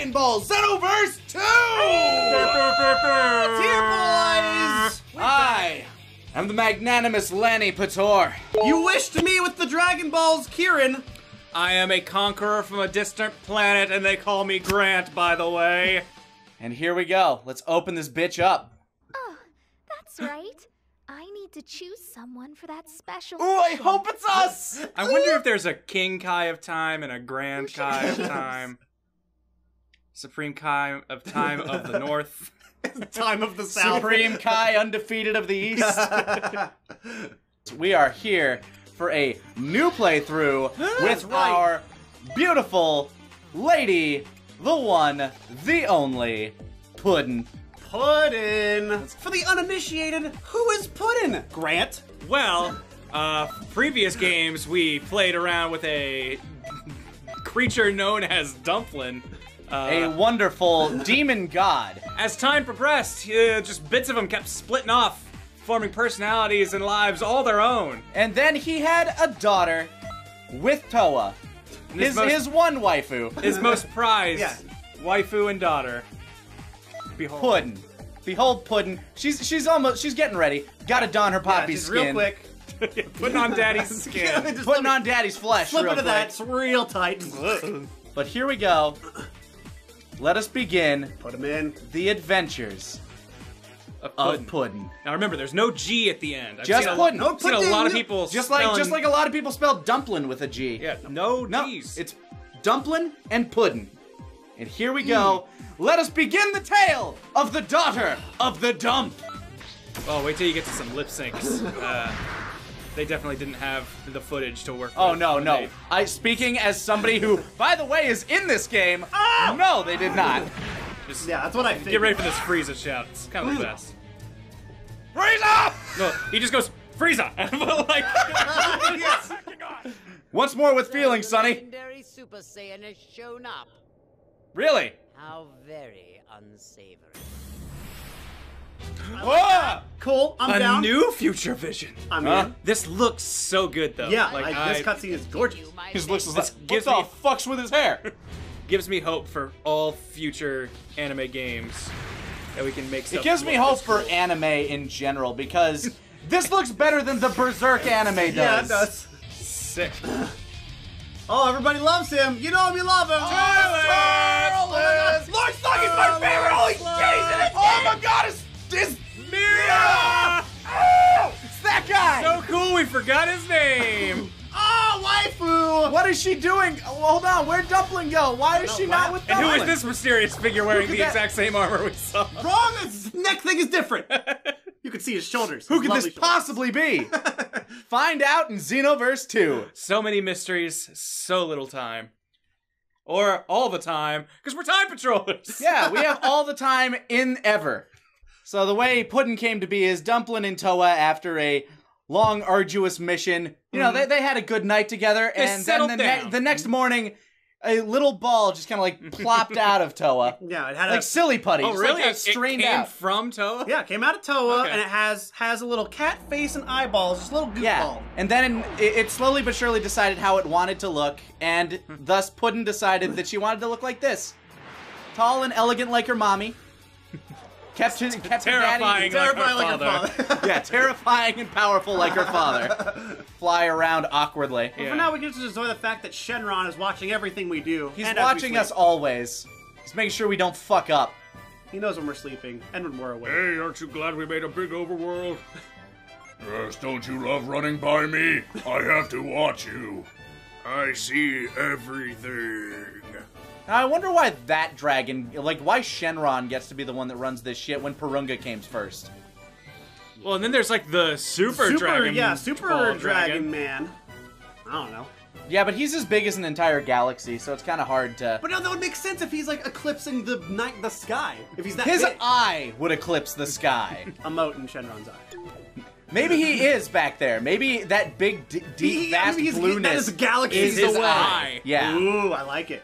Dragon Ball Xenoverse 2! Here, boys! I am the magnanimous Lanipator. You wish to me with the Dragon Balls, Kieran. I am a conqueror from a distant planet, and they call me Grant, by the way. And here we go. Let's open this bitch up. Oh, that's right. I need to choose someone for that special. Ooh, I hope it's us! I wonder if there's a King Kai of Time and a Grand Kai of Time. Supreme Kai of Time of the North. Time of the South. Supreme Kai, undefeated of the East. we are here for a new playthrough with right. our beautiful lady, the one, the only, Puddin. Puddin. For the uninitiated, who is Puddin? Grant. Well, uh, previous games we played around with a creature known as Dumplin. A Uh, wonderful demon god. as time progressed, uh, just bits of him kept splitting off, forming personalities and lives all their own. And then he had a daughter with Toa. His His, most- his one waifu, His most prized Yeah. waifu and daughter. Behold. Puddin. Behold Puddin. She's she's almost she's getting ready. Gotta don her Yeah, poppy just skin. real quick. Putting on daddy's skin. Just Putting let on daddy's flesh me slip real into quick. that. It's real tight. But here we go. Let us begin Put him in. the adventures Of of Puddin. Puddin. Now remember, there's no G at the end. I've Just seen a, Puddin. I've seen a Puddin. lot of people Just like spelling- just like a lot of people spell dumpling with a G. yeah, no No, G's. it's dumpling and puddin. And here we go. Let us begin the tale of the daughter of the dump. oh, wait till you get to some lip syncs. Uh, they definitely didn't have the footage to work. Oh with no, no. they- I speaking as somebody who, by the way, is in this game. Ah! No, they did not. Just Yeah, that's what I think. get ready for this Frieza shout. It's kind of the best. Frieza! No, he just goes Frieza, but like, yes. Once more with feelings, Sonny. Legendary Super Saiyan has shown up. Really? How very unsavory. Ah! Cool. I'm a down. new future vision. I'm Huh? in. This looks so good though. Yeah, like I, this I- cutscene is gorgeous. You, my His looks is like, what gives the fuck's with his hair? gives me hope for all future anime games that we can make stuff. It gives me look hope for cool. anime in general because this looks better than the Berserk anime does. Yeah, it does. sick. Oh, everybody loves him. You know him, you love him. Turles! Lord Sluggy's my favorite! Holy Jesus! Oh my god, it's, it's Mira! Oh, ah! it's that guy! So cool, we forgot his name. Oh, waifu. what is she doing? Oh, hold on, where'd Dumpling go? Why is she know, not what- with And who is this mysterious figure wearing the that. exact same armor we saw? Wrong. His neck thing is different. You can see his shoulders. Who his could this shoulders. possibly be? Find out in Xenoverse 2. So many mysteries, so little time. Or all the time, because we're time patrollers. Yeah, we have all the time in ever. So the way Puddin came to be is Dumplin and Toa after a long, arduous mission. You know, they, they had a good night together, Mm-hmm. They and then settled the, ne- down. the next morning, a little ball just kind of like plopped out of Toa, Yeah, it had like a. silly putty. Oh, just really? Like got It- it strained came out. from Toa? Yeah, it came out of Toa, Okay. and it has has a little cat face and eyeballs, just a little goofball. Yeah, and then it, it slowly but surely decided how it wanted to look, and thus Puddin decided that she wanted to look like this, tall and elegant like her mommy. Kept his, kept her Terrifying daddy, like her Terrifying like her father. father. yeah, terrifying and powerful like her father. Fly around awkwardly. Yeah. For now, we can just enjoy the fact that Shenron is watching everything we do. He's and watching us always. He's making sure we don't fuck up. He knows when we're sleeping and when we're awake. Hey, aren't you glad we made a big overworld? Yes, don't you love running by me? I have to watch you. I see everything. Now, I wonder why that dragon, like, why Shenron gets to be the one that runs this shit when Porunga came first. Well, and then there's like the super, Super, dragon. yeah, Super ball Dragon, Man. I don't know. Yeah, but he's as big as an entire galaxy, so it's kind of hard to. But no, that would make sense if he's like eclipsing the night, the sky. If he's that His big. eye would eclipse the sky. a mote in Shenron's eye. Maybe he is back there. Maybe that big, d- deep, He- I vast mean, he's- he- blueness that is galaxies is his away. eye. Yeah. Ooh, I like it.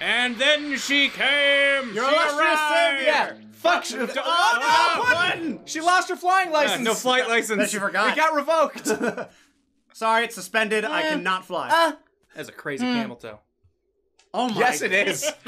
And then she came. Your she illustrious arrived. savior. Yeah. Fuck. She, oh, no, Ah, Puddin! She lost her flying Uh, license. no flight license. That you forgot. It got revoked. Sorry, it's suspended. I Eh. cannot fly. Uh, That's a crazy camel toe. Oh my. Yes, it is.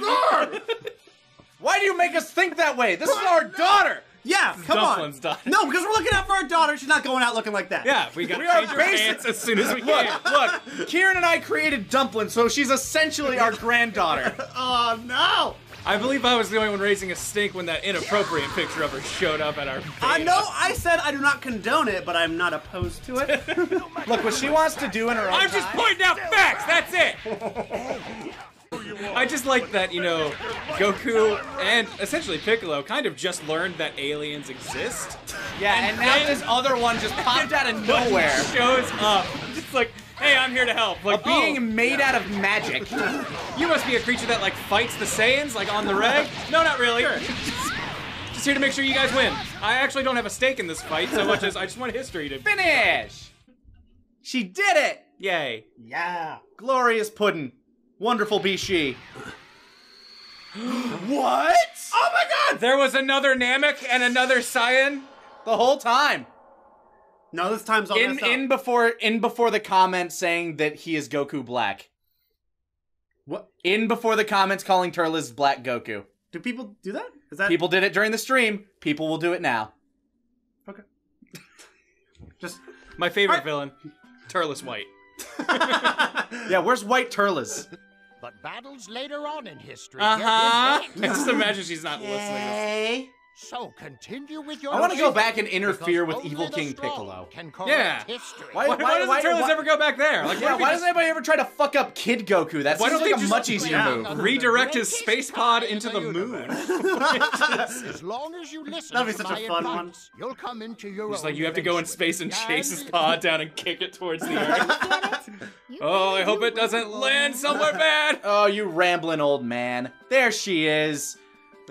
Why do you make us think that way? This is our daughter. Yeah, come Dumplin's on. daughter. No, because we're looking out for our daughter. She's not going out looking like that. Yeah, we got We to are change our basic- pants as soon as we can. Look, Kieran and I created Dumplin, so she's essentially our granddaughter. Oh no. I believe I was the only one raising a stink when that inappropriate picture of her showed up at our. I beta. know I said I do not condone it, but I'm not opposed to it. Look, what she wants to do in her own I'm just pointing out facts. That's it. I just like that you know, Goku and essentially Piccolo kind of just learned that aliens exist. Yeah, and now then- this other one just popped out of nowhere. shows up, just like, hey, I'm here to help. Like Being oh, made out of magic. you must be a creature that like fights the Saiyans, like on the reg. No, not really. Just here to make sure you guys win. I actually don't have a stake in this fight so much as I just want history to. Finish! She did it! Yay! yeah. Glorious puddin'. Wonderful be she. what? Oh my god. There was another Namek and another Saiyan. The whole time. No, this time's all In messed up. in before in before the comment saying that he is Goku Black. What? In before the comments calling Turles Black Goku. Do people do that? Is that People did it during the stream. People will do it now. Okay. Just? My favorite Alright. villain, Turles White. Yeah, where's White Turles? But battles later on in history. Uh get huh. in there. just imagine she's not listening. Hey. So continue with your. I want to go back and interfere with Evil King Piccolo. Can correct Yeah. history. Why- Why, why, doesn't Turles why- ever go back there? Like, Yeah, what why he doesn't anybody ever try to fuck up Kid Goku? That Why seems don't they like a just- much easier Yeah. move. redirect his space pod into the moon? As long as you listen That'd be to such a my fun one. you'll come into your Just own like you have to go in space and chase his pod down and kick it towards the earth. Oh, I hope it doesn't land somewhere bad. Oh, you rambling old man. There she is.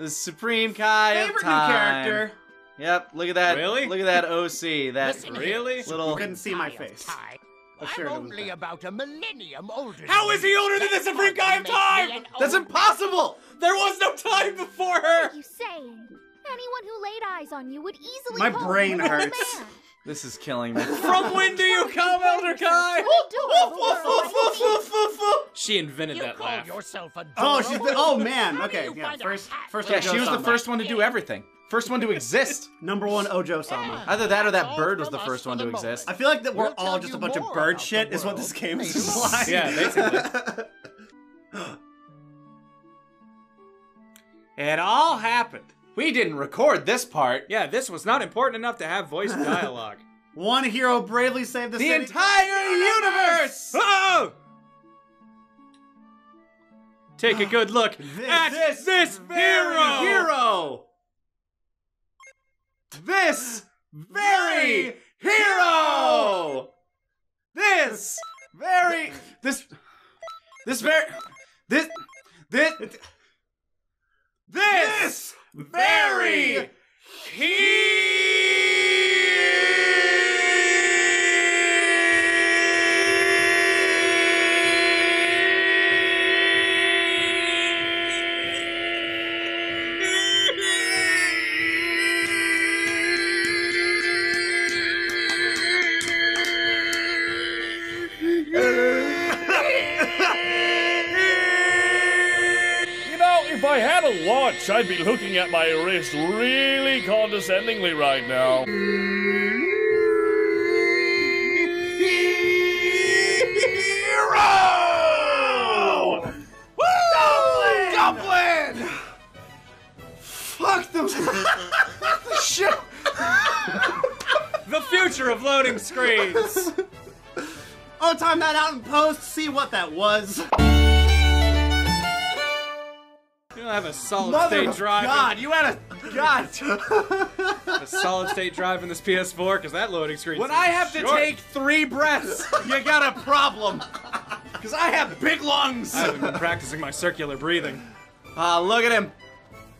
The Supreme Kai Favorite of new character. Yep, look at that. Really? Look at that OC. That Listen Really? Supreme Little- Couldn't see my face. Time. I I'm shared it with only about a millennium older. How than is he older than the Supreme Kai of Time? That's impossible! There was no time before her. What her. are you saying? Anyone who laid eyes on you would easily My brain you an old hurts. Man. This is killing me. From when do you come, Elder Kai? She invented You that call laugh. yourself a Oh, she's been, oh man. Okay, yeah. First, first. for Yeah, she was the first one to do everything. First one to exist. Number one Ojo Sama. Either that or that bird was the first one to exist. I feel like that we're We'll all just a bunch of more bird shit, is what this world game is later on. implying. Yeah, basically. It all happened. We didn't record this part. Yeah, this was not important enough to have voice dialogue. One hero bravely saved the, The city. entire universe! oh! Take a good look at This, this, very hero. hero! This very hero! This very this this very this this this very You watch, I'd be looking at my wrist really condescendingly right now. Hero! Woo! Dublin! Fuck the, the shit. The future of loading screens. I'll time that out in post, see what that was. You don't have a solid Mother state of drive. God, you had a God. A solid state drive in this PS4 because that loading screen. When I have to take three breaths, you got a problem. Because I have big lungs. I haven't been practicing my circular breathing. Ah, look at him.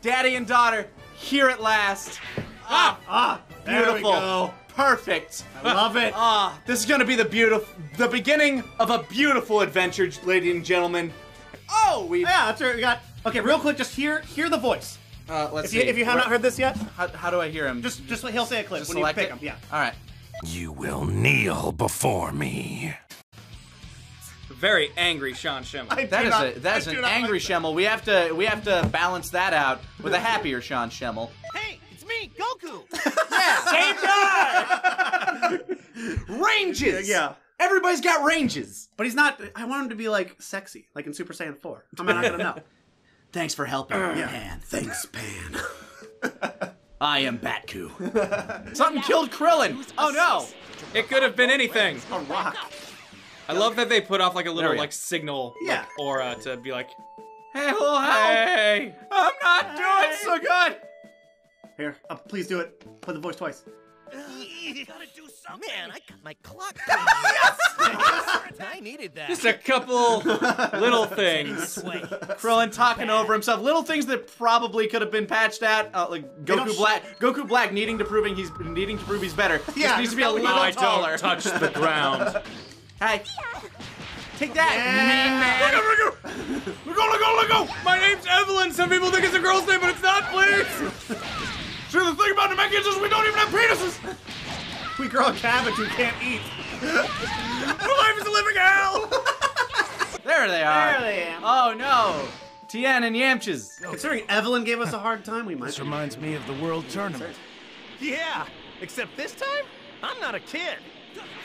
Daddy and daughter, here at last. Ah, Ah, there we beautiful. go. Perfect. I love it. Ah, this is gonna be the beautiful, the beginning of a beautiful adventure, ladies and gentlemen. Oh, we. Yeah, that's right. We got. Okay, real quick, just hear hear the voice. Uh, let's If you, see. if you have not heard this yet, how, how do I hear him? just just he'll say a clip Just when you pick it? him. Yeah. All right. You will kneel before me. very angry Sean Schemmel. I That do is not- a that I is an angry like that. Schemmel. We have to we have to balance that out with a happier Sean Schemmel. Hey, it's me, Goku. Same guy. ranges. Yeah. Everybody's got ranges. But he's not. I want him to be like sexy, like in Super Saiyan 4. I'm not gonna know. Thanks for helping, Pan. Thanks, Pan. I am Batku. Something killed Krillin. Oh no. It could have been anything. A rock. I love that they put off like a little like signal Yeah. like, aura to be like, Hey, little help. hey. I'm not doing so good. Here, uh, please do it. Play the voice twice. Man, I got my clock. I needed that. Just a couple little things. Way. Krillin talking over himself. Little things that probably could have been patched at, uh, like don't Goku sh- Black. Goku Black needing to proving he's needing to prove he's better. Just Yeah, needs to be a little go- I taller. don't touch the ground. Hey, take that, mean man. Let go, let go, let go! My name's Evelyn. Some people think it's a girl's name, but it's not, please. See, the thing about Namekians is we don't even have penises. We grow a cabbage we can't eat. My life is a living hell. There they are. There they am. Oh no, Tien and Yamchas. Considering Evelyn gave us a hard time, we might. This reminds me of the World Tournament. Yeah, except this time, I'm not a kid.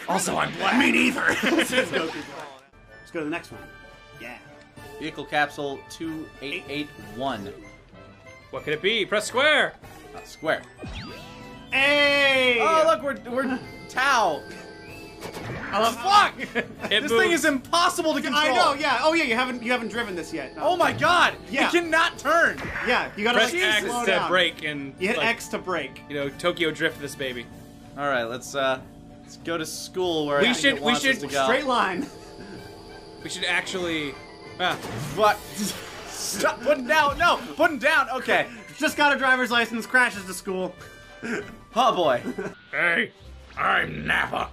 Also, I'm black. Me neither. Let's go to the next one. Yeah. Vehicle capsule two eight eight one. What could it be? Press square. Square. Hey! Oh look, we're we're Tau. Oh, Fuck! This moves. thing is impossible to control. I know. Yeah. Oh yeah. You haven't you haven't driven this yet. No. Oh my god! Yeah. It cannot turn. Yeah. You gotta Press like, X slow to down. brake and You hit like, X to brake. You know, Tokyo drift this baby. All right, let's uh, let's go to school where We I should- we should. Straight line. We should actually. Ah, What? Stop putting down. No, putting down. Okay. Just got a driver's license. Crashes to school. Oh boy. Hey, I'm Nappa.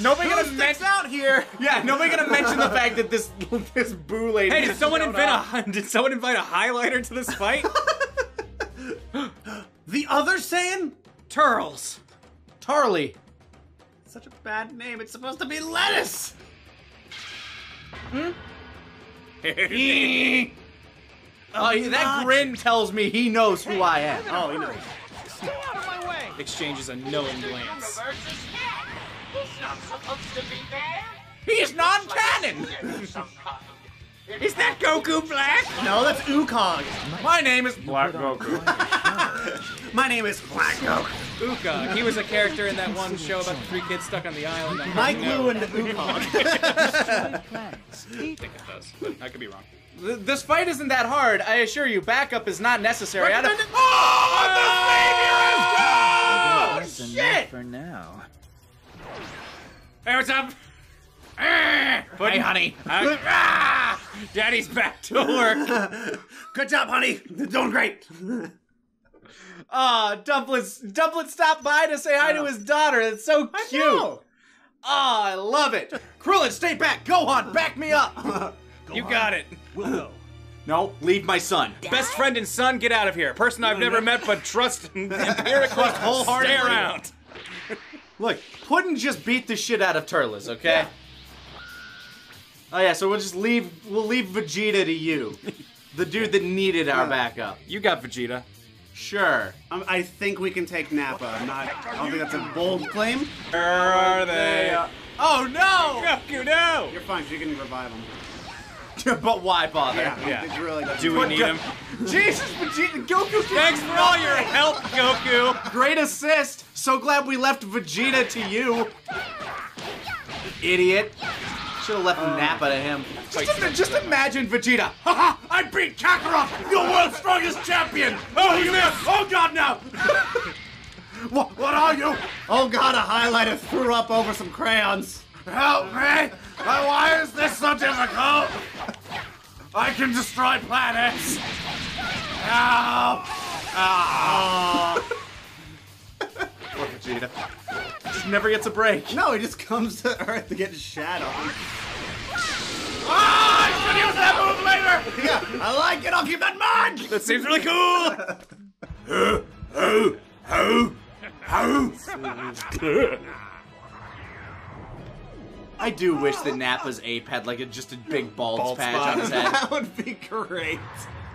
Nobody Who gonna mention. out here? Yeah, nobody gonna mention the fact that this this boo lady. hey, did someone invent up. a? Did someone invite a highlighter to this fight? The other Saiyan? Turles. Tarly? Such a bad name. It's supposed to be lettuce. Hmm? Oh, that grin tells me he knows who I am. Oh, he knows. Stay out of my way. Exchanges a knowing glance. He's not supposed to be there he's non-canon. Is that Goku Black? No, that's Ukog. My name is Black Goku. My name is Black Goku. Uka. He was a character in that one show about the three kids stuck on the island. on Mike Cartoon Blue and Network. I think it does, but I could be wrong. Th- This fight isn't that hard. I assure you, backup is not necessary. I don't. Recommended- Oh, the savior is gone! Shit! For now. Hey, what's up? Hey, honey. ah, Daddy's back to work. Good job, honey. Doing great. Ah, Dumplets, Dumplet stopped by to say hi to his daughter. It's so cute. know. Ah, I love it. Krillin, stay back. Go on, back me up. you got it. We'll go. no, leave my son. Best friend and son, get out of here. Person I've never met, but trust and empirically wholeheartedly. stay around. Look, Puddin just beat the shit out of Turles, okay? Oh yeah, so we'll just leave. We'll leave Vegeta to you, the dude that needed our backup. You got Vegeta. Sure. Um, I think we can take Nappa. I'm not. I don't think that's a bold claim. Where are they? Oh no! Goku, no! You're fine. You can revive him. but why bother? Yeah. Yeah. Really. Do we need him? Jesus, Vegeta, Goku. Thanks for all your help, Goku. Great assist. So glad we left Vegeta to you. Idiot. Should have left um, Nappa to him. Just, just imagine Vegeta. Haha! I beat Kakarot, your world's strongest champion. Oh, you missed. Oh God, no. what, what are you? Oh God! A highlighter threw up over some crayons. Help me! Why is this so difficult? I can destroy planets. Help! Ah. Poor Vegeta. Just never gets a break. No, he just comes to Earth to get shadowed. Ah, I should use that move later! Yeah, I like it. I'll keep that in mind. That seems really cool. Ho, ho, ho. I do wish that Nappa's ape had like a, just a big bald, Bald patch spot. on his head. That would be great.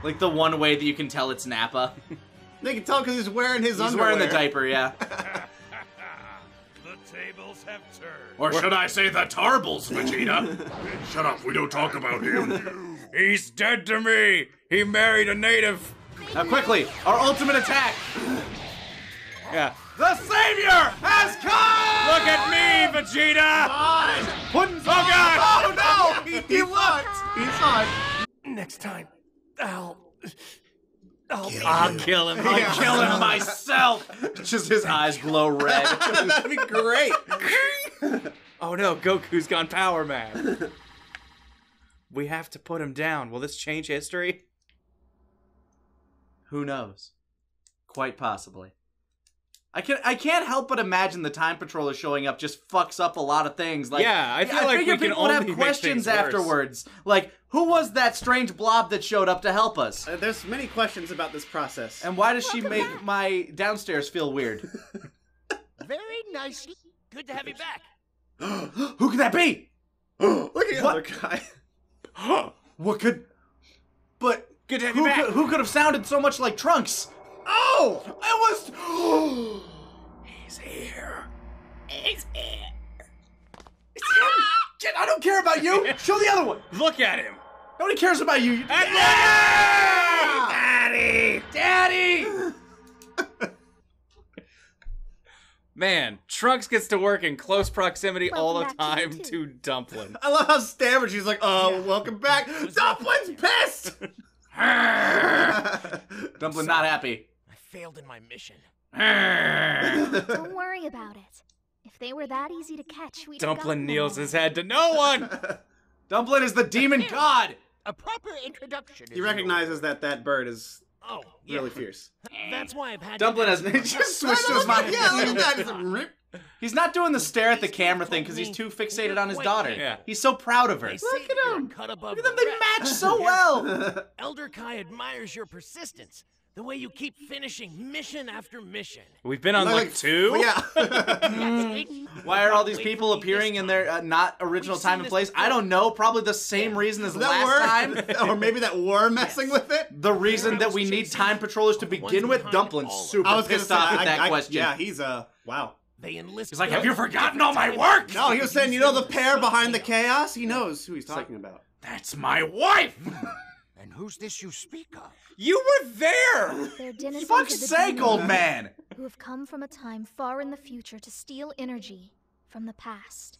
like the one way that you can tell it's Nappa. They can tell because he's wearing his He's underwear. wearing the diaper, yeah. The tables have turned. Or should I say the Tarbles, Vegeta? Shut up, we don't talk about him. He's dead to me. He married a native. Now quickly, our ultimate attack. Yeah. The savior has come. Look at me, Vegeta. Putting Oh God. Oh no! He, he looked. He saw. Next time, I'll. I'll be I'll kill him. I'll Kill him myself. Just his eyes glow red. That'd be great. Oh no, Goku's gone Power Man. we have to put him down. Will this change history? Who knows? Quite possibly. I can I can't help but imagine the time patroller showing up just fucks up a lot of things. Like Yeah, I feel like figure we can people would have questions afterwards. Like, who was that strange blob that showed up to help us? Uh, there's many questions about this process. And why does she make my downstairs feel weird? Very nice. Good to have you back. who could that be? Look at the What? other guy. What could? But Good to have who you back. could, who could have sounded so much like Trunks? Oh, it was. He's here. He's here. It's Kid, I don't care about you. Show the other one. Look at him. Nobody cares about you. Daddy! Daddy. Man, Trunks gets to work in close proximity all the Welcome to time to too. Dumplin. I love how Stammered, she's like, oh, welcome back. Dumpling's pissed! Dumplin not happy. I failed in my mission. Don't worry about it. If they were that easy to catch, we'd Dumplin kneels his head to no one. Dumplin is the demon god. A proper introduction. He recognizes that that bird is Oh, yeah. really fierce. That's why I've had. Dumplin you has guys just run- switched to his mind. Yeah, look at that. It's a rip. He's not doing the stare at the camera thing because he's too fixated on his daughter. Yeah. He's so proud of her. They Look at him. Cut above Look at them. They match so well. Elder Kai admires your persistence. The way you keep finishing mission after mission. We've been on like, two. Yeah. Why are all these people appearing in their uh, not original We've time and this place? I don't know. Probably the same reason as that last were, time. or maybe that were messing with it. The reason that we need time patrollers to begin with, behind Dumplin's super I was gonna pissed say, off with I- that I- question. Yeah, he's uh, wow. They enlist. He's like, have you forgotten all my work? No, he was saying, you know, the pair behind the chaos. He knows who he's talking about. That's my wife. And who's this you speak of? You were there. They're denizens Fuck's of the sake, old man. Who have come from a time far in the future to steal energy from the past.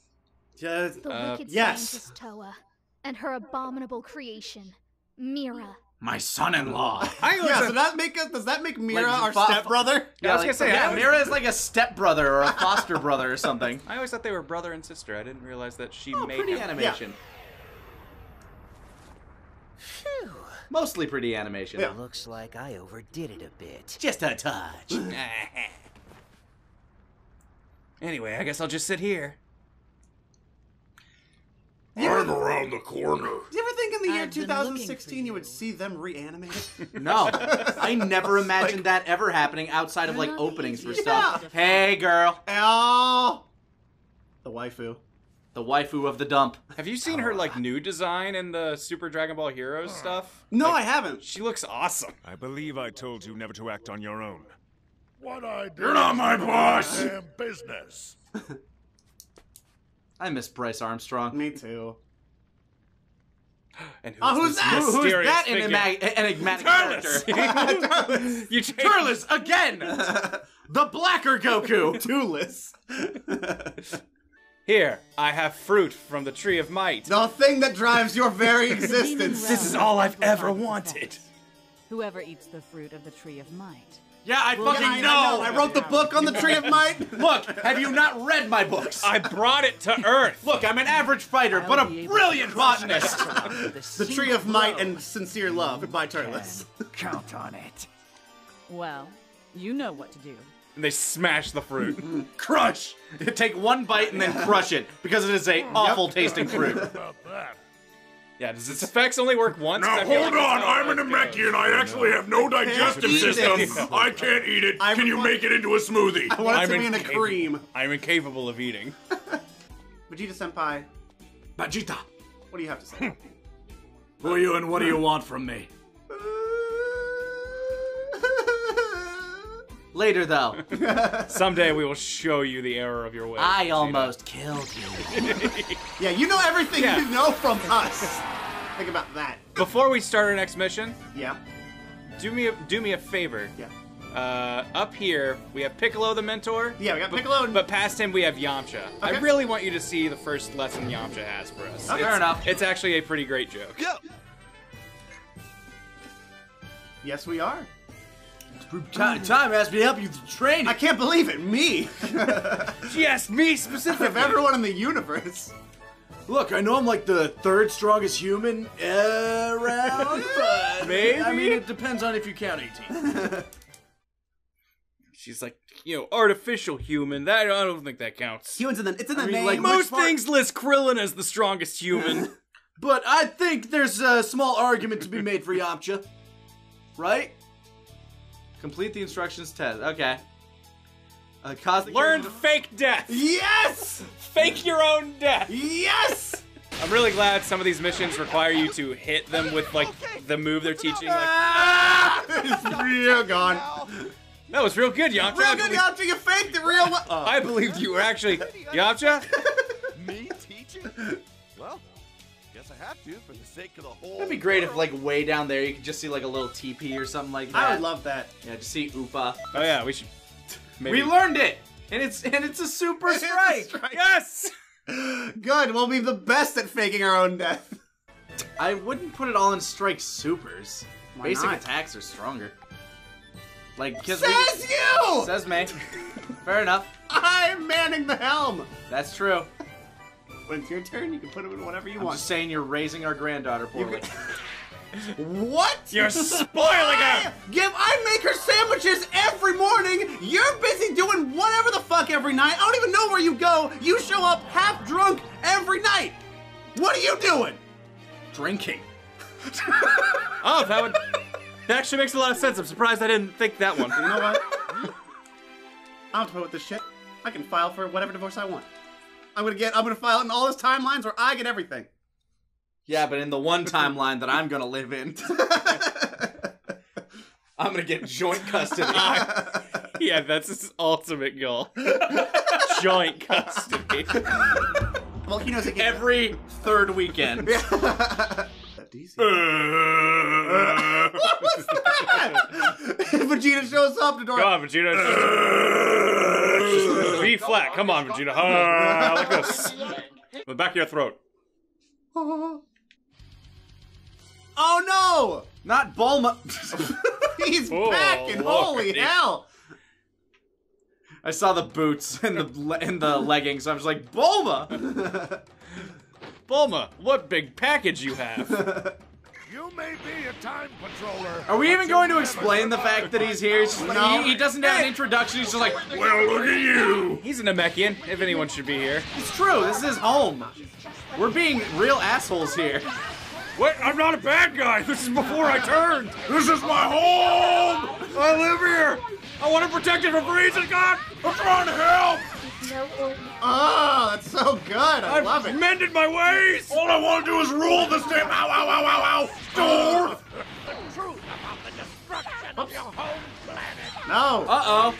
Just, The Uh, wicked yes. scientist Toa and her abominable creation, Mira. My son-in-law. I always yeah, thought- so that make us, does that make Mira Like, our fa- stepbrother? Yeah, I was gonna say, I yeah, Mira is like a stepbrother or a foster brother or something. I always thought they were brother and sister. I didn't realize that she Oh, made pretty him. Animation. Mostly pretty animation. Yeah. Looks like I overdid it a bit. Just a touch. Anyway, I guess I'll just sit here. I'm around the corner. Do you ever think in the year I've been 2016 you looking for would see them reanimated? No, I never imagined that ever happening outside of like openings for easy. stuff. Hey, girl, oh, the waifu. The waifu of the dump. Have you seen her like new design in the Super Dragon Ball Heroes stuff? No, Like, I haven't. She looks awesome. I believe I told you never to act on your own. What I do You're not my boss. damn business. I miss Brice Armstrong. Me too. And who's, ah, Oh, who's this that? Who- who's that figure? enigmatic, enigmatic Turles! character? you changed- Turles again. the blacker Goku. Tooless. Here, I have fruit from the tree of might. the thing that drives your very existence. This is all I've ever wanted. Whoever eats the fruit of the tree of might. Yeah, I Yeah, fucking I know. I wrote the book on the Tree of Might. Look, have you not read my books? I brought it to Earth. Look, I'm an average fighter, but a brilliant botanist. the Tree of Might and Sincere Love by Turles. Count on it. Well, you know what to do. And they smash the fruit. Crush. Take one bite and then crush it because it is a hmm. awful tasting fruit. About yeah, does its effects only work once? Now 'Cause I feel hold like on, that's how I'm an it goes. Namekian. I actually have no digestive eat system. this. I can't eat it. I Can you want- make it into a smoothie? I want it I'm to be in a incapable. cream. I'm incapable of eating. Vegeta Senpai, Vegeta, what do you have to say? Hmm. who are you and what do you want from me? Later, though, Someday we will show you the error of your ways. I almost killed you. yeah, you know everything Yeah. you know from us. Think about that. Before we start our next mission, Yeah. do me a, do me a favor. Yeah. Uh, up here we have Piccolo the mentor. Yeah, we got but, Piccolo and- But past him we have Yamcha. I Okay. really want you to see the first lesson Yamcha has for us. Okay. Fair It's- enough. It's actually a pretty great joke. Yes, we are. Time, time asked me to help you with training. I can't believe it. Me. Yes, me specific of everyone in the universe. Look, I know I'm like the third strongest human around, but Maybe? I mean, it depends on if you count 18. She's like, you know, artificial human. That I don't think that counts. Humans in the it's in the I mean, name. like, Most which part- things list Krillin as the strongest human. But I think there's a small argument to be made for Yamcha. Right? Complete the instructions test. Okay. Uh, cosmic Learn fake death. yes. Fake your own death. Yes. I'm really glad some of these missions require you to hit them with like the move they're teaching. Like, Ah! it's real gone. that was real good, Yamcha. Real good, believe- Yamcha. You faked the real well. Uh, I believed you were actually Yamcha. Me teaching? Well, guess I have to for the sake of the whole. That'd be great if, like, way down there, you could just see like a little TP or something like that. I would love that. Yeah, just see Upa. Oh yeah, we should. Maybe. We learned it, and it's and it's a super It's a strike. strike. Yes. Good. We'll be the best at faking our own death. I wouldn't put it all in strike supers. Why Basic not? attacks are stronger. Like, because Says you. says me. Fair enough. I'm manning the helm. That's true. When it's your turn, you can put him in whatever you I'm want. just saying you're raising our granddaughter poorly. What? You're spoiling her. Give I make her sandwiches every morning. You're busy doing whatever the fuck every night. I don't even know where you go. You show up half drunk every night. What are you doing? Drinking. Oh, that would. That actually makes a lot of sense. I'm surprised I didn't think that one. You know what? I don't have to put with this shit. I can file for whatever divorce I want. I'm gonna get. I'm gonna file in all those timelines where I get everything. Yeah, but in the one timeline that I'm gonna live in, I'm gonna get joint custody. yeah, that's his ultimate goal. Joint custody. Well, he knows it. Can- Every third weekend. DC. what was that? Vegeta shows up. The door. Come on, Vegeta. Be flat. Come on, Vegeta. Ah, like this. The back of your throat. Oh no! Not Bulma. He's Oh, back and holy lordy. hell! I saw the boots and the le- and the leggings. I was like, Bulma. Bulma, what big package you have. Are we even going to explain the fact that he's here? It's just like- No. he, he doesn't have an introduction. He's just like, Well, look at you. He's a Namekian, if anyone should be here. it's true. This is his home. We're being real assholes here. What? I'm not a bad guy. This is before I turned. This is my home. I live here. I want to protect it from freezing, God. I'm trying to help. No order. Oh, that's so good. I I've love it. mended my ways. All I want to do is rule this damn ow ow ow ow ow door. No. Uh oh.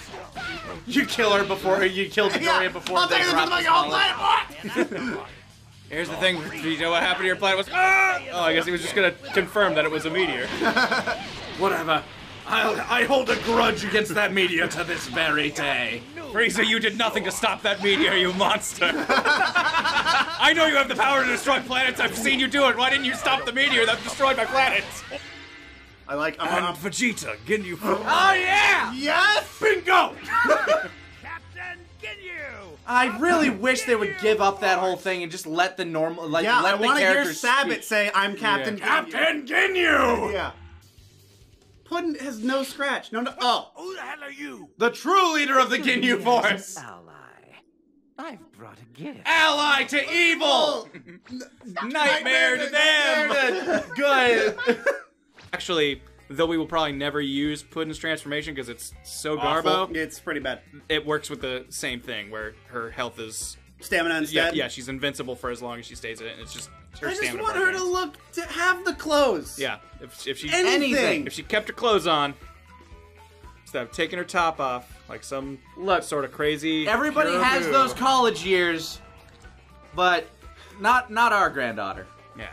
You kill her before you killed Midoriya before I'll they tell you this my the whole planet. What? Here's the thing, Vegeta. What happened to your planet was. Ah! Oh, I guess he was just gonna confirm that it was a meteor. Whatever. I I hold a grudge against that meteor to this very day. Frieza, you did nothing to stop that meteor, you monster. I know you have the power to destroy planets. I've seen you do it. Why didn't you stop the meteor that destroyed my planets? I like. I'm, And I'm, Vegeta, Ginyu. Oh yeah! yes. Bingo! Captain Ginyu! I really wish they would give up that whole thing and just let the normal, like, Yeah, let I the want to hear characters Sabat speak. say, "I'm Captain." Yeah. Ginyu." Captain Ginyu. Yeah. Puddin has no scratch. No, no. Oh. Who the hell are you? The true leader of the Ginyu Force, Ally. I've brought a gift. ally to oh. evil, Nightmare to them. good. Actually, though we will probably never use Puddin's transformation because it's so Awful. Garbo, It's pretty bad. it works with the same thing where her health is Stamina Yeah, instead. yeah, yeah, she's invincible for as long as she stays in it. And it's just her I just want bar her to look to have the clothes. Yeah, if, if she Anything. if she kept her clothes on, instead of taking her top off like some Look, sort of crazy. Everybody pure has boo. those college years, but not not our granddaughter. Yeah.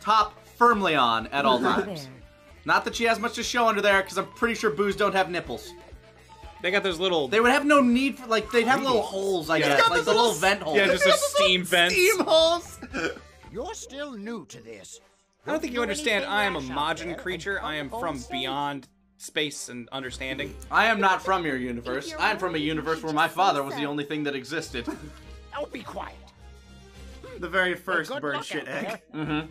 Top firmly on at all times. Not that she has much to show under there, because I'm pretty sure boos don't have nipples. They got those little. They would have no need for like they'd have little holes, I Yeah. guess, like the little little- vent holes. yeah, just a steam vents. Steam holes. You're still new to this. I don't think you understand. I am a rash Majin creature. I am from beyond space and understanding. I am not from your universe. I am from a universe where my father was the only thing that existed. I'll be quiet. The very first bird shit egg. Mm-hmm.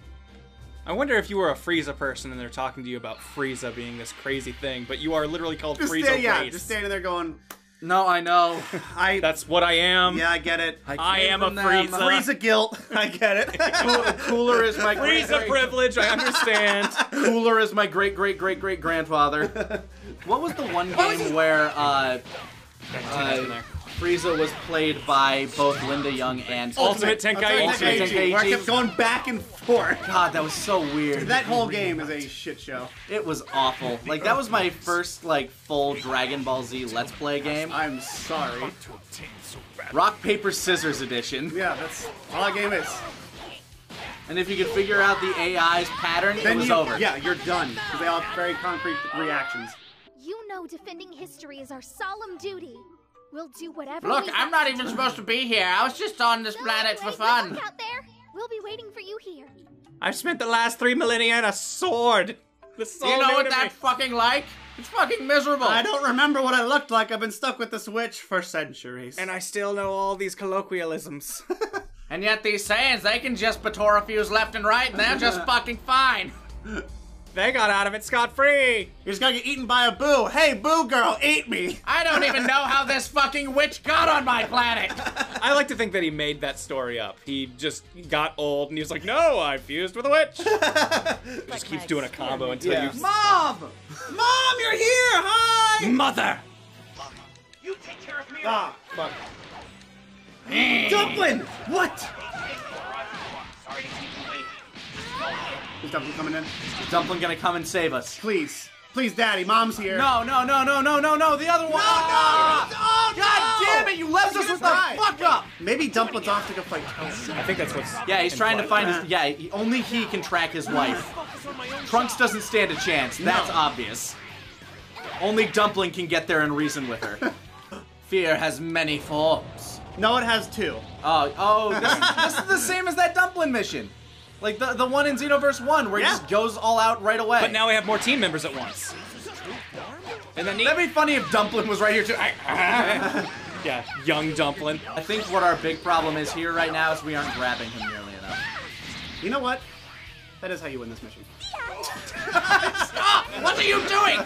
I wonder if you were a Frieza person and they're talking to you about Frieza being this crazy thing, but you are literally called Just Frieza stand, yeah, race. just standing there going, No, I know. I. That's what I am. yeah, I get it. I am a from them. Frieza. Frieza guilt. I get it. Cool- Cooler is my great, Frieza privilege. I understand. Cooler is my great great great great grandfather. What was the one game where uh, uh, Frieza was played by both Linda Young and Ultimate Tenkaichi. Ultimate Tenkaichi. Where I kept going back and forth. God, that was so weird. That whole game is a shit show. It was awful. Like that was my first like full Dragon Ball Z Let's Play game. I'm sorry. Rock paper scissors edition. Yeah, that's all that game is. And if you could figure out the AI's pattern, Then it was you, over. yeah, you're done because they all have very concrete reactions. You know defending history is our solemn duty. We'll do whatever Look, we I'm not even do. supposed to be here. I was just on this No, planet for wait, good fun. luck out there. We'll be waiting for you here. I've spent the last three millennia in a sword. This is Do all you know what to that's me. fucking like? It's fucking miserable. I don't remember what I looked like. I've been stuck with this witch for centuries. And I still know all these colloquialisms. And yet these Saiyans, they can just Potara fuse left and right, and they're just fucking fine. They got out of it scot free. You're just gonna get eaten by a boo. Hey, boo girl, eat me. I don't even know how this fucking witch got on my planet. I like to think that he made that story up. He just got old and he was like, "No, I fused with a witch." just keeps doing a combo until Yeah. you. Mom! Mom, you're here! Hi! Mother. You take care of me. Ah, fuck. Dumpling! What? Is Dumpling coming in? Is Dumpling gonna come and save us? Please. Please, Daddy, Mom's here. No, no, no, no, no, no, no, the other one. Oh, no! God damn it, you left us with the fuck up. Maybe Dumpling's off to go fight Toast. I think that's what's. Yeah, he's trying to find his. Yeah, he, only he can track his wife. Trunks doesn't stand a chance. That's No. obvious. Only Dumpling can get there and reason with her. Fear has many forms. No, it has two. Oh, oh, this, this is the same as that Dumpling mission. Like the, the one in Xenoverse 1 where he Yeah. just goes all out right away. But now we have more team members at once. And then That'd be funny if Dumpling was right here too. I, yeah, young dumpling. I think what our big problem is here right now is we aren't grabbing him nearly enough. You know what? That is how you win this mission. Stop! What are you doing?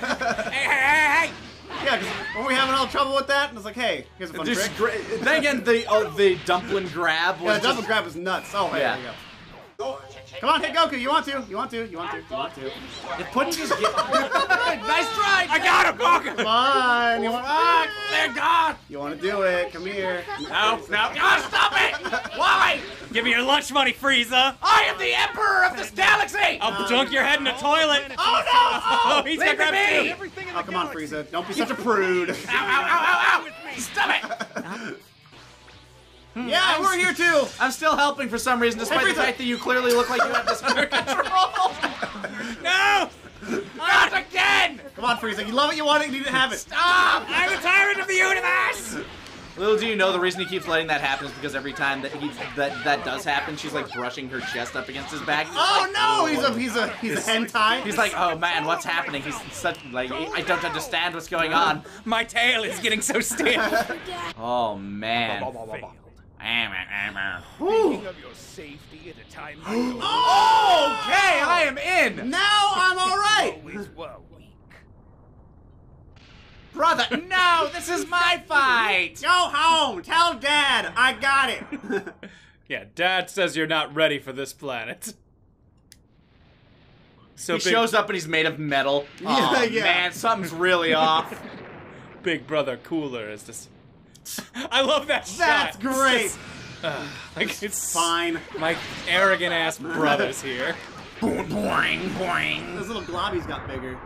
Hey, hey, hey, hey! Yeah, because when we having all trouble with that, and it's like, hey, here's a fun Just trick. gra- then again, the uh, the Dumpling grab Yeah, was the double just, grab is nuts. Oh, hey, Yeah. there you go. Come on, hit Goku. You want to? You want to? You want to? You want to? If Puddin just get nice try. I got him, Goku! Come on. You want? Fuck! They're gone. You want to do it? Come here. No, no, oh, stop it! Why? Give me your lunch money, Frieza! I am the emperor of this galaxy. I'll dunk your head in a toilet! Oh no! Oh, he's got Leave me grab be! two! Oh, come on, Frieza. Don't be such a prude. Ow! Ow! Ow! Ow! Ow! Stop it! Hmm, yeah, we're here too. I'm still helping for some reason, despite the fact that you clearly look like you have this under control. No! Not again! Come on, Frieza. You love it. You want it. You need to have it. Stop! I'm the tyrant of the universe! Little do you know, the reason he keeps letting that happen is because every time that he that that does happen, she's like brushing her chest up against his back. He's Oh like, no! He's a he's a he's a hentai. He's like, oh man, what's happening? He's such like, I don't understand what's going on. My tail is getting so stiff. Oh man. Thinking of your safety at a time like Okay, I am in, now I'm all right. always were weak. brother. No, this is my fight. Go home. Tell Dad I got it. yeah, Dad says you're not ready for this planet. So He big, shows up and he's made of metal. Yeah, oh yeah. man, something's really off. Big Brother Cooler is just I love that shot. That's It's great. just, uh, like it's Fine. My arrogant ass brothers here. Boing, boing, boing. Those little globbies got bigger.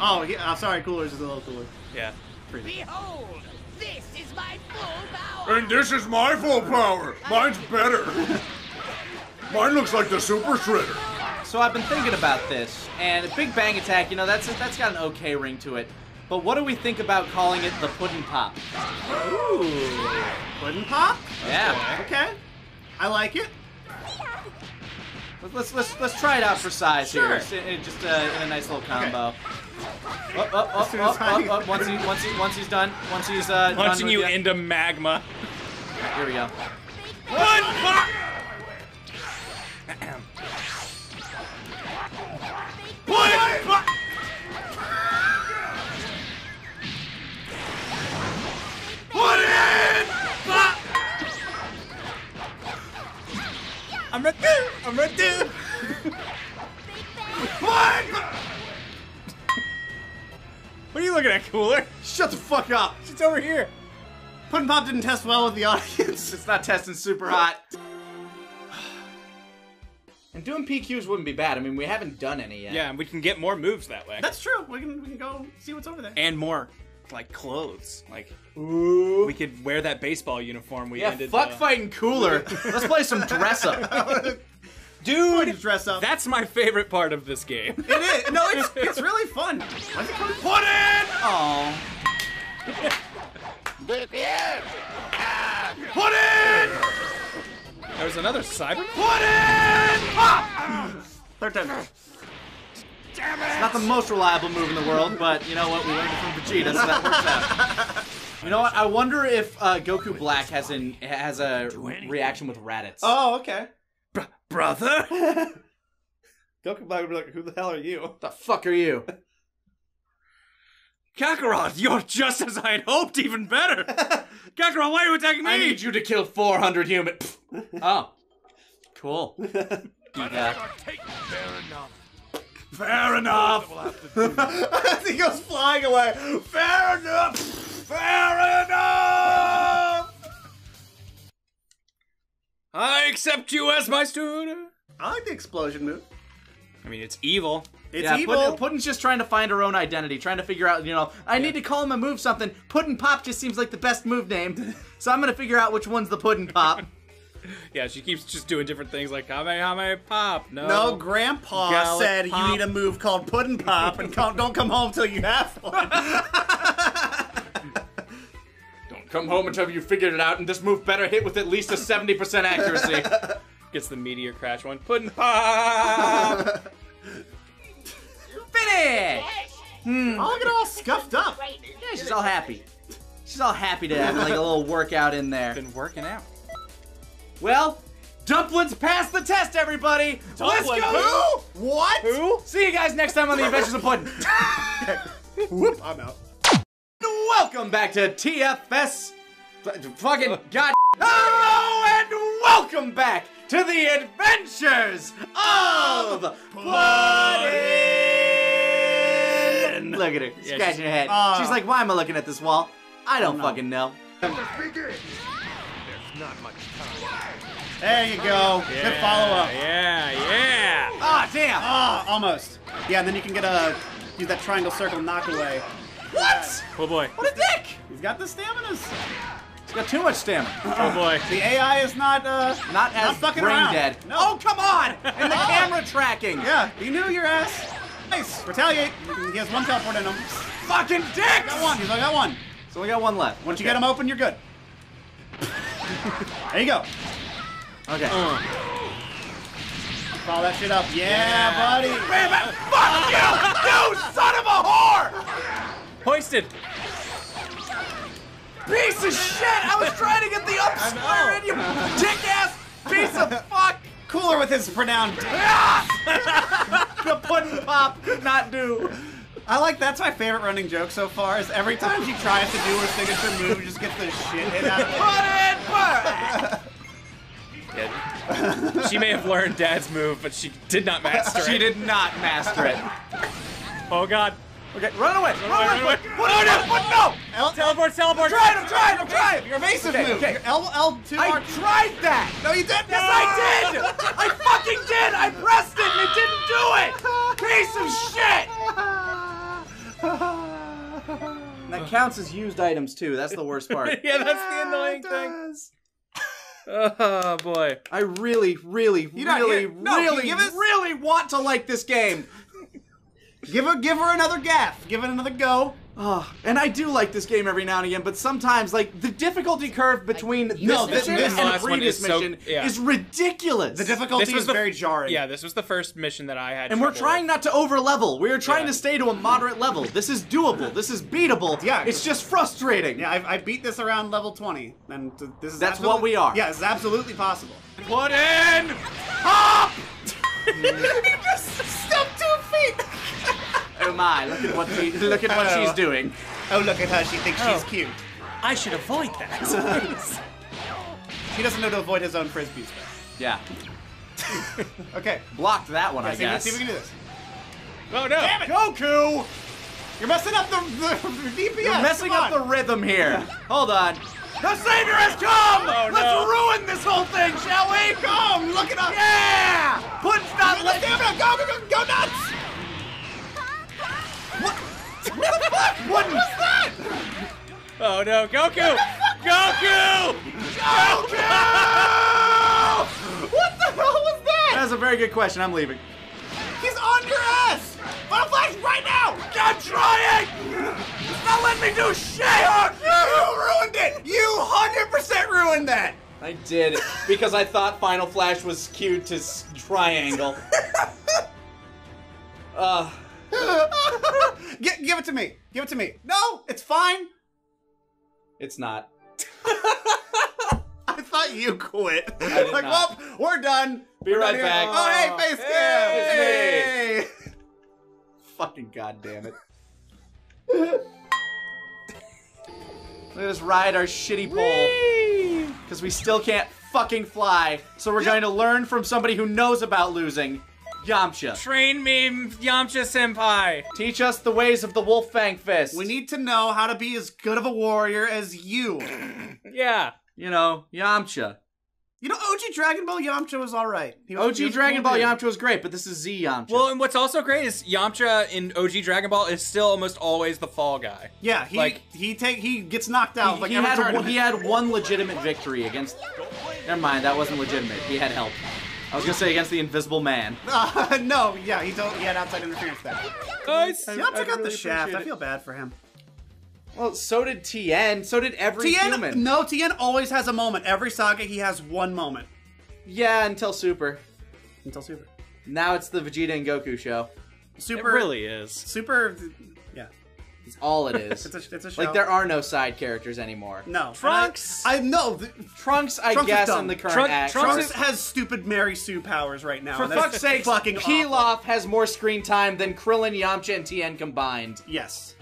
Oh, yeah, I'm sorry, Cooler's is a little cooler. Yeah. Behold, this is my full power. And this is my full power. Mine's better. Mine looks like the Super Shredder. So I've been thinking about this, and Big Bang Attack, you know, that's that's got an okay ring to it. But what do we think about calling it the Puddin' Pop? Ooh. Puddin' Pop? Yeah. Okay. I like it. Let's let's let's, let's try it out for size Sure. here. Just uh, in a nice little combo. Up, up, up, up, up, up. Once he once he once he's done, once he's uh, done Punching you ya- into magma. Here we go. I'm right there. I'm right there. What are you looking at, Cooler? Shut the fuck up. It's over here. Puddin' Pop didn't test well with the audience. It's not testing super hot. And doing PQs wouldn't be bad. I mean, we haven't done any yet. Yeah, and we can get more moves that way. That's true. We can we can go see what's over there. and more, like clothes. Like we could wear that baseball uniform we Yeah, ended. fuck the- fighting cooler. Let's play some dress up. Dude, dress up. That's my favorite part of this game. It is. No, it's it's really fun. Why's it coming? Puddin! Oh. Puddin! There was another cyber. Puddin! Ah! Third time. Damn It's not the most reliable move in the world, but you know what? We learned it from Vegeta, so that works out. You know what? I wonder if uh, Goku Black has an has a reaction with Raditz. Oh, okay. Brother? Goku Black would be like, "Who the hell are you?" the fuck are you? Kakarot, you're just as I had hoped, even better. Kakarot, why are you attacking me? I need you to kill 400 human. oh, cool. Yeah. Fair enough. As he goes flying away. Fair enough. Fair enough. I accept you as my student. I like the explosion move. I mean, it's evil. It's yeah, evil. Puddin', Puddin's just trying to find her own identity, trying to figure out, you know, I need to call him a move something. Puddin' Pop just seems like the best move name, so I'm gonna figure out which one's the Puddin' Pop. Yeah, she keeps just doing different things like Kamehame Pop. No. No, Grandpa Gallic said Pop. you need a move called Puddin' Pop, and don't come home till you have one. Don't come home until you figured it out, and this move better hit with at least a 70% accuracy. Gets the meteor crash one. Puddin' Pop! Finish! Oh, look at it all scuffed up. Yeah, she's all happy. She's all happy to have like a little workout in there. Been working out. Well, Dumplings passed the test, everybody. Let's Dumpling go. who? What? Who? See you guys next time on the Adventures of Puddin. Whoop, I'm out. Welcome back to TFS. Fucking god. Hello and welcome back to the Adventures of Puddin. Look at her, Yeah, scratching her head. Oh. She's like, "Why am I looking at this wall? I don't no. fucking know." There's not much time. There you go. Good follow up. Yeah, yeah. Ah, damn. Ah, almost. Yeah, and then you can get a use that triangle circle knock away. What? Oh boy. What a dick! He's got the staminas. He's got too much stamina. Oh boy. The AI is not uh Not as fucking brain around. dead. No. Oh, come on! And the camera tracking. Yeah, he knew your ass. Nice. Retaliate. He has one teleport in him. Fucking dicks! Got one. He's only got one. So we got one left. Once you get him open, you're good. there you go. Okay. Follow that shit up. Yeah, buddy. Wait a minute! Fuck you! You son of a whore! Hoisted. Piece of shit! I was trying to get the up square in, you dick ass piece of fuck! Cooler with his pronoun the pudding pop could not do. I like that's my favorite running joke so far. Is every time she tries to do her signature move, she just gets the shit hit out of it. Puddin' pop! Yeah. she may have learned Dad's move, but she did not master it. She did not master it. Oh God. Okay, run away! Run, away, away! run away. What? No, no, what? No! Teleport, teleport. I'm trying, I'm trying, I'm trying! five. Your evasive Okay, move. okay. Your L L two. I R- tried that! no, you didn't. Yes, I did! I fucking did! I pressed it and it didn't do it! Piece of shit! That counts as used items too. That's the worst part. yeah, that's the annoying thing. Oh boy. I really, really, You don't- really, no, really, give really want to like this game. Give her, give her another gaff. Give it another go. Oh, and I do like this game every now and again, but sometimes, like, the difficulty curve between this No, this- mission this and the previous is so- mission yeah. is ridiculous. The difficulty This was is the- very jarring. Yeah, this was the first mission that I had. and we're trying with. not to over level. We are trying Yeah. to stay to a moderate level. This is doable. This is beatable. Yeah. It's just frustrating. Yeah, I, I beat this around level 20, and this is That's what we are. Yeah, it's absolutely possible. Put in! Hop! just stepped two feet. Oh my, look at what she, look at what Oh. she's doing. Oh, look at her. She thinks she's Oh. cute. I should avoid that. He doesn't know to avoid his own frisbees. Yeah. Okay. Blocked that one, I see, if we- guess. see if we can do this. oh no! Damn it! Goku! You're messing up the, the, the DPS. You're messing up the rhythm here. Hold on. The savior has come! Oh, Let's no. ruin this whole thing, shall we? Come, look it up. Yeah! Put not Let's damn it. Go, go, go, go nuts. What? What the fuck? What was that? Oh no, Goku! Goku! Goku! what the hell was that? That's a very good question. I'm leaving. He's on your ass. Final flash right now. I'm trying! It's not letting me do shit! You ruined it. You 100% ruined that. I did because I thought Final Flash was cute to s- triangle. uh, Gi- give it to me. Give it to me. No, it's fine. it's not. I thought you quit. did like, not. well, we're done. Be We're right done back. Oh, hey, face Hey, cam. it's Fucking goddamn it. Let us ride our shitty pole. Because we still can't fucking fly. So we're going to learn from somebody who knows about losing. Yamcha. Train me, Yamcha Senpai. Teach us the ways of the Wolf Fang Fist. We need to know how to be as good of a warrior as you. Yeah. you know, Yamcha. You know, OG Dragon Ball Yamcha was all right. He was- he OG was Dragon cool Ball dude. Yamcha was great, but this is Z Yamcha. Well, and what's also great is Yamcha in OG Dragon Ball is still almost always the fall guy. Yeah, he Like- he take he gets knocked out he, like he had tournament. he had one legitimate victory against. Never mind, that wasn't legitimate. He had help. I was gonna say against the Invisible Man. Uh, no, yeah, he told, he had outside interference there. Nice. Yamcha got the shaft. I feel bad for him. Well, so did Tien. So did every Tien, human. no, Tien always has a moment. Every saga, he has one moment. Yeah, until Super. Until Super. Now it's the Vegeta and Goku show. Super It Super really is. Super. Yeah, It's all it is. it's a it's a show. like there are no side characters anymore. no Trunks. I, I know. th- Trunks, I Trunks is guess, dumb. in the current Trunk- act. Trunks Trunks is- has stupid Mary Sue powers right now. For and that's fuck's sake, fucking awful. Pilaf has more screen time than Krillin, Yamcha, and Tien combined. Yes,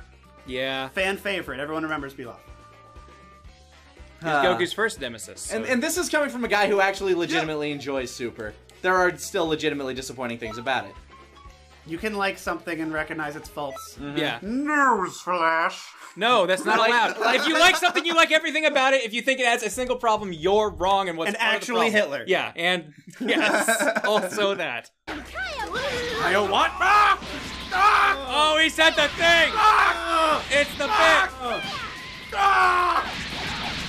Yeah. fan favorite. Everyone remembers Pilaf. He's Uh, Goku's first nemesis. so- And, and this is coming from a guy who actually legitimately enjoys Super. There are still legitimately disappointing things about it. You can like something and recognize its faults. yeah. Newsflash. No, that's not Like- allowed. if you like something, you like everything about it. If you think it has a single problem, you're wrong. And what's And part of the actually problem. Hitler. Yeah, and yes, also that. I don't want Oh, he said the thing. It's the bit.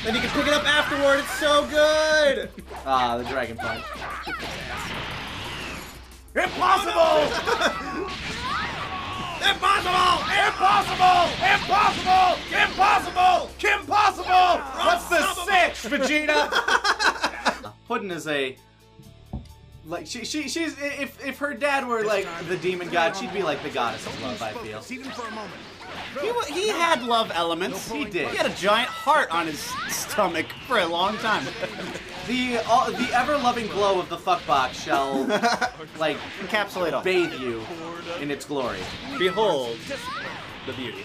Then you can pick it up afterward. It's so good. Ah, the Dragon Punch. Impossible! Impossible! Impossible! Impossible! Impossible! Impossible! What's the six, Vegeta? Puddin is a like she, she she's if if her dad were like the demon god, she'd be like the goddess of love. I feel. See them for a moment. He, wa- he had love elements. He did. He had a giant heart on his stomach for a long time. The all, the ever loving glow of the fuck box shall like Encapsulate all. bathe you in its glory. Behold the beauty.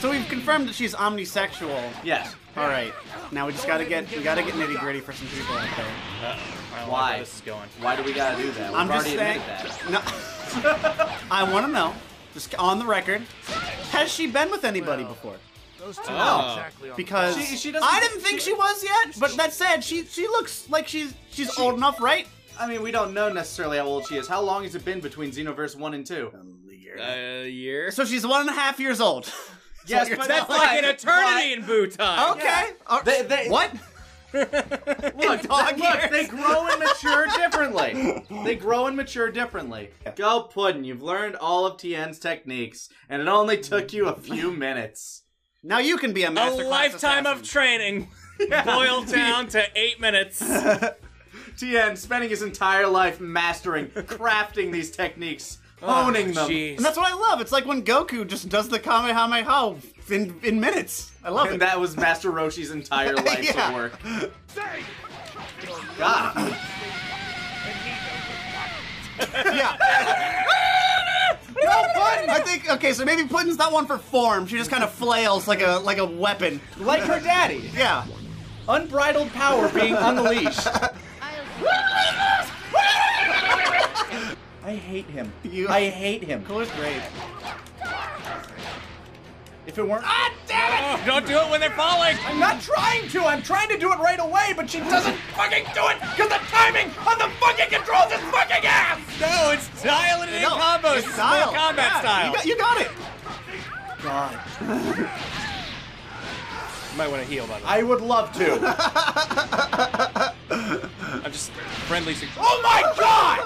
So we've confirmed that she's omnisexual. Yes. All right. Now we just gotta get we gotta get nitty gritty for some people out there. Uh-oh. I don't like Why? where this is going. Why do we gotta do that? We've I'm just already saying. admitted that. No. I want to know, just on the record, has she been with anybody before? Those two Oh. are exactly on because She- she doesn't- I didn't think she was yet. But that said, she she looks like she's she's old enough, right? I mean, we don't know necessarily how old she is. How long has it been between Xenoverse 1 and 2? A year. A year. So she's one and a half years old. Yes, you're but That's telling like an eternity in Buu time. Okay. Uh, They- they- what? Look, dog look, they grow and mature differently. They grow and mature differently. Go Puddin', you've learned all of Tien's techniques, and it only took you a few minutes. Now you can be a master. A lifetime of training boiled down to eight minutes. Tien spending his entire life mastering, crafting these techniques, oh, honing them. Jeez. And that's what I love. It's like when Goku just does the Kamehameha in in minutes. I love And it. that was Master Roshi's entire life's Yeah. work. God. yeah. Go Puddin'! I think okay, so maybe Puddin's not one for form. She just kind of flails like a like a weapon. Like her daddy. Yeah. Unbridled power being unleashed. I hate him. You- I hate him. Cooler's great. If it weren't. Ah, damn it! Oh, don't do it when they're falling. I'm not trying to. I'm trying to do it right away, but she doesn't fucking do it because the timing on the fucking controls is fucking ass. No, it's dialing it in No, combos. it's It's style. Mortal Kombat Yeah, style. You got, you got it. God, You might want to heal, by the way. I would love to. I'm just friendly. Su- oh my god!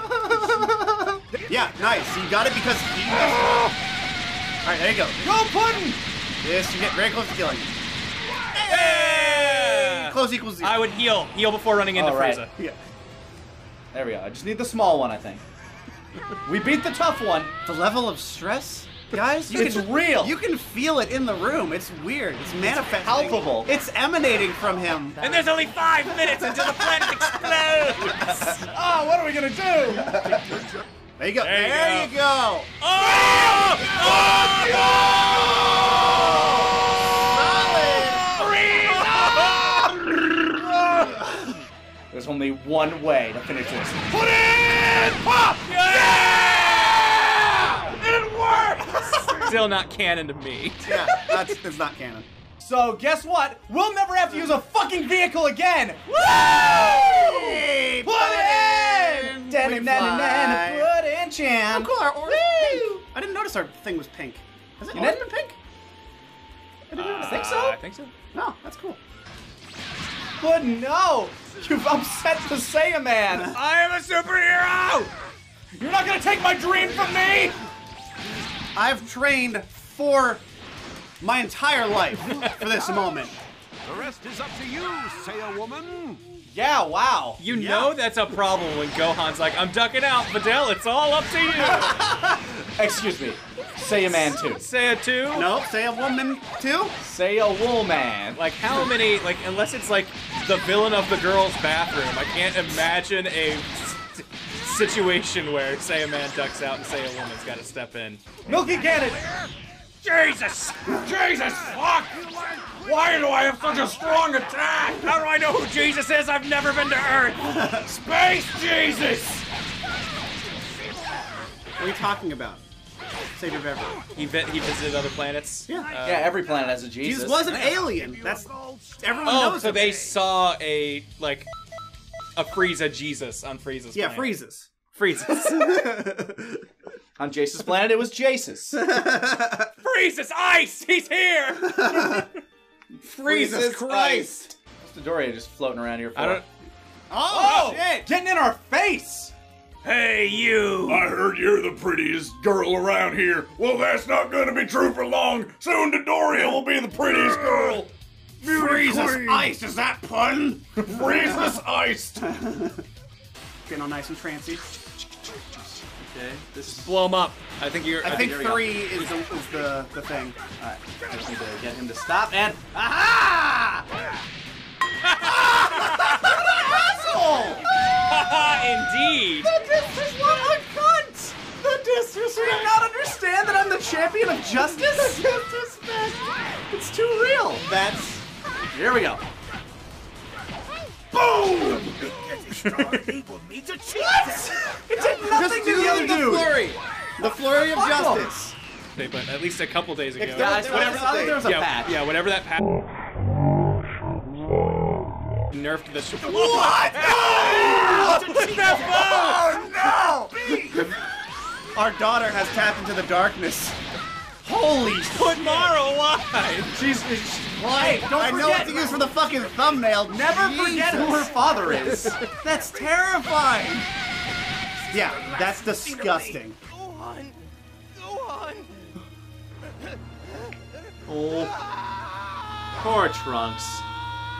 Yeah, nice. You got it because he. All right, there you go. Go Puddin'! Yes, you get very close to killing. Yeah! Close equals zero. I would heal. Heal before running into All right. Frieza. Yeah. There we go. I just need the small one, I think. We beat the tough one. The level of stress, guys. You It's can, real. You can feel it in the room. It's weird. It's manifesting. palpable. It's emanating from him. And there's only five minutes until the planet explodes. Oh, what are we gonna do? There you go. There you There go. you go. Oh! Oh! There's only one way to finish this. Put it! Pop! Yeah! It works! Still not canon to me. Yeah, that's, that's not canon. So guess what? We'll never have to use a fucking vehicle again. Woo! Hey, Put it in. We Da-na-na-na-na. Put in, Chan. Oh, cool. Our orange pink. I didn't notice our thing was pink. Is it You orange didn't? and pink? I didn't notice. think so? Uh, I think so. No, that's cool. But no, you've upset the Saiyaman. I am a superhero! You're not gonna take my dream from me. I've trained for my entire life for this moment. The rest is up to you, Saiya woman. Yeah, wow. You know that's a problem when Gohan's like, I'm ducking out, Videl, it's all up to you. Excuse me. Saiyaman 2. Say a two? No, Saiya woman too. a woman. Like how many? Like unless it's like the villain of the girl's bathroom, I can't imagine a situation where Saiyaman ducks out and Saiya woman's got to step in. Milky Cannon. Jesus! Jesus! Fuck! Why do I have such a strong attack? How do I know who Jesus is? I've never been to Earth. Space Jesus! What are you talking about? Savior your Beverly. He vi- he visited other planets. Yeah. Uh, yeah, every planet has a Jesus. Jesus was an alien. That's everyone Oh, knows. so him. they saw a like a Frieza Jesus on Frieza's yeah, planet. freezes. Freezes. On Jeice's planet, it was Jace's. Frieza's ice! He's here! Jesus Christ. What's Doria just floating around here for? I don't. Oh, Oh, shit! getting in our face. Hey, you! I heard you're the prettiest girl around here. Well, that's not gonna be true for long. Soon Dodoria will be the prettiest girl. Freezes ice. Is that pun? Freezeless iced. Getting all nice and trancy. Okay, this is. Blow him up. I think you're. I think here we go. three is the, is the the thing. Alright, I just need to get him to stop and. Aha! Indeed. The Disters want a cunt! The Disters do not understand that I'm the champion of justice? The Disters, man. It's too real. That's Here we go. Boom! What? It did nothing just to do the other the dude. flurry. The flurry of justice. yesterday, but at least a couple days ago. Yeah, I- whatever- I think there was a yeah, patch. Yeah, whatever that patch. Nerfed the. Sh- What? Oh no! Our daughter has tapped into the darkness. Holy Put Mara why? She's. Hey, don't I know what to use for the fucking thumbnail. Never forget who her father is. That's terrifying. Yeah, that's disgusting. Go on. Go on. Oh. Poor Trunks.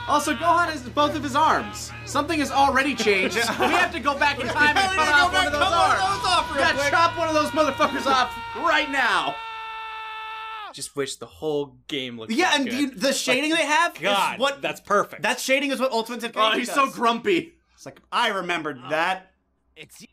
Also, Gohan has both of his arms. Something has already changed. we have to go back in time and cut need to go off one of those cut one of arms. those off real yeah, quick. chop one of those motherfuckers off right now. Just wish the whole game looked. Yeah, and good. you, the shading they have God, is what that's perfect. that shading is what Ultimate Team Oh, he's so grumpy. It's like I remembered uh, that. It's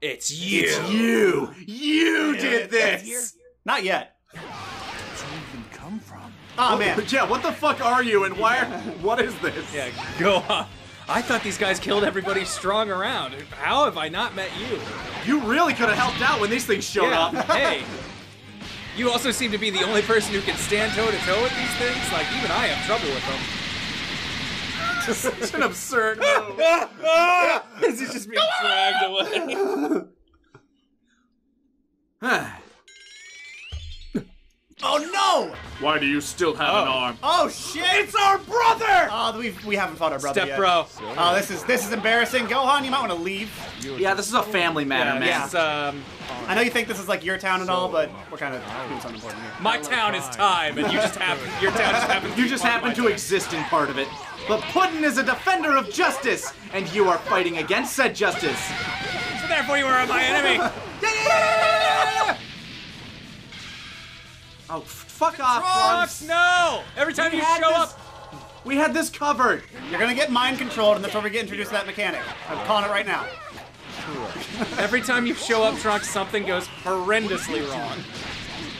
It's you. It's you. You did this. Not yet. Where'd you even come from? Oh man. Yeah, what the fuck are you and why are, what is this? Yeah, go on. I thought these guys killed everybody strong around. How have I not met you? You really could have helped out when these things showed Yeah, up. hey. You also seem to be the only person who can stand toe to toe with these things. Like even I have trouble with them. Such an absurd move. This is just being dragged away. Oh no! Why do you still have an arm? Oh shit! It's our brother! Oh, we we haven't fought our brother Step yet. bro. Oh, this is this is embarrassing. Gohan, you might want to leave. yeah, this is a family matter, man. This is, um, I know you think this is like your town and all, but we're kind of doing something important here. my town is time, and you just happen. Your town just happens. You just happen to exist in part of it. But Puddin is a defender of justice, and you are fighting against said justice. So therefore, you are my enemy. Oh, f- fuck off, Trunks, Trunks. no! Every time We you show this- up, We had this covered. You're gonna get mind controlled, and that's where we get introduced to that mechanic. I'm calling it right now. every time you show up, Trunks, something goes horrendously wrong.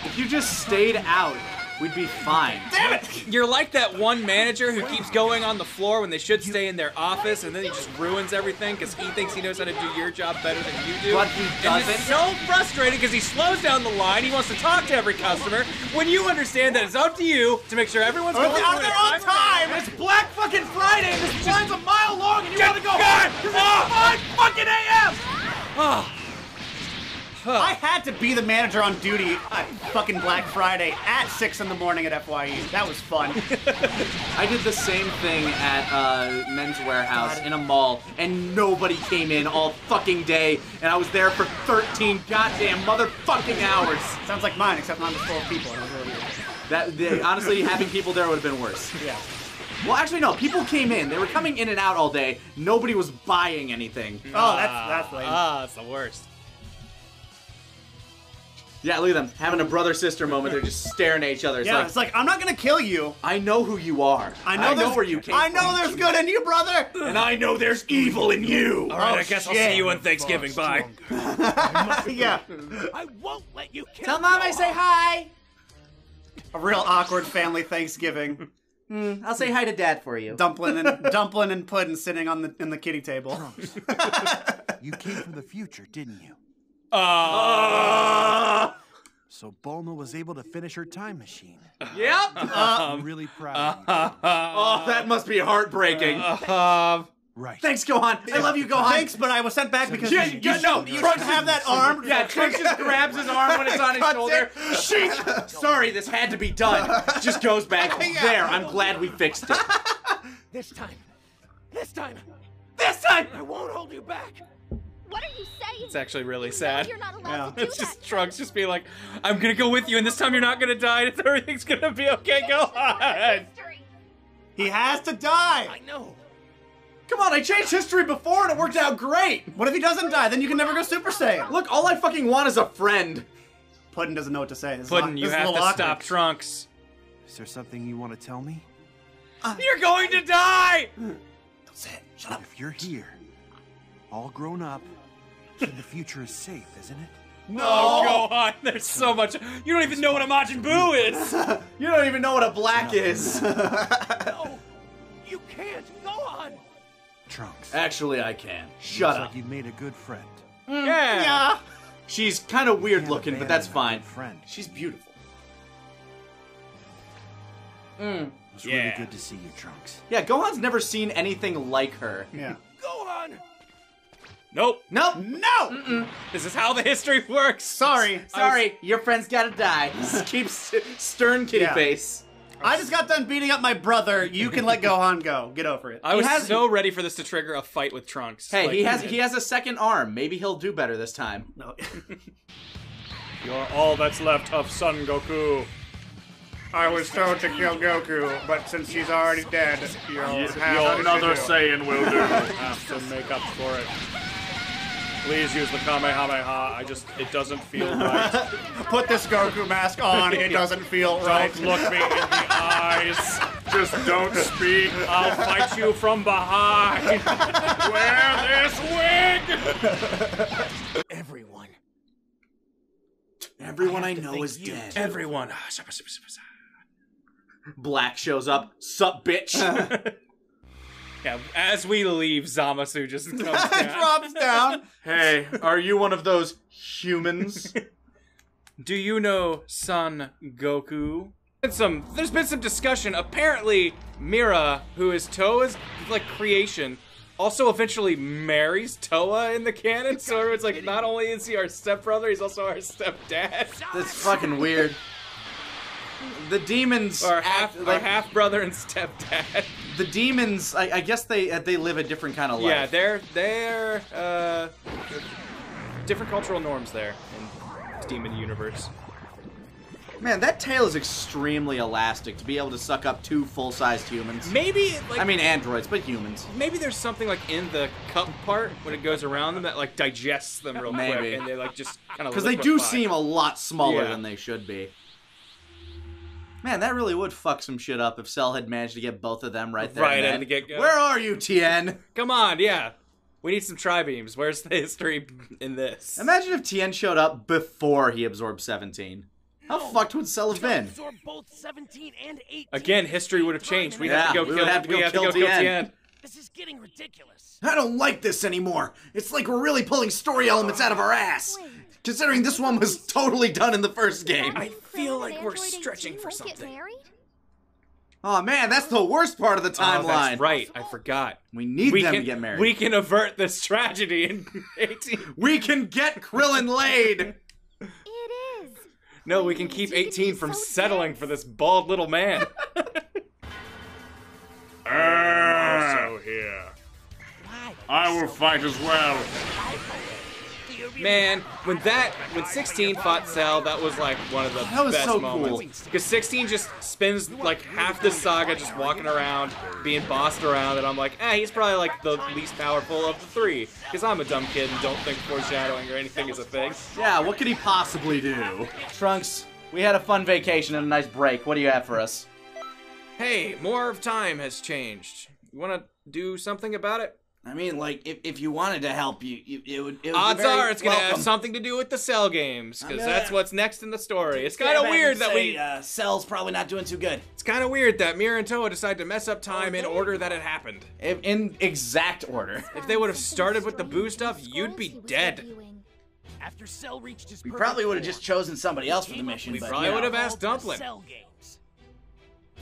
If you just stayed out, we'd be fine. Damn it! You're like that one manager who keeps going on the floor when they should stay in their office, and then he just ruins everything because he thinks he knows how to do your job better than you do. But he doesn't. And it's so frustrating because he slows down the line. He wants to talk to every customer when you understand that it's up to you to make sure everyone's going they're on their own time. It's Black fucking Friday. and This line's a mile long, and you want to go God! home. 'cause it's 5 fucking a.m. Oh, ah. I had to be the manager on duty on fucking Black Friday at six in the morning at Fye. That was fun. I did the same thing at uh, Men's Wearhouse in a mall, and nobody came in all fucking day, and I was there for 13 goddamn motherfucking hours. Sounds like mine, except mine was full of people. and it was really. That the, honestly, having people there would have been worse. Yeah. Well, actually, no. People came in. They were coming in and out all day. Nobody was buying anything. Oh, that's that's lame. ah, that's the worst. Yeah, look at them having a brother sister moment. They're just staring at each other. It's yeah, like, it's like I'm not gonna kill you. I know who you are. I know, I know there's- where you came I know from. there's good in you, brother. and I know there's evil in you. All right, Oh, I guess I'll see you on Thanksgiving. Bye. yeah. I won't let you kill me. Tell mom I say hi. A real awkward family Thanksgiving. Hmm, I'll say hi to dad for you. Dumpling and Dumpling and Puddin sitting on the in the kitty table. You came from the future, didn't you? Uh, So Bulma was able to finish her time machine. Yep. I'm really proud of oh, that must be heartbreaking. um. Right. Thanks, Gohan. I love you, Gohan. Thanks, but I was sent back because Yeah, you, you, no, you Trunks shouldn't have that arm. Yeah, Trunks just grabs his arm when it's on his Cuts shoulder. it. Sheesh. Sorry, this had to be done. Just goes back. There, I'm glad we fixed it. This time. This time. This time. I won't hold you back. What are you saying? it's actually really You sad. You're not allowed Yeah. to do It's just that. Trunks just being like, I'm gonna go with you, and this time you're not gonna die, and everything's gonna be okay. Go on. He has to die. I know. Come on, I changed history before and it worked out great. What if he doesn't die? Then you can never go Super Saiyan. Look, all I fucking want is a friend. Puddin doesn't know what to say. This Puddin, not- you this is have to little stop. Trunks. Is there something you want to tell me? You're going to die! Don't say it. Shut up. If you're here, all grown up, then the future is safe, isn't it? Oh, go on. There's so much. You don't even know what a Majin Buu is. You don't even know what a black is. No. You can't. Go on. Trunks. Actually, I can. Shut Looks up. like you've made a good friend. Mm, yeah. Yeah. She's kind of weird looking, but that's fine. friend. She's beautiful. Mm. It's was really good to see you, Trunks. Yeah, Gohan's never seen anything like her. Yeah. Gohan! Nope. Nope. No! This is how the history works. Sorry. Sorry, your friend's gotta die. Keep st- stern kitty Yeah. face. I just got done beating up my brother. You can let Gohan go. Get over it. I was has- so ready for this to trigger a fight with Trunks. Hey, Like, he has he has a second arm. Maybe he'll do better this time. No. You're all that's left of Son Goku. I was told to kill Goku, but since he's already dead, you'll have Your another to do. Saiyan will do. have to make up for it. Please use the Kamehameha. I just, it doesn't feel right. Put this Goku mask on. It doesn't feel right. Don't look me in the eyes. Just don't speak. I'll fight you from behind. Wear this wig. Everyone. Everyone I, to know is you dead. Everyone. Ah, Black shows up. Sup, bitch. Yeah, as we leave, Zamasu just comes down. Drops down. hey, are you one of those humans? Do you know Son Goku? And some there's been some discussion. Apparently, Mira, who is Towa's like creation, also eventually marries Towa in the canon. So everyone's like, not only is he our stepbrother, he's also our stepdad. That's fucking weird. The demons Or act half our like half brother and stepdad. The demons. I, I guess they uh, they live a different kind of life. Yeah, they're they're uh different cultural norms there in Demon Universe. Man, that tail is extremely elastic to be able to suck up two full-sized humans. Maybe like I mean androids, but humans. maybe there's something like in the cup part when it goes around them that like digests them real Maybe. quick and they like just kind of Because they do seem a lot smaller Yeah. than they should be. Man, that really would fuck some shit up if Cell had managed to get both of them right there. Right and at then. the get-go. Where are you, Tien? Come on, yeah. We need some tri beams. Where's the history in this? Imagine if Tien showed up before he absorbed 17. How fucked would Cell have been? Absorb both 17 and 18. Again, history would have changed. We Yeah, have to go we kill. have to we go have kill to go kill Tien. Tien. This is getting ridiculous. I don't like this anymore. It's like we're really pulling story elements out of our ass. Considering this one was totally done in the first game. I feel like we're stretching for something. Oh man, that's the worst part of the Oh, timeline. that's right. I forgot. We need we them can to get married. we can avert this tragedy in 18. We can get Krillin laid. It is. No, we can keep 18 from settling for this bald little man. Ah. Also here. I will fight as well. Man, when that when 16 fought Cell, that was like one of the That was best so moments. Because 16 just spends like half the saga just walking around, being bossed around, and I'm like, ah, he's probably like the least powerful of the three. Because I'm a dumb kid and don't think foreshadowing or anything is a thing. Yeah, what could he possibly do? Trunks, we had a fun vacation and a nice break. What do you have for us? Hey, more of time has changed. You want to do something about it? I mean, like, if, if you wanted to help, you, you it would. It would Odds be are it's gonna have something to do with the Cell games, because I'm that's what's next in the story. It's kind of weird that we. uh, Cell's probably not doing too good. It's kind of weird that Mira and Towa decided to mess up time in order that it happened. In, in exact order. If they would have started with the Buu stuff, you'd be dead. After Cell reached his We probably would have just chosen somebody else for the mission. with but, probably you know. would have asked called the Dumpling.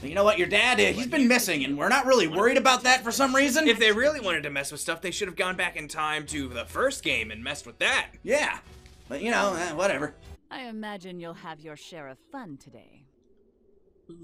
Cell games. You know what? Your dad, uh, he's been missing, and we're not really worried about that for some reason. If they really wanted to mess with stuff, they should have gone back in time to the first game and messed with that. yeah, but you know, eh, whatever. I imagine you'll have your share of fun today.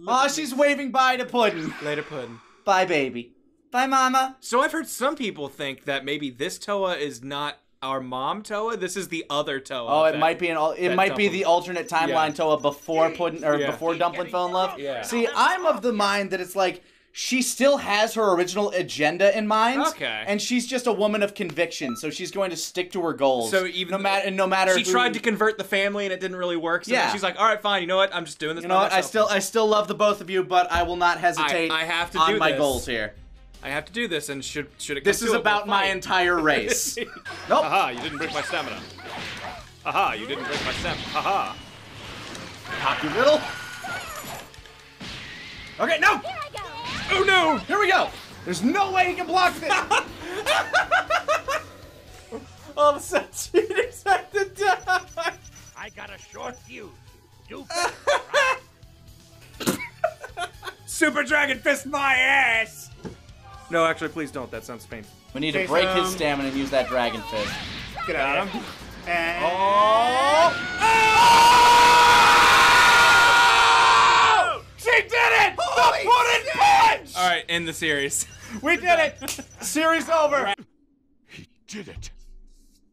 Oh, she's waving bye to Puddin'. Later, Puddin. Bye, baby. Bye, mama. So I've heard some people think that maybe this Towa is not our mom Towa. This is the other Towa. Oh, it that- might be an. al- It that might be the alternate timeline Yeah. Towa before Puddin' or Yeah. before Dumpling fell in love. Yeah. See, I'm of the mind that it's like she still has her original agenda in mind. Okay. And she's just a woman of conviction, so she's going to stick to her goals. So even no matter no matter she who- tried to convert the family and it didn't really work. So Yeah. she's like, all right, fine. You know what? I'm just doing this. You by know what? I still I still love the both of you, but I will not hesitate I have to on do my this. goals here. I have to do this, and should should it? This come is to it, about my fight. entire race. nope. Aha, you didn't break my stamina. Aha, you didn't break my stamina. Aha. Cocky little. Okay, no! Oh no! Here we go! There's no way he can block this! All of a sudden, she didn't to die. I got a short fuse. You Super Dragon Fist my ass! No, actually, please don't. That sounds painful. We need to Okay, break so- his stamina and use that dragon fist. Get out of here. And oh! She did it! the pudding punch! All right, end the series. We did it! Series over! He did it.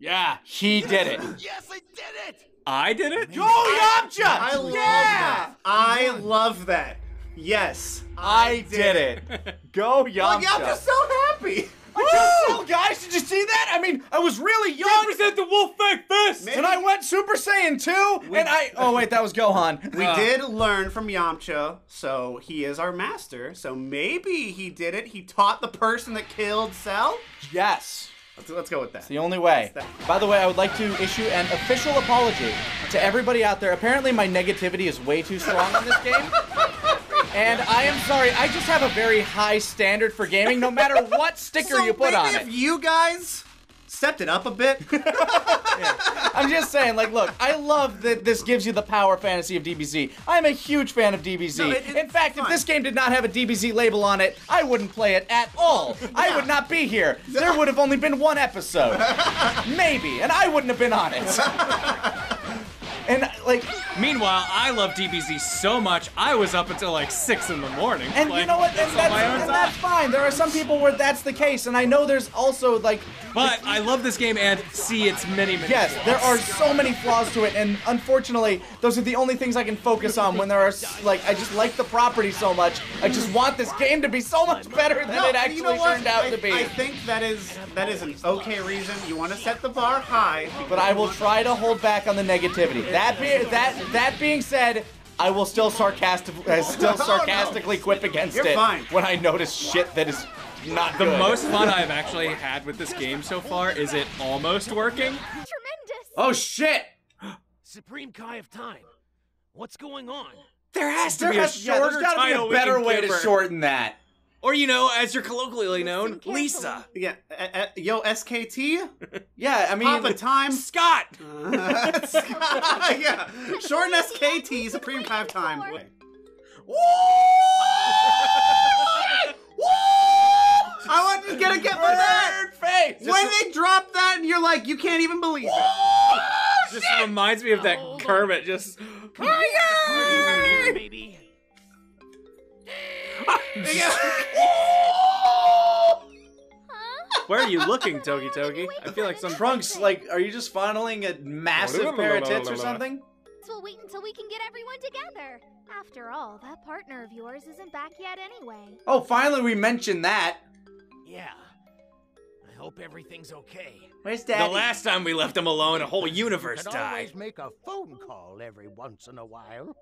Yeah, he did it. Yes, I did it! I did it. Go Yamcha! I love that. I love that. Yes. I did it. Go Yamcha. Like, yeah, I'm just so happy. Woo! guys, did you see that? I mean, I was really young. Represent the wolf fang fist. And I went Super Saiyan 2, and I. Oh, wait, that was Gohan. We Uh, did learn from Yamcha, so he is our master. So maybe he did it. He taught the person that killed Cell. Yes. Let's, let's go with that. It's the only way. By the way, I would like to issue an official apology to everybody out there. Apparently, my negativity is way too strong in this game. And I am sorry, I just have a very high standard for gaming, no matter what sticker So you put on if it. you guys stepped it up a bit. I'm just saying, like, look, I love that this gives you the power fantasy of DBZ. I'm a huge fan of DBZ. No, it- In fact, if this game did not have a DBZ label on it, I wouldn't play it at all. I would not be here. There would have only been one episode. Maybe, and I wouldn't have been on it. And, like, Meanwhile, I love DBZ so much, I was up until like six in the morning. And playing you know what? And on that's, and that's fine. There are some people where that's the case, and I know there's also like. But I love this game and see its many, many. Yes, flaws. there are so many flaws to it, and unfortunately, those are the only things I can focus on when there are like I just like the property so much. I just want this game to be so much better than No, it actually you know what? turned out I, to be. I think that is that is an okay reason. You want to set the bar high. but I will try to hold back on the negativity. That be, that that being said. I will still sarcastic, uh, still sarcastically quip against You're it fine. when I notice shit that is not The good. most fun I've actually had with this game so far is it almost working. Tremendous! Oh shit! Supreme Kai of Time. What's going on? There has to There be a has, yeah, shorter there's gotta title be a better way to shorten that. Or you know, as you're colloquially known, Lisa. Yeah, uh, uh, yo SKT, Yeah, I mean, Papa Time, Scott. Scott. yeah, shorten SKT, Supreme Five Time. I wanted to get a get for that. face. When they drop that, and you're like, you can't even believe it. Just reminds me of that Kermit just. Baby. Where are you looking, Toki Toki? I feel like some Trunks, like, are you just funneling a massive pair of tits or something? We'll wait until we can get everyone together. After all, that partner of yours isn't back yet anyway. Oh, finally we mentioned that. Yeah. I hope everything's okay. Where's Dad? The last time we left him alone, a whole universe Can died. always make a phone call every once in a while.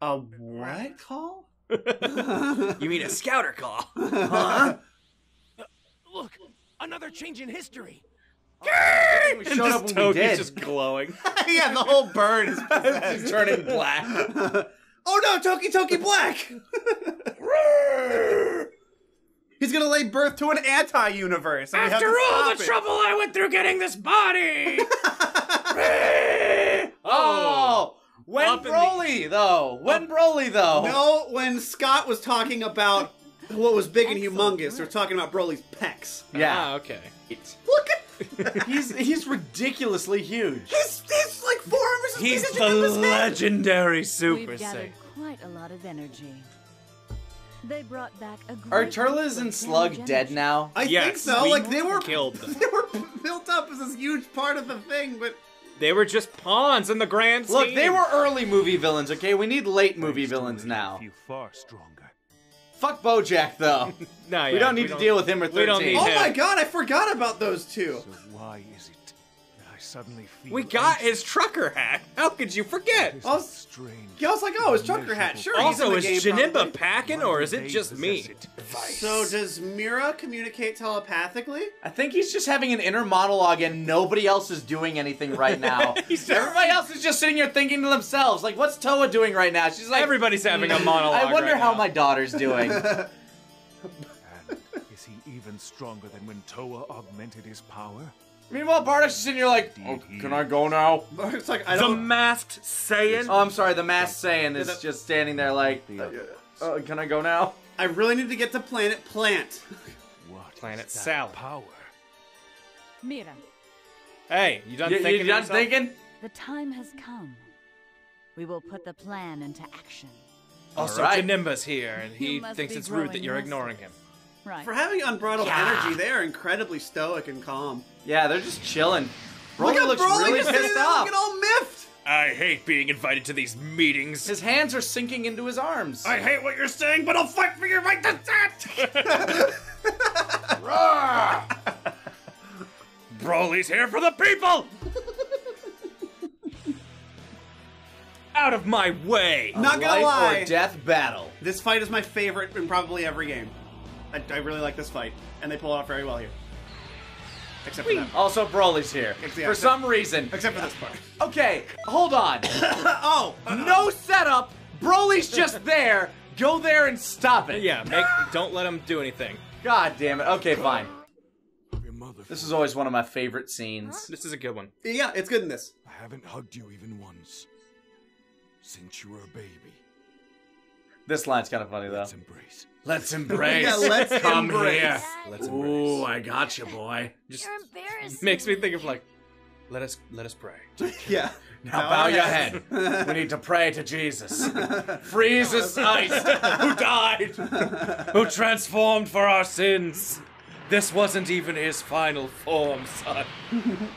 A what call? You mean a scouter call? Huh? Look, another change in history. We showed up when we did. just glowing. yeah, the whole bird is He's turning black. oh no, Toki Toki Black! He's gonna lay birth to an anti-universe. and we have After to all stop the it. trouble I went through getting this body! Oh! When Up in the- Broly, though? When Broly, though? No, when Scott was talking about what was big and humongous, they were talking about Broly's pecs. Yeah. Ah, okay. Look at he's he's ridiculously huge. he's, he's like four arms He's the legendary Super We've gathered Saiyan. quite a lot of energy. They brought back a Are great Turles deal and Slug damage dead now? I think so. we Like they were killed them. They were built up as this huge part of the thing, but They were just pawns in the grand scheme. Look, they were early movie villains, okay? We need late movie villains now. You far stronger. Fuck Bojack, though. Nah, we don't need to deal with him or 13. we don't need oh him. my god, I forgot about those two. So why is it that I suddenly feel We got his trucker hat. How could you forget? I was, strange? yeah, I was like, oh, it's Trucker Hat. Sure. he's in Also, the is game, Janemba probably. packing, or is it just me? So does Mira communicate telepathically? I think he's just having an inner monologue and nobody else is doing anything right now. He's just- Everybody else is just sitting here thinking to themselves, like, what's Towa doing right now? She's like, Everybody's having a "Hmm, monologue I wonder right how now." my daughter's doing. And is he even stronger than when Towa augmented his power? Meanwhile, Bardock's just sitting here like, oh, can I go now? It's like I The don't. masked Saiyan. Oh, I'm sorry. The masked Saiyan is Yeah, just standing there like, uh, uh, can I go now? I really need to get to Planet Plant. Planet Salad. Power. Mira, Hey, you done You, thinking? you to done yourself? thinking? the time has come. We will put the plan into action. Also, Alright. Janemba's here, and You he must thinks be it's rude that growing you're restless. ignoring him. Right. For having unbridled Yeah. energy, they are incredibly stoic and calm. Yeah, they're just chilling. Look Broly at looks Broly really pissed there off. looking all miffed. I hate being invited to these meetings. His hands are sinking into his arms. I hate what you're saying, but I'll fight for your right to that! Broly's here for the people! Out of my way! Not gonna Life lie, or death battle. this fight is my favorite in probably every game. I, I really like this fight, and they pull it off very well here. Except for that. Also, Broly's here. Yeah, For some reason. Except for this part. Okay, hold on. oh, no setup. Broly's just there. Go there and stop it. Yeah, make don't let him do anything. God damn it. Okay, fine. This is always one of my favorite scenes. This is a good one. yeah, it's good in this. I haven't hugged you even once since you were a baby. This line's kind of funny though. Let's embrace. Let's embrace. Yeah, let's Come embrace. here. Let's Ooh, I got you, boy. Just You're embarrassing. makes me think of like, let us let us pray. Yeah. Now bow your head. we need to pray to Jesus. Freeze this ice. Who died? Who transformed for our sins? This wasn't even his final form, son. I'm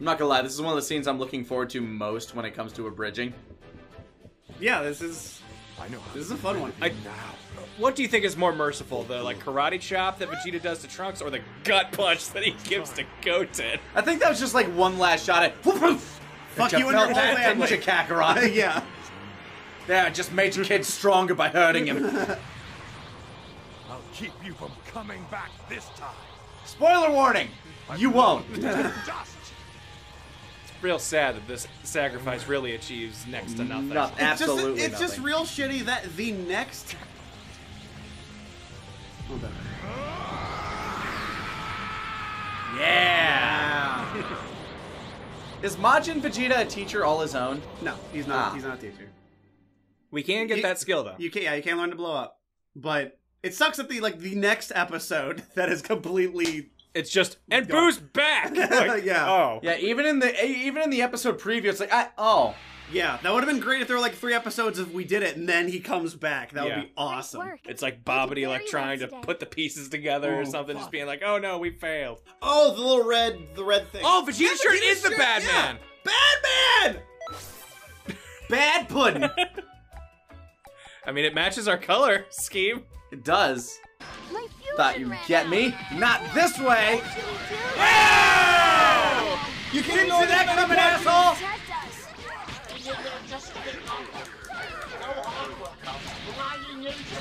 not gonna lie, this is one of the scenes I'm looking forward to most when it comes to abridging. Yeah, this is I know this is a fun one. I, what do you think is more merciful, the like karate chop that Vegeta does to Trunks, or the gut punch that he gives to Goten? I think that was just like one last shot at. Fuck you and your felt whole that, family. didn't you, Kakarot? yeah. Yeah, just made your kid stronger by hurting him. I'll keep you from coming back this time. Spoiler warning! You won't. Dust. It's real sad that this sacrifice really achieves next to nothing. No, It's absolutely just, it's just real shitty that the next. Hold on. Yeah. Is Majin Vegeta a teacher all his own? No, he's not. Ah. He's not a teacher. We can get You- that skill though. You can yeah, you can't learn to blow up. But it sucks that the like the next episode that is completely It's just and Buu's back. Like, Yeah. Oh. Yeah, even in the even in the episode preview, it's like, I, oh, yeah, that would have been great if there were like three episodes of we did it and then he comes back. That Yeah. would be awesome. Work. It's like Babidi very like trying to today. put the pieces together or Oh, something, just being like, "Oh no, we failed." Oh, the little red the red thing. Oh, Vegeta Yeah, shirt Vegeta's is the bad yeah. man. Bad man! bad pudding. I mean, it matches our color scheme. it does. My Thought you'd get me? Not this way. What should we do? You didn't see that coming, asshole.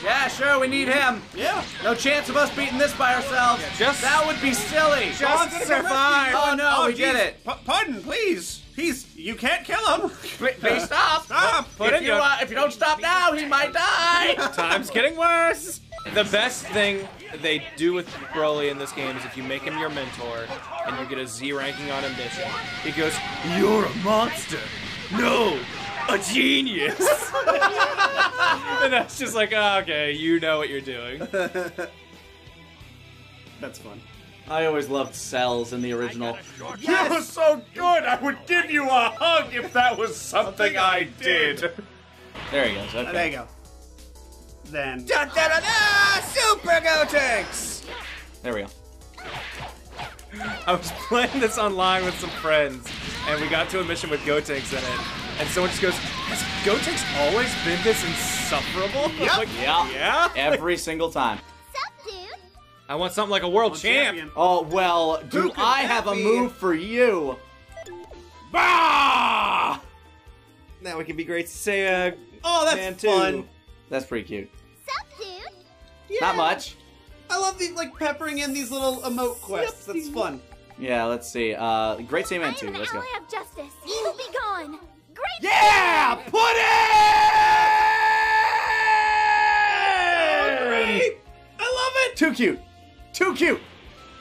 Yeah, sure, we need him. Yeah. No chance of us beating this by ourselves. Just- that would be silly. Just survive. Oh no, we did geez. it. P- pardon, please. He's you can't kill him. Please, please stop. Stop. Put if it you uh, if you don't stop now, he might die. Time's getting worse. The best thing they do with Broly in this game is if you make him your mentor and you get a Z ranking on ambition, he goes, "You're a monster." No, a genius. and that's just like, oh, okay, you know what you're doing. That's fun. I always loved cells in the original. You were so good, I would give you a hug if that was something I did. There he goes. Okay. there you go. Then Da da da da! Super Gotenks! There we go. I was playing this online with some friends, and we got to a mission with Gotenks in it, and someone just goes, "Has Gotenks always been this insufferable?" I'm Yep. like, Yeah. yeah. Every single time. I want something like a world World champ. champion. Oh well, do I that have a be? move for you? Bah! Now we can be great Saiya. Uh, oh, that's Man, too. fun. That's pretty cute. Sup, dude? Not much. I love these like peppering in these little emote quests. That's fun. Yeah, let's see. Uh, Great I Saiyaman am 2. Let's go. ally of justice. You'll be gone. Great. Yeah! Put it! I love it. Too cute. Too cute.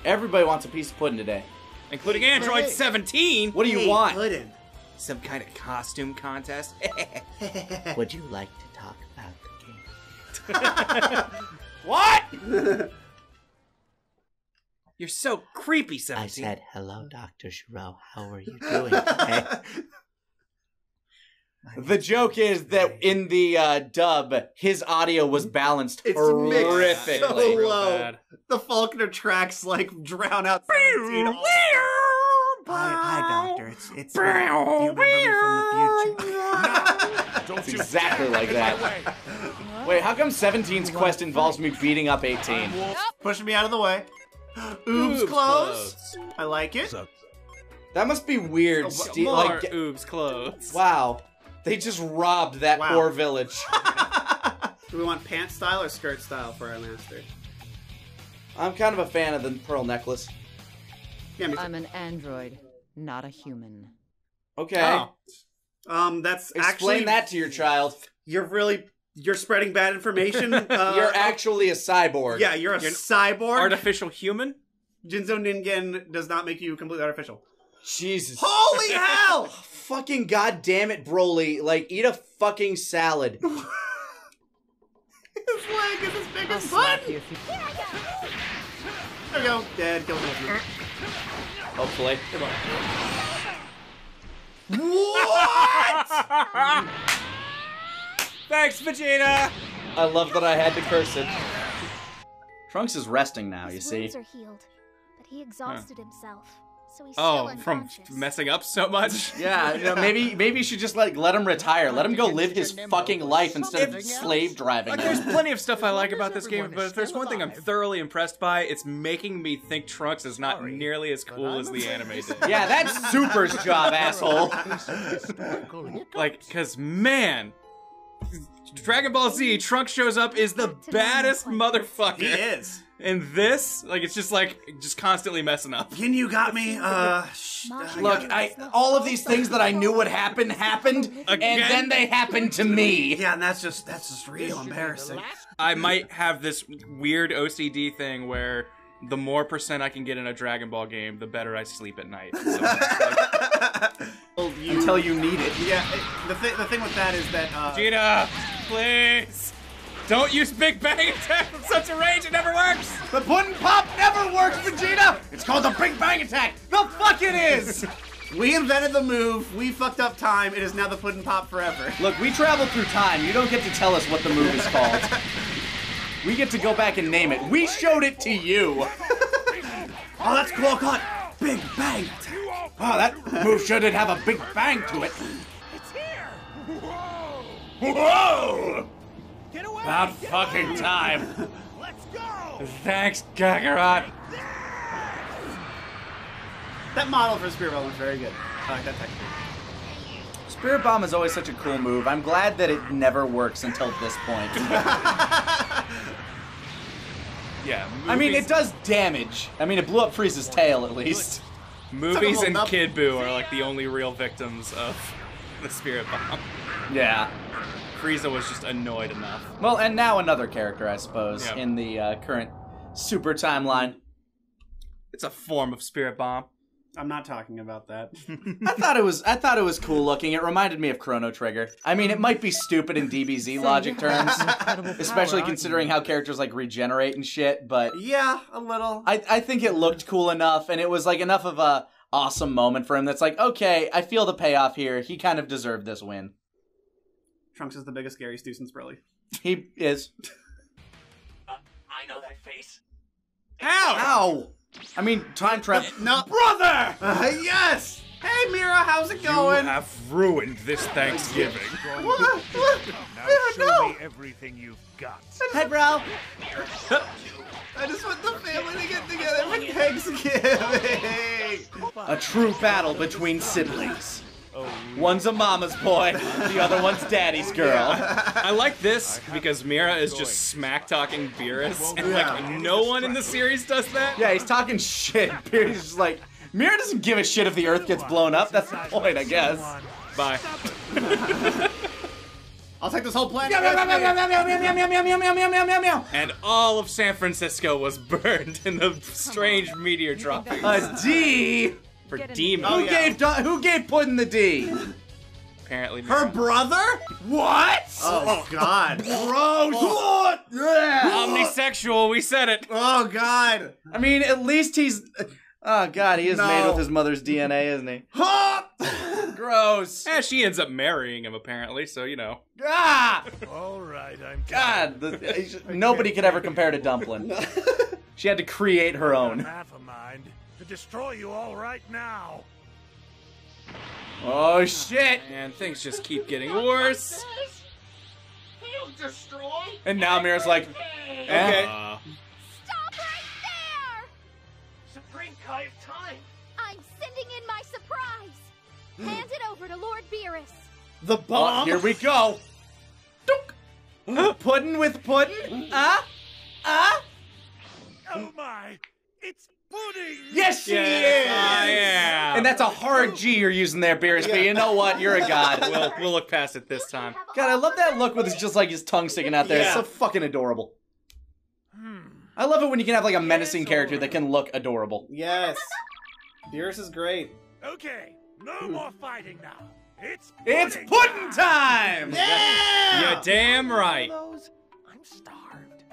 Everybody wants a piece of pudding today. including Android hey. 17. What do you Hey, want? Pudding. Some kind of costume contest? Would you like to what? You're so creepy, 17. hello, Dr. Gero. How are you doing today? the joke is that in the uh, dub, his audio was balanced It's mixed horrifically. so low. bad. The Faulkner tracks like drown out 17 all the time. Hi, hi, Doctor. It's it's. Do you remember me from the future? Don't It's exactly like that. Wait, how come 17's quest involves me beating up 18? Pushing me out of the way. Oops, Oops, clothes. I like it. That must be weird. Oh, Ste- More like, oops clothes. wow, they just robbed that Wow. poor village. Do we want pants style or skirt style for our master? I'm kind of a fan of the pearl necklace. Yeah, me too. I'm an android, not a human. Okay, Oh. Um, that's explain actually that to your child. You're really you're spreading bad information. Uh, You're actually a cyborg. yeah, you're a You're cyborg. Artificial human? Jinzo Ningen does not make you completely artificial. Jesus. Holy hell! fucking goddamn it, Broly! Like, eat a fucking salad. His leg is as big I'll as slap butt. you if There we go. Dead. Kill him. Hopefully. come What? Thanks, Vegeta! I love that I had to curse it. Trunks is resting now, you see. are healed, but he exhausted himself, so he's oh, still Oh, from messing up so much? Yeah, you know, maybe maybe you should just like let him retire. Let him go live his fucking life instead of slave driving. Like, there's plenty of stuff I like about this game, but if there's one thing I'm thoroughly impressed by, it's making me think Trunks is not nearly as cool as the anime did. Yeah, that's Super's job, asshole. Like, cause man, Dragon Ball Z, Trunks shows up is the baddest motherfucker. He is. And this, like, it's just like just constantly messing up. Yin, you got me. Uh, sh- Look, I all of these things that I knew would happen happened, and then they happened to me. Yeah, and that's just that's just real embarrassing. I might have this weird OCD thing where the more percent I can get in a Dragon Ball game, the better I sleep at night. So, like, Until you need it. Yeah, it, the thing the thing with that is that uh, Vegeta, please. Don't use Big Bang Attack from such a range, it never works! The Puddin' pop never works, Vegeta. It's called the Big Bang Attack. The fuck it is. we invented the move. We fucked up time. It is now the Puddin' pop forever. Look, we travel through time. You don't get to tell us what the move is called. we get to go back and name it. We showed it to you. Oh, that's cool. Call it Big Bang Attack. Oh, that move shouldn't have a big bang to it. It's here! Whoa! Whoa! About fucking time. Thanks, Kakarot. That model for Spirit Bomb is very good. I like that technique. Spirit Bomb is always such a cool move. I'm glad that it never works until this point. Yeah, I mean, it does damage. I mean, it blew up Frieza's tail at least. Movies and Took 'em. Kid Buu are like the only real victims of the Spirit Bomb. Yeah. Frieza was just annoyed enough. Well, and now another character, I suppose, Yeah. in the uh, current super timeline. It's a form of Spirit Bomb. I'm not talking about that. I thought it was I thought it was cool looking. It reminded me of Chrono Trigger. I mean, it might be stupid in DBZ logic terms, especially considering how characters like regenerate and shit, but yeah, a little. I I think it looked cool enough and it was like enough of a awesome moment for him that's like, okay, I feel the payoff here. He kind of deserved this win. Trunks is the biggest Gary Stu since Broly. He is. I know that face. Ow! Ow! I mean, time travel. No, Brother! Uh, yes. Hey, Mira, how's it going? You going? have ruined this Thanksgiving. What? What? Now Mira, show no. me everything you've got. Hi, bro. I just want the family to get together for Thanksgiving. A true battle between siblings. One's a mama's boy, the other one's daddy's girl. I like this because Mira is just smack talking Beerus, and like no one in the series does that. Yeah, he's talking shit. Beerus is just like Mira doesn't give a shit if the Earth gets blown up. That's the point, I guess. Bye. I'll take this whole planet. and all of San Francisco was burned in the strange meteor drop. A D. For demon. Who gave who gave Puddin the D? Apparently, Her brother? What? Oh God. Gross. What? Yeah. Omnisexual, we said it. Oh God. I mean, at least he's. Oh God, he is made with his mother's DNA, isn't he? Huh? Gross. Yeah, she ends up marrying him apparently, so you know. Ah! All right, I'm God, the, nobody could ever compare to Dumplin. she had to create her own. half a mind to destroy you all right now. Oh shit! And things just keep getting worse. He'll destroy. And now Mira's like, okay. Uh, Stop right there! Supreme Kai of Time. I'm sending in my surprise. Hand it over to Lord Beerus. The Oh, bomb. here we go. Dook. puddin with puddin? Ah? Ah? Oh my! It's pudding. Yes, she Yes, is. Ah, I am. And that's a hard G you're using there, Beerus. But you know what? You're a god. we'll we'll look past it this time. God, I love that look with his, just like his tongue sticking out there. It's so fucking adorable. Hmm. I love it when you can have like a menacing character that can look adorable. Yes. Beerus is great. Okay, no hmm. more fighting now. It's It's pudding pudding time! You're damn right. I'm starved.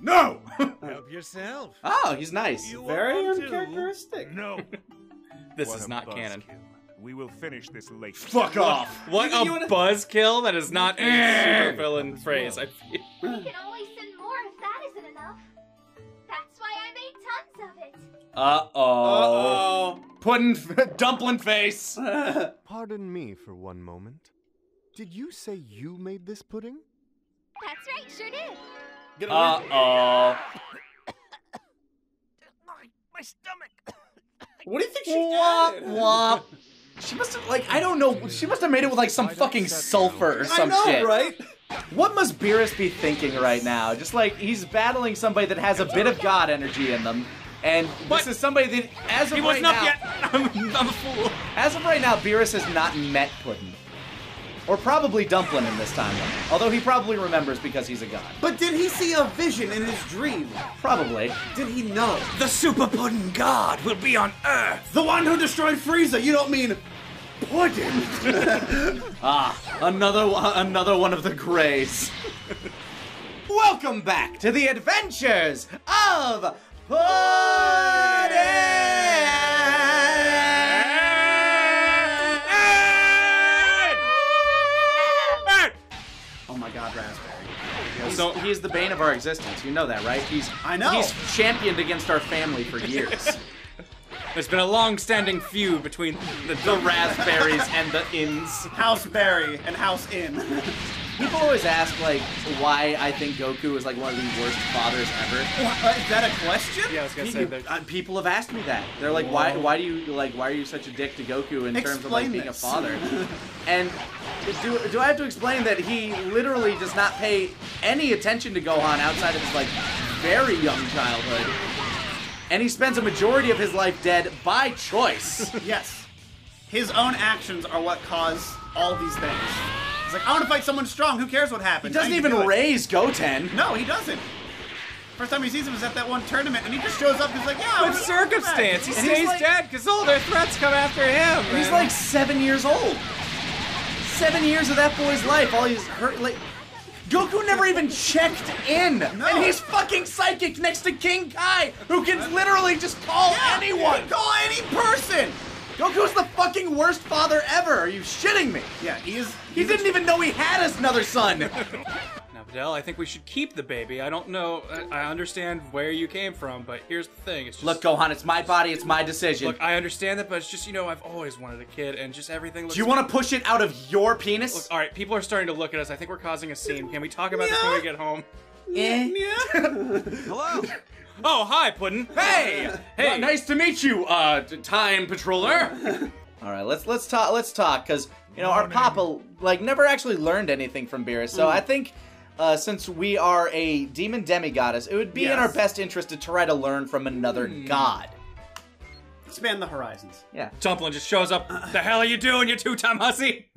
No! Help yourself. oh, he's nice. You Very want to? uncharacteristic. No. This What is not canon. buzzkill. We will finish this later. Fuck off. What You- you a wanna- buzzkill! That is not a supervillain phrase. I feel. We can always send more if that isn't enough. That's why I made tons of it. Uh oh. Uh oh. Puddin, dumpling face. Pardon me for one moment. Did you say you made this pudding? That's right, sure did. Uh oh. My, my stomach. What do you think she Womp added? womp. She must have like I don't know. She must have made it with like some fucking sulfur or some I know, shit. right? What must Beerus be thinking right now? Just like he's battling somebody that has a bit of god energy in them, and What? this is somebody that, as of He right wasn't up now, yet. I'm, I'm a fool. as of right now, Beerus has not met Puddin, or probably Dumplin in this timeline. Although he probably remembers because he's a god. But did he see a vision in his dream? Probably. Did he know? The Super Pudding God will be on Earth. The one who destroyed Frieza. You don't mean Puddin? Ah, another one, another one of the Greys. Welcome back to the adventures of Puddin. So- he's the bane of our existence. You know that, right? He's I know. He's championed against our family for years. There's been a long-standing feud between the, the raspberries and the inns. House Berry and House Inn. People always ask like why I think Goku is like one of the worst fathers ever. What, is that a question? Yeah, I was gonna say that. uh, people have asked me that. They're like, why? Why do you like? Why are you such a dick to Goku in terms of like being this. a father? and do do I have to explain that he literally does not pay any attention to Gohan outside of his like very young childhood, and he spends a majority of his life dead by choice. Yes. His own actions are what cause all these things. He's like, I want to fight someone strong. Who cares what happens? he doesn't I need to even do raise Goten. No, he doesn't. First time he sees him is at that one tournament, and he just shows up. and He's like, Yeah. With I'm- circumstance, he And he's stays like- dead because all their threats come after him. And he's like seven years old. Seven years of that boy's life, all he's hurt. Like, Goku never even checked in, and he's fucking psychic next to King Kai, who can literally just call Yeah, anyone. he can Call any person. Goku's the fucking worst father ever. Are you shitting me? Yeah, he is. He didn't even know he had another son. Now, Videl, I think we should keep the baby. I don't know. I I understand where you came from, but here's the thing. It's just Look, Gohan, it's my body, it's my decision. Look, I understand that, but it's just you know I've always wanted a kid, and just everything. Looks Do you want to push it out of your penis? Look, all right, people are starting to look at us. I think we're causing a scene. Can we talk about this when we get home? Eh. Hello. Oh, hi, Puddin. Hey, Hey. Well, nice to meet you, uh, time patroller. All right, let's let's talk. Let's talk, cause you know our papa like never actually learned anything from Beerus. So I think. Uh, since we are a demon demigoddess, it would be in our best interest to try to learn from another god. Expand the horizons. Yeah. Dumplin just shows up. the hell are you doing, you two-time hussy?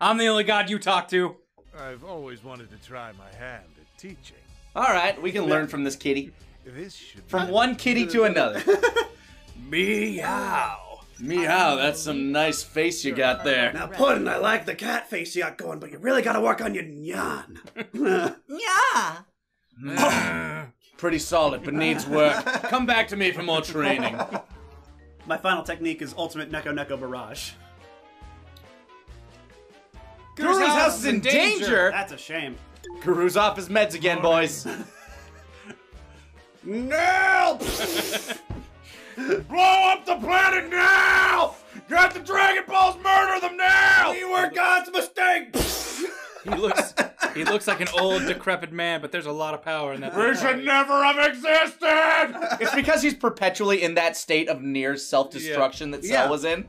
I'm the only god you talk to. I've always wanted to try my hand at teaching. All right, we can learn from this kitty. This should From one kitty to another. Meow. Meow, that's some nice face you got there. Now, Puddin', I like the cat face you got going, but you really gotta work on your nyan. Yeah. Pretty solid, but needs work. Come back to me for more training. My final technique is Ultimate Neko Neko Barrage. Guru's house is in danger. That's a shame. Guru's off his meds again, boys. No! Blow up the planet now! Get the Dragon Balls, murder them now! We were God's mistake! He looks he looks like an old decrepit man, but there's a lot of power in that. We should never have existed! It's because he's perpetually in that state of near self-destruction that Cell Yeah. was in.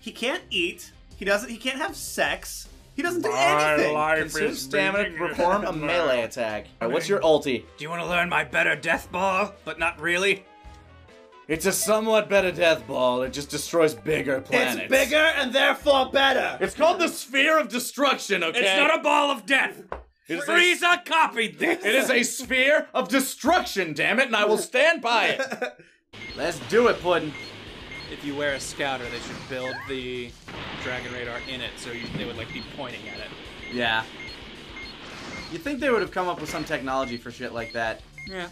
He can't eat. He doesn't. He can't have sex. He doesn't do My anything. life Consume is stamina to perform a melee attack. Uh, All right, what's your ulti? Do you want to learn my better death ball, but not really? It's a somewhat better death ball. It just destroys bigger planets. It's bigger and therefore better. It's called the Sphere of Destruction, okay? It's not a ball of death. It's a- Frieza copied this. It is a sphere of destruction, damn it, and I will stand by it. Let's do it, Puddin'. If you wear a scouter, they should build the dragon radar in it, so you, they would like be pointing at it. Yeah. You think they would have come up with some technology for shit like that? Yeah.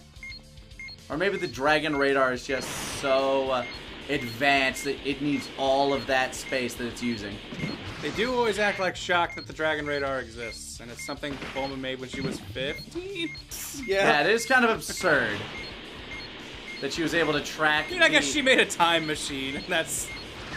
Or maybe the Dragon Radar is just so uh, advanced that it needs all of that space that it's using. They do always act like shocked that the dragon radar exists, and it's something Bulma made when she was 15. Yeah, That is kind of absurd that she was able to track. I mean, I guess the- she made a time machine, and that's.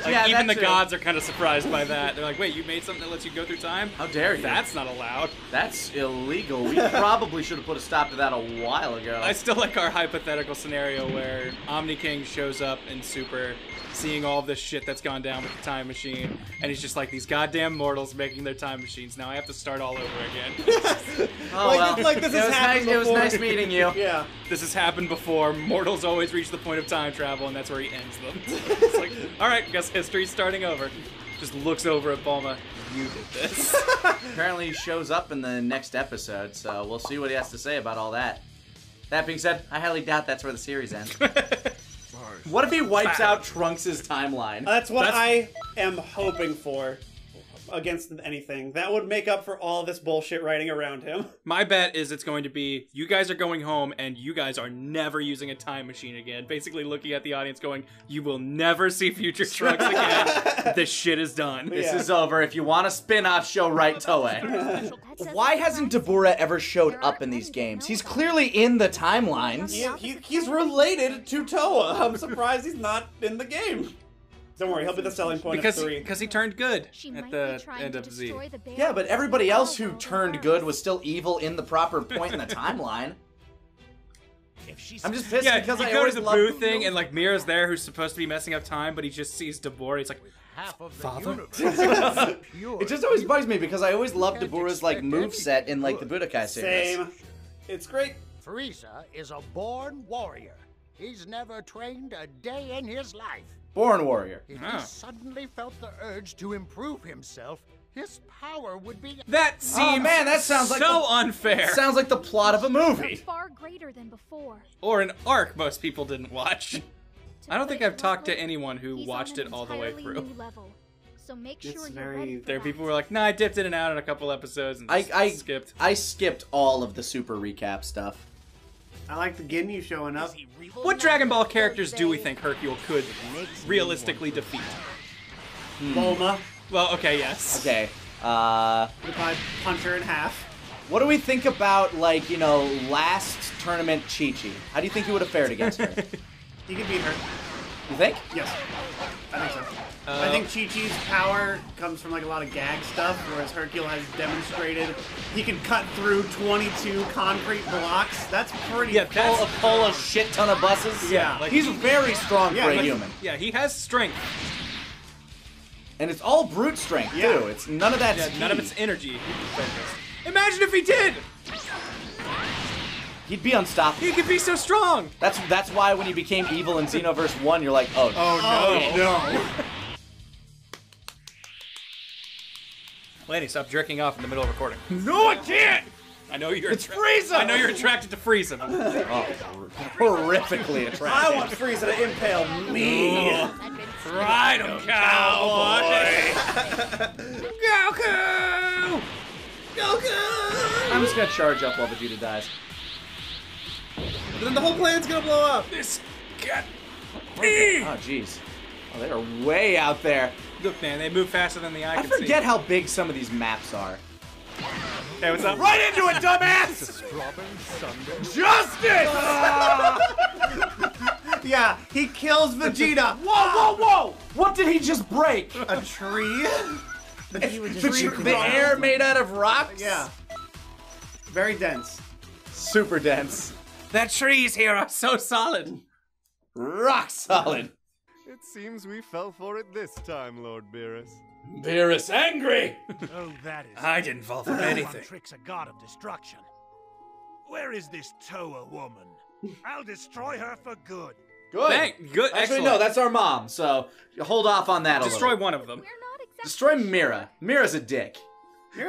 Like, Yeah, even that the too. gods are kind of surprised by that. They're like, wait, you made something that lets you go through time? How dare you? That's not allowed. That's illegal. We probably should have put a stop to that a while ago. I still like our hypothetical scenario where Omni King shows up in Super, seeing all this shit that's gone down with the time machine, and he's just like, these goddamn mortals making their time machines. Now I have to start all over again. Oh, Like, well. it's like this it has was happened nice, It was before. nice meeting you. Yeah. this has happened before. Mortals always reach the point of time travel, and that's where he ends them. it's like, all right, guess history's starting over. Just looks over at Bulma. You did this. Apparently, he shows up in the next episode, so we'll see what he has to say about all that. That being said, I highly doubt that's where the series ends. What if he wipes out Trunks' timeline? That's what That's- I am hoping for. Against anything that would make up for all this bullshit writing around him. My bet is it's going to be you guys are going home and you guys are never using a time machine again. Basically, looking at the audience, going, "You will never see future Trunks again. this shit is done." This is over. If you want a spin-off show, write Toei. Why hasn't Dabura ever showed up in these games? He's clearly in the timelines. He, he, he's related to Towa. I'm surprised he's not in the game. Don't worry, he'll be the selling point because of three. because he turned good She at the end of Z. the bear Yeah, but everybody else who turned good was still evil in the proper point in the timeline. If she's I'm just pissed Yeah, because you I go to always the loved Buu thing and like Mira's there, who's supposed to be messing up time, but he just sees Dabura. He's like, half of Father? It just always bugs me because I always loved Dabura's like move set in like the Budokai series. Same. It's great. Frieza is a born warrior. He's never trained a day in his life. Born warrior. If Ah. he suddenly felt the urge to improve himself, his power would be. that seems Oh man, that sounds like so the- unfair. Sounds like the plot of a movie. Far greater than before. or an arc most people didn't watch. I don't think I've talked to anyone who He's watched it all the way through. So make It's sure you're very- ready for There are that. people who are like, nah, I dipped in and out in a couple episodes and I I skipped. I skipped all of the super recap stuff. I like the Ginyu showing up. What Dragon Ball characters do we think Hercule could realistically defeat? Bulma. Well, okay, yes. Okay. Uh, Would probably punch her in half. what do we think about like you know last tournament Chi Chi? How do you think he would have fared against her? He could beat her. You think? Yes. I think so. Uh, I think Chi Chi's power comes from like a lot of gag stuff, whereas Hercule has demonstrated he can cut through 22 concrete blocks. That's pretty. Yeah, Pull that's a, pull a shit ton of buses. Yeah, like- he's very strong Yeah, for a human, yeah, he has strength. and it's all brute strength Yeah. too. It's none of that. Yeah, none of it's energy. Imagine if he did. He'd be unstoppable. He could be so strong. That's that's why when he became evil in Xenoverse One, you're like, oh, Oh no. no. Lanny, stop jerking off in the middle of recording. No, I can't! I know you're. It's Frieza! I know you're attracted to Frieza. oh, Horrifically attractive. I want Frieza to impale me. Oh, Ride him, oh, cowboy! Goku! Goku! I'm just gonna charge up while Vegeta dies. But then the whole plan's gonna blow up. This cat. Oh, jeez. Oh, they are way out there. Look, man, they move faster than the eye I can forget how big some of these maps are. Hey, what's up? Right into it, dumbass! Justice! Yeah, he kills Vegeta. Whoa, whoa, whoa! What did he just break? A tree? The, tr- the air made out of rocks? Yeah. Very dense. Super dense. That trees here are so solid. Rock solid. It seems we fell for it this time, Lord Beerus. Beerus angry! Oh, that is. I didn't fall for One anything. trick's a god of destruction. Where is this Towa woman? I'll destroy her for good. Good. Thank- good, Actually, excellent. no, that's our mom, so hold off on that a Destroy little. one of them. Destroy Mira. Mira's a dick.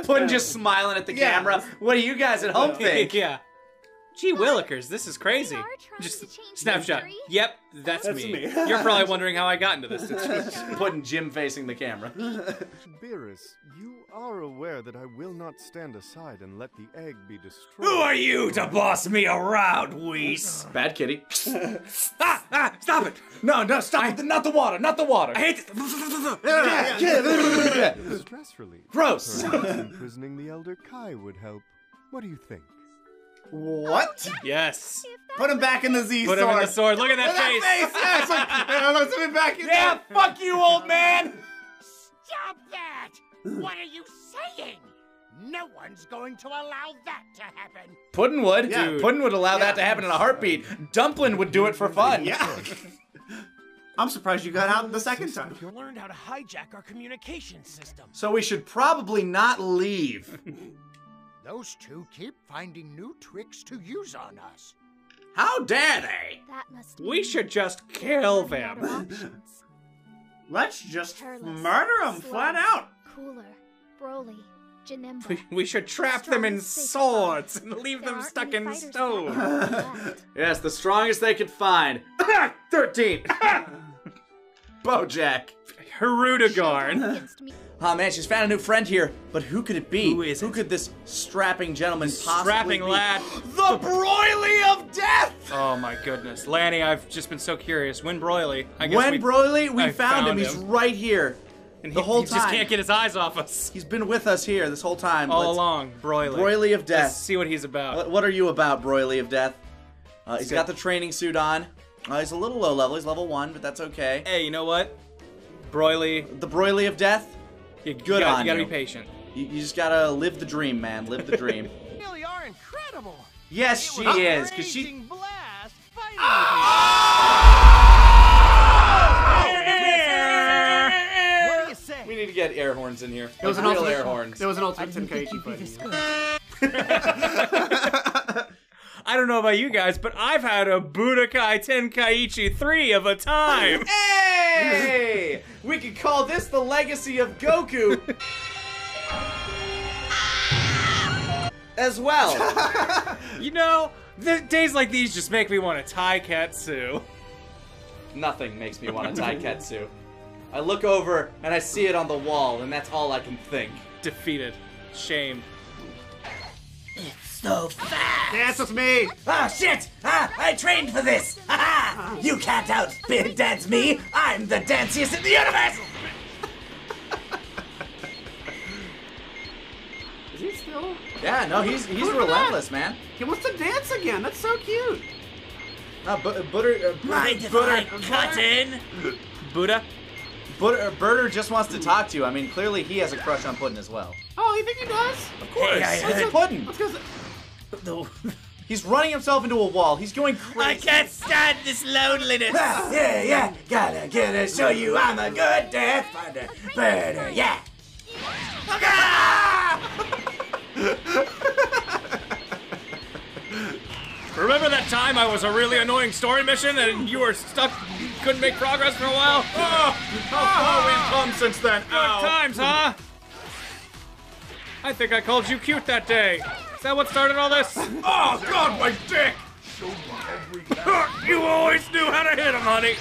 Puddin just smiling at the Yeah. camera. What do you guys at home think? yeah. Gee willikers, this is crazy. Just snapshot. Yep, that's, That's me. me. You're probably wondering how I got into this situation. Putting Jim facing the camera. Beerus, you are aware that I will not stand aside and let the egg be destroyed. Who are you to boss me around, Whis? Bad kitty. ah, ah, stop it! No, no, stop it. Not the water. Not the water. I hate it. Stress relief. Gross. Perhaps imprisoning the Elder Kai would help. What do you think? What? Yes. Put him back in the Z Put sword. him in the sword. Look at that Look at face. that face. Yeah, it's like, yeah, let's back in Yeah, there. fuck you, old man. Stop that! What are you saying? No one's going to allow that to happen. Puddin would. Yeah. Dude. Puddin would allow that to happen in a heartbeat. Dumplin would do it for fun. Yeah. I'm surprised you got out the second time. You learned how to hijack our communication system. So we should probably not leave. Those two keep finding new tricks to use on us. How dare they? That must We should just kill them. Let's just Hairless, murder him flat out. Cooler, Broly, Janemba. We, we should trap them in swords and leave There them stuck in stone. Yes, the strongest they could find. 13. Bojack. Hirudegarn. Oh man, she's found a new friend here. But who could it be? Who is Who it? could this strapping gentleman possibly Strapping be? lad. The Broily of Death! Oh my goodness. Lanny, I've just been so curious. When Broily? I guess when we, Broly, we found, found him. He's right here. and the he, whole he just can't get his eyes off us. He's been with us here this whole time. All Let's- along, Broily. Broily of Let's Death. see what he's about. What, what are you about, Broily of Death? Uh, he's good. got the training suit on. Uh, he's a little low level. He's level one, but that's okay. Hey, you know what? Broily, The Broily of Death. You, Good you gotta, on you gotta be patient. You, you just gotta live the dream, man. Live the dream. You really are incredible. yes, she It is, cause she. blast fighting with. Ah! What do you say? We need to get air horns in here. There was Like an real ultimate, air horns. There was an ultimate Tenkaichi fighting. I don't know about you guys, but I've had a Budokai Tenkaichi 3 of a time. Hey! we could call this the legacy of Goku. As well. you know, the days like these just make me want to Taiketsu. Nothing makes me want to Taiketsu. I look over and I see it on the wall, and that's all I can think. Defeated. Shamed. So fast. Dance with me. Ah, shit! Ah, I trained for this! Ha ha! You can't out dance me! I'm the danciest in the universe! Is he still? Yeah, no, he's he's Look at relentless, man. He wants to dance again. That's so cute. Uh, bu- butter, uh, Mind if butter, I cut in? Buddha? butter, uh, Burter just wants to talk to you. I mean, clearly he has a crush on Puddin as well. Oh, you think he does? Of course, Hey, I it's heard- Puddin. That's because He's running himself into a wall. He's going crazy. I can't stand this loneliness! yeah, yeah, gotta, gotta show you I'm a good death finder. Burner, yeah! Remember that time I was a really annoying story mission and you were stuck, you couldn't make progress for a while? Oh, How far we've come since then. good times, huh? I think I called you cute that day. Is that what started all this? Oh, God, my dick! you always knew how to hit him, honey.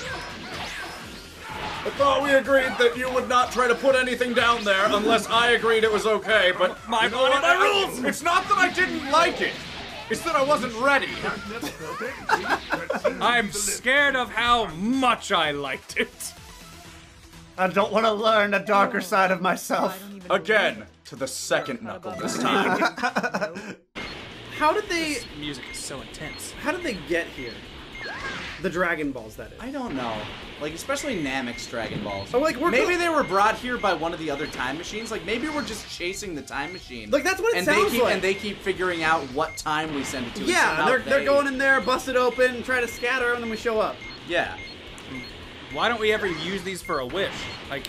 I thought we agreed that you would not try to put anything down there unless I agreed it was okay, but My you know body, my rules! It's not that I didn't like it. It's that I wasn't ready. I'm scared of how much I liked it. I don't want to learn a darker side of myself. Again, to the second knuckle this time. How did they? Music is so intense. How did they get here? The Dragon Balls, that is. I don't know. Like, especially Namek's Dragon Balls. Oh, like, we're maybe they were brought here by one of the other time machines. Like, maybe we're just chasing the time machine. Like, that's what it and sounds they keep, like. And they keep figuring out what time we send it to. and Yeah, somehow they're, they're they- going in there, bust it open, try to scatter, and then we show up. Yeah. Why don't we ever use these for a wish? Like,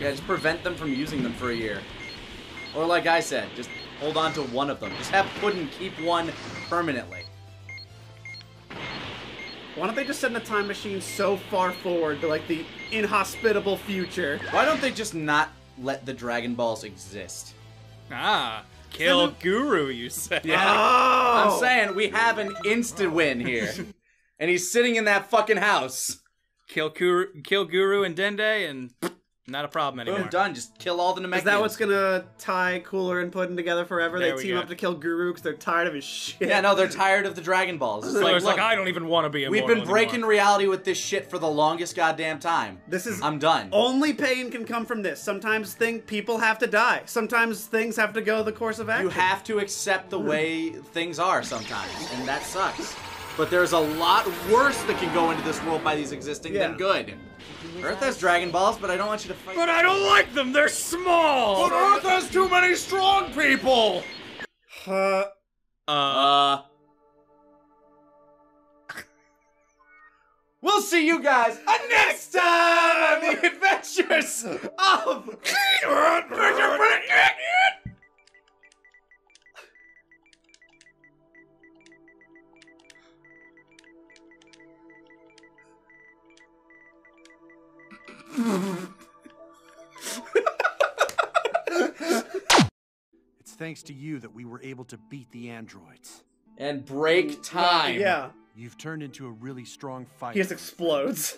Yeah, just prevent them from using them for a year. Or like I said, just hold on to one of them. Just have Puddin keep one permanently. Why don't they just send the time machine so far forward to like the inhospitable future? Why don't they just not let the Dragon Balls exist? ah, kill Guru, you say? Oh! I'm saying we have an insta win here. and he's sitting in that fucking house. Kill Guru, kill Guru and Dende, and not a problem anymore. Boom, done. Just kill all the Namekians. Is that what's gonna tie Cooler and Puddin together forever? There they team go. up to kill Guru because they're tired of his shit. Yeah, no, they're tired of the Dragon Balls. It's So like, it's like, I don't even want to be we've been breaking anymore. reality with this shit for the longest goddamn time. This is I'm done. only pain can come from this. Sometimes think people have to die. Sometimes things have to go the course of action. You have to accept the way things are sometimes, and that sucks. But there's a lot worse that can go into this world by these existing Yeah. than good. Earth has Dragon Balls, but I don't want you to fight. But I don't like them. They're small. But Earth has too many strong people. Uh, Uh. We'll see you guys next time on the adventures of It's thanks to you that we were able to beat the androids. and break time. yeah. You've turned into a really strong fighter. He just explodes.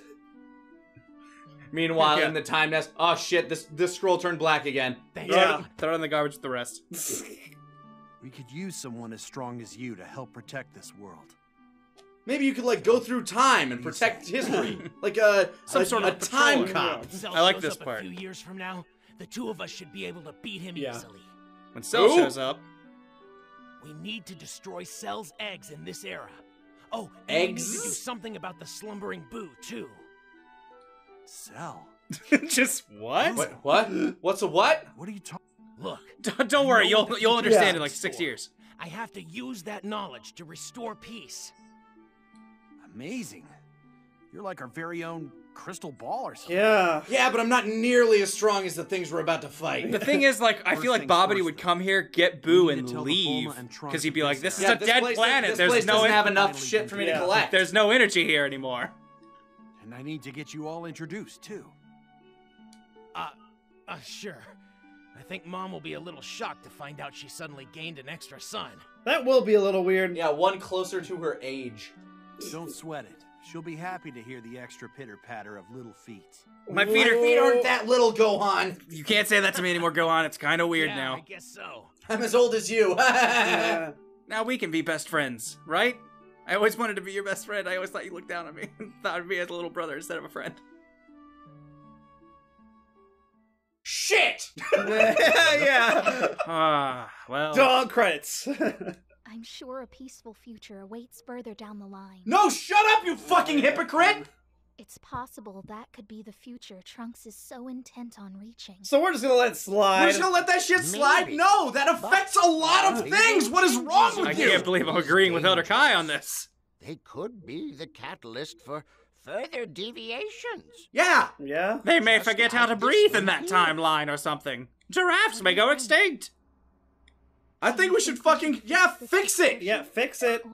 Meanwhile, Yeah. in the time nest, oh shit, this this scroll turned black again. Throw, Yeah. it, throw it in the garbage with the rest. We could use someone as strong as you to help protect this world. Maybe you could like go through time and protect history, like a Some a, sort a time patrol. cop. Cell I like shows this up part. A few years from now, the two of us should be able to beat him Yeah. easily. When Cell Who? shows up, We need to destroy Cell's eggs in this era. Oh, and we need to do something about the slumbering Buu too. Cell? just what? What? What? What's a what? What are you talking? Look, Don't, don't worry, you'll you'll understand Yeah. in like six years. I have to use that knowledge to restore peace. Amazing. You're like our very own crystal ball or something. Yeah. Yeah, but I'm not nearly as strong as the things we're about to fight. The thing is, like, I feel like things Babidi would come here, get Buu, and to tell the leave Bulma and Trunks because he'd be like, "This is Yeah, a this dead place- planet. This There's place no doesn't have enough shit for me to collect. there's no energy here anymore." And I need to get you all introduced, too. Uh, uh, sure. I think Mom will be a little shocked to find out she suddenly gained an extra son. That will be a little weird. Yeah, one closer to her age. Don't sweat it. She'll be happy to hear the extra pitter patter of little feet. My feet are. feet aren't that little, Gohan. You can't say that to me anymore. Gohan. It's kind of weird yeah, now. I guess so. I'm as old as you. Yeah. Now we can be best friends, right? I always wanted to be your best friend. I always thought you looked down on me. thought of me as a little brother instead of a friend. Shit! yeah. Ah, well. Dog credits. I'm sure a peaceful future awaits further down the line. No, shut up, you fucking hypocrite! It's possible that could be the future Trunks is so intent on reaching. so we're just gonna let it slide. We're just gonna let that shit slide? Maybe. No, that affects a lot of things! What is wrong I with you? I can't believe I'm agreeing with Elder Kai on this. They could be the catalyst for further deviations. Yeah! yeah. They may Just forget how to breathe in that timeline or something. Giraffes may go extinct. I think we should fucking, yeah, fix it! Yeah, fix it.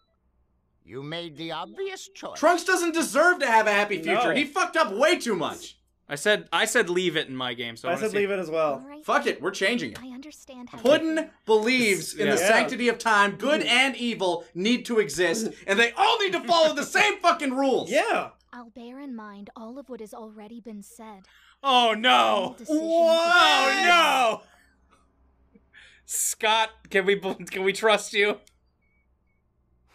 You made the obvious choice. Trunks doesn't deserve to have a happy future. No. He fucked up way too much. I said I said leave it in my game. So I, I said leave it as well. Fuck it, we're changing it. I understand how. Puddin believes in the Yeah. sanctity of time. Good mm. and evil need to exist, and they all need to follow the same fucking rules. Yeah. I'll bear in mind all of what has already been said. Oh no! Oh no! Scott, can we can we trust you?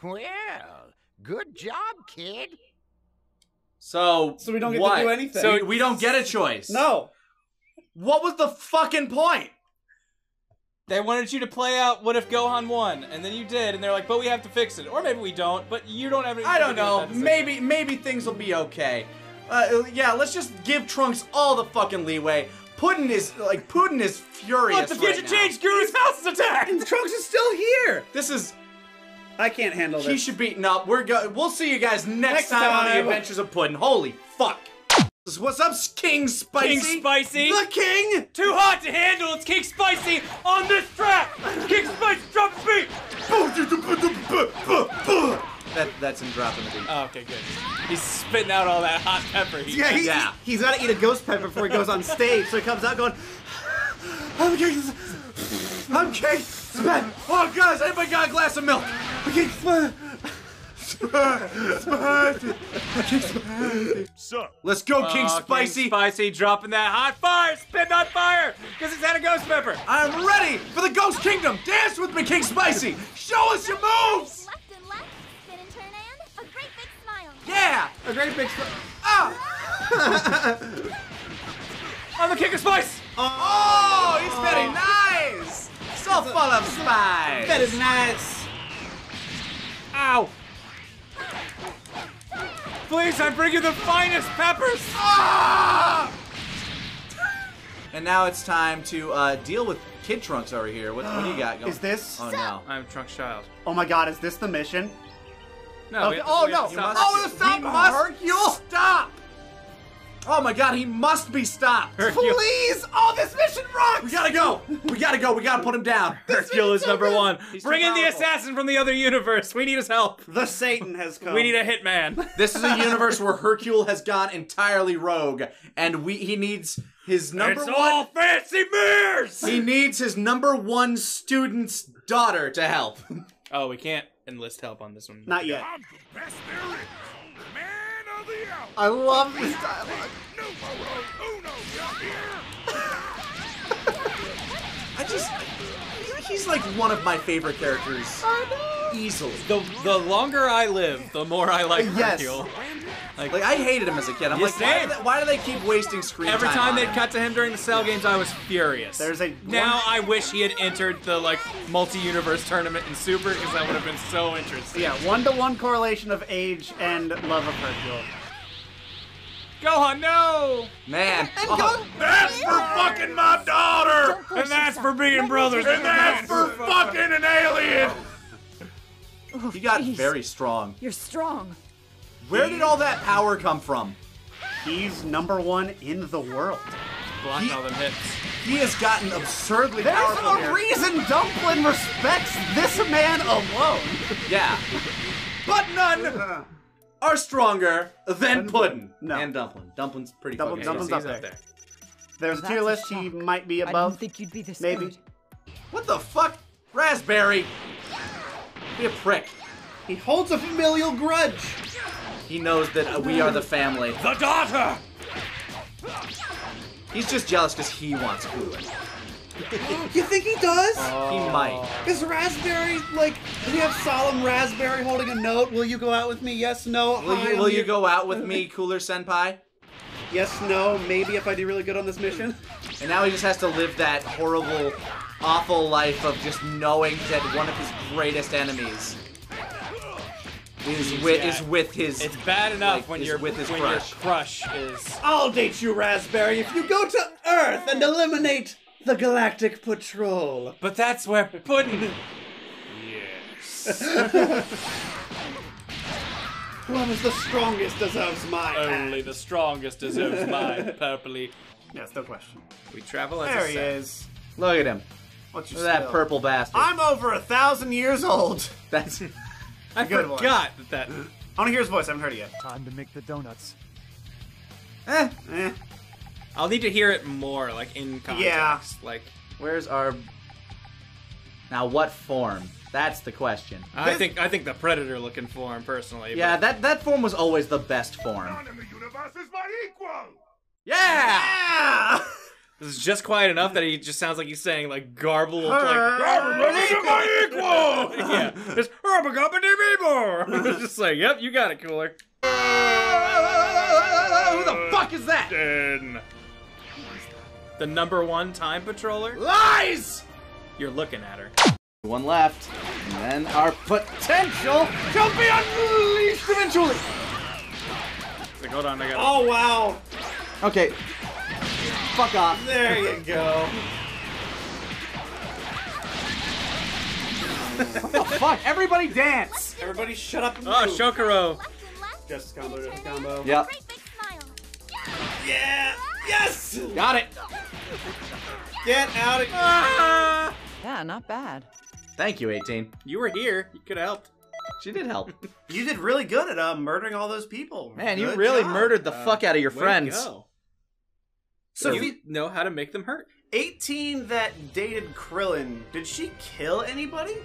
Well, good job, kid. So, So we don't get to do anything. So we don't get a choice. No. What was the fucking point? They wanted you to play out what if Gohan won, and then you did, and they're like, but we have to fix it, or maybe we don't, but you don't have anything. I don't do know. that. Maybe maybe things will be okay. Uh, yeah, let's just give Trunks all the fucking leeway. Puddin is like Puddin is furious. Look, the future right now. changed. Guru's house is attacked. And Trunks is still here. This is I can't handle this. he this. should be no. We're go. We'll see you guys next, Next time, on the. Adventures of Puddin. Holy fuck! What's up, King Spicy? King Spicy. The King. Too hot to handle. It's King Spicy on this track. King Spicy, drop the beat. That that's him dropping the beat. Oh, okay, good. He's spitting out all that hot pepper. He, Yeah, he, Yeah. He, has got to eat a ghost pepper before he goes on stage, so he comes out going, I'm King. I'm King. Spit. Oh, guys, anybody got a glass of milk? King. So, Let's go, King Oh, Spicy. Spicy, dropping that hot fire, spitting on fire, because he's had a ghost pepper. I'm ready for the Ghost Kingdom. Dance with me, King Spicy. Show us your moves. Yeah. a great big. Sp- Ah. I'm the king of spice. Oh, he's very nice. So full of spice. that is nice. Ow. Please, I bring you the finest peppers. Ah! And now it's time to uh, deal with Kid Trunks over here. What, what do you got going? Is this? Oh no. I'm Trunks Child. Oh my god, is this the mission? No. Okay, we oh we no! stop Oh, this. the stop he must Hercule! stop. Oh my God, he must be stopped. Hercule. Please! Oh, this mission rocks! We gotta go. We gotta go. We gotta put him down. Hercule is number one. He's Bring in the powerful. assassin from the other universe. We need his help. The Satan has come. We need a hitman. This is a universe where Hercule has gone entirely rogue, and we he needs his number it's one. all fancy mirrors. He needs his number one student's daughter to help. Oh, we can't enlist help on this one. Not yet. I'm the best there is. Man of the hour. I love this dialogue. Numero uno, you? I just he's like one of my favorite characters. Easily. The the longer I live, the more I like Yes. Hercule. Like, Like I hated him as a kid. I'm You like, why do, they, why do they keep wasting screen every time? time they'd him? cut to him during the cell games, I was furious. There's a now I wish he had entered the like multi-universe tournament in Super because that would have been so interesting. Yeah, one to one correlation of age and love of Hercule. Gohan, no! Man, And oh, go- That's for fucking my daughter! And that's for being brothers. And that's for fucking an alien! Oh, he got Jeez. very strong. You're strong. Where did all that power come from? He's number one in the world. Blocking all them hits. He has gotten absurdly There's powerful a here. reason Dumplin respects this man alone. Yeah. But none are stronger than Puddin. No. And Dumplin. Dumplin's pretty Dumplin- fucking Dumplin- Dumplin's He's up up there. there. There's a That's tier a list. He might be above. I above. didn't think you'd be this Maybe. good. What the fuck? Raspberry. Be a prick. He holds a familial grudge. He knows that uh, we are the family. The daughter! He's just jealous because he wants Cooler. You think he does? He might. Is Raspberry like? Do we have solemn Raspberry holding a note? Will you go out with me? Yes, no. Will hi, you, will you go out with me, Cooler Senpai? Yes, no, maybe if I do really good on this mission. And now he just has to live that horrible, awful life of just knowing that one of his greatest enemies is with is with his. It's bad enough like, when is you're with his when crush. your crush is. I'll date you, Raspberry, if you go to Earth and eliminate the Galactic Patrol. But that's where Puddin. Yes. Whoever's the strongest deserves my Only the strongest deserves my purpley. Yes, no question. We travel as There a he set. is. Look at him. What's Look your at that purple bastard. I'm over a thousand years old. That's. I Good one. forgot that that. I want to hear his voice. I haven't heard it yet. Time to make the donuts. Eh. Eh. I'll need to hear it more, like in context. Yeah. Like, Where's our? Now, what form? That's the question. I think I think the Predator looking form, personally. Yeah, but- that that form was always the best form. universe is my equal! Yeah! This is just quiet enough that he just sounds like he's saying like garbled, like Garbled, my equal. yeah, just It's oh, just like, yep, you got it, cooler. Who the fuck is that? Den. The number one time patroller. Lies! You're looking at her. One left, and then our potential shall be unleashed eventually. Like, hold on, I got. Oh wow! Okay, fuck off. There you go. What the fuck? Everybody dance. Everybody shut up and Oh, move. Shokoro. Justice combo, justice combo. Yep. Yeah! Yes! Got it. Get out of Ah! Yeah, not bad. Thank you, 18. You were here. You could have helped. She did help. You did really good at uh, murdering all those people. Man, you really job. murdered the Uh, fuck out of your way to friends. go. So you you, know how to make them hurt. 18 that dated Krillin, did she kill anybody?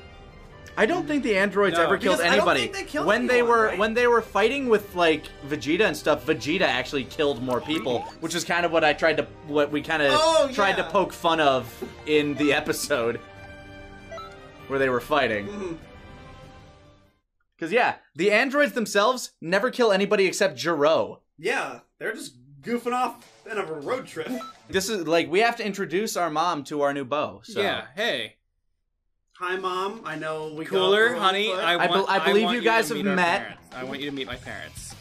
I don't think the androids No. ever killed Because I don't anybody. think they killed when they were right? when they were fighting with like Vegeta and stuff, Vegeta actually killed more people, which is kind of what I tried to what we kind of Oh, tried to poke fun of in the episode where they were fighting. Mm-hmm. Cuz yeah, the androids themselves never kill anybody except Gero. Yeah, they're just goofing off in a road trip. This is like we have to introduce our mom to our new beau. So. Yeah. Hey. Hi, mom. I know we Cooler, got honey. I, I be- I believe want you to guys have met. parents. I want you to meet my parents.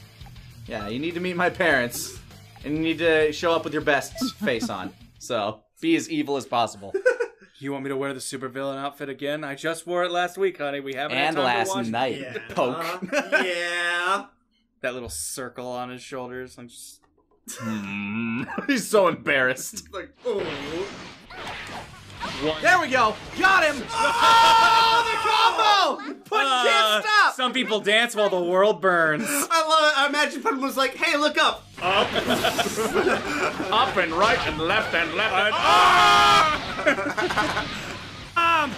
Yeah, you need to meet my parents, and you need to show up with your best face on. So be as evil as possible. You want me to wear the supervillain outfit again? I just wore it last week, honey. We haven't and had time last to watch night, Yeah. poke. yeah. that little circle on his shoulders. I'm just. Hmm. He's so embarrassed. Like, oh. One. There we go. Got him. Oh, the combo! Put Uh, can't stop. Some people dance while the world burns. I love it. I imagine Pun was like, hey, look up. Up. Up and right and left and left and. Um,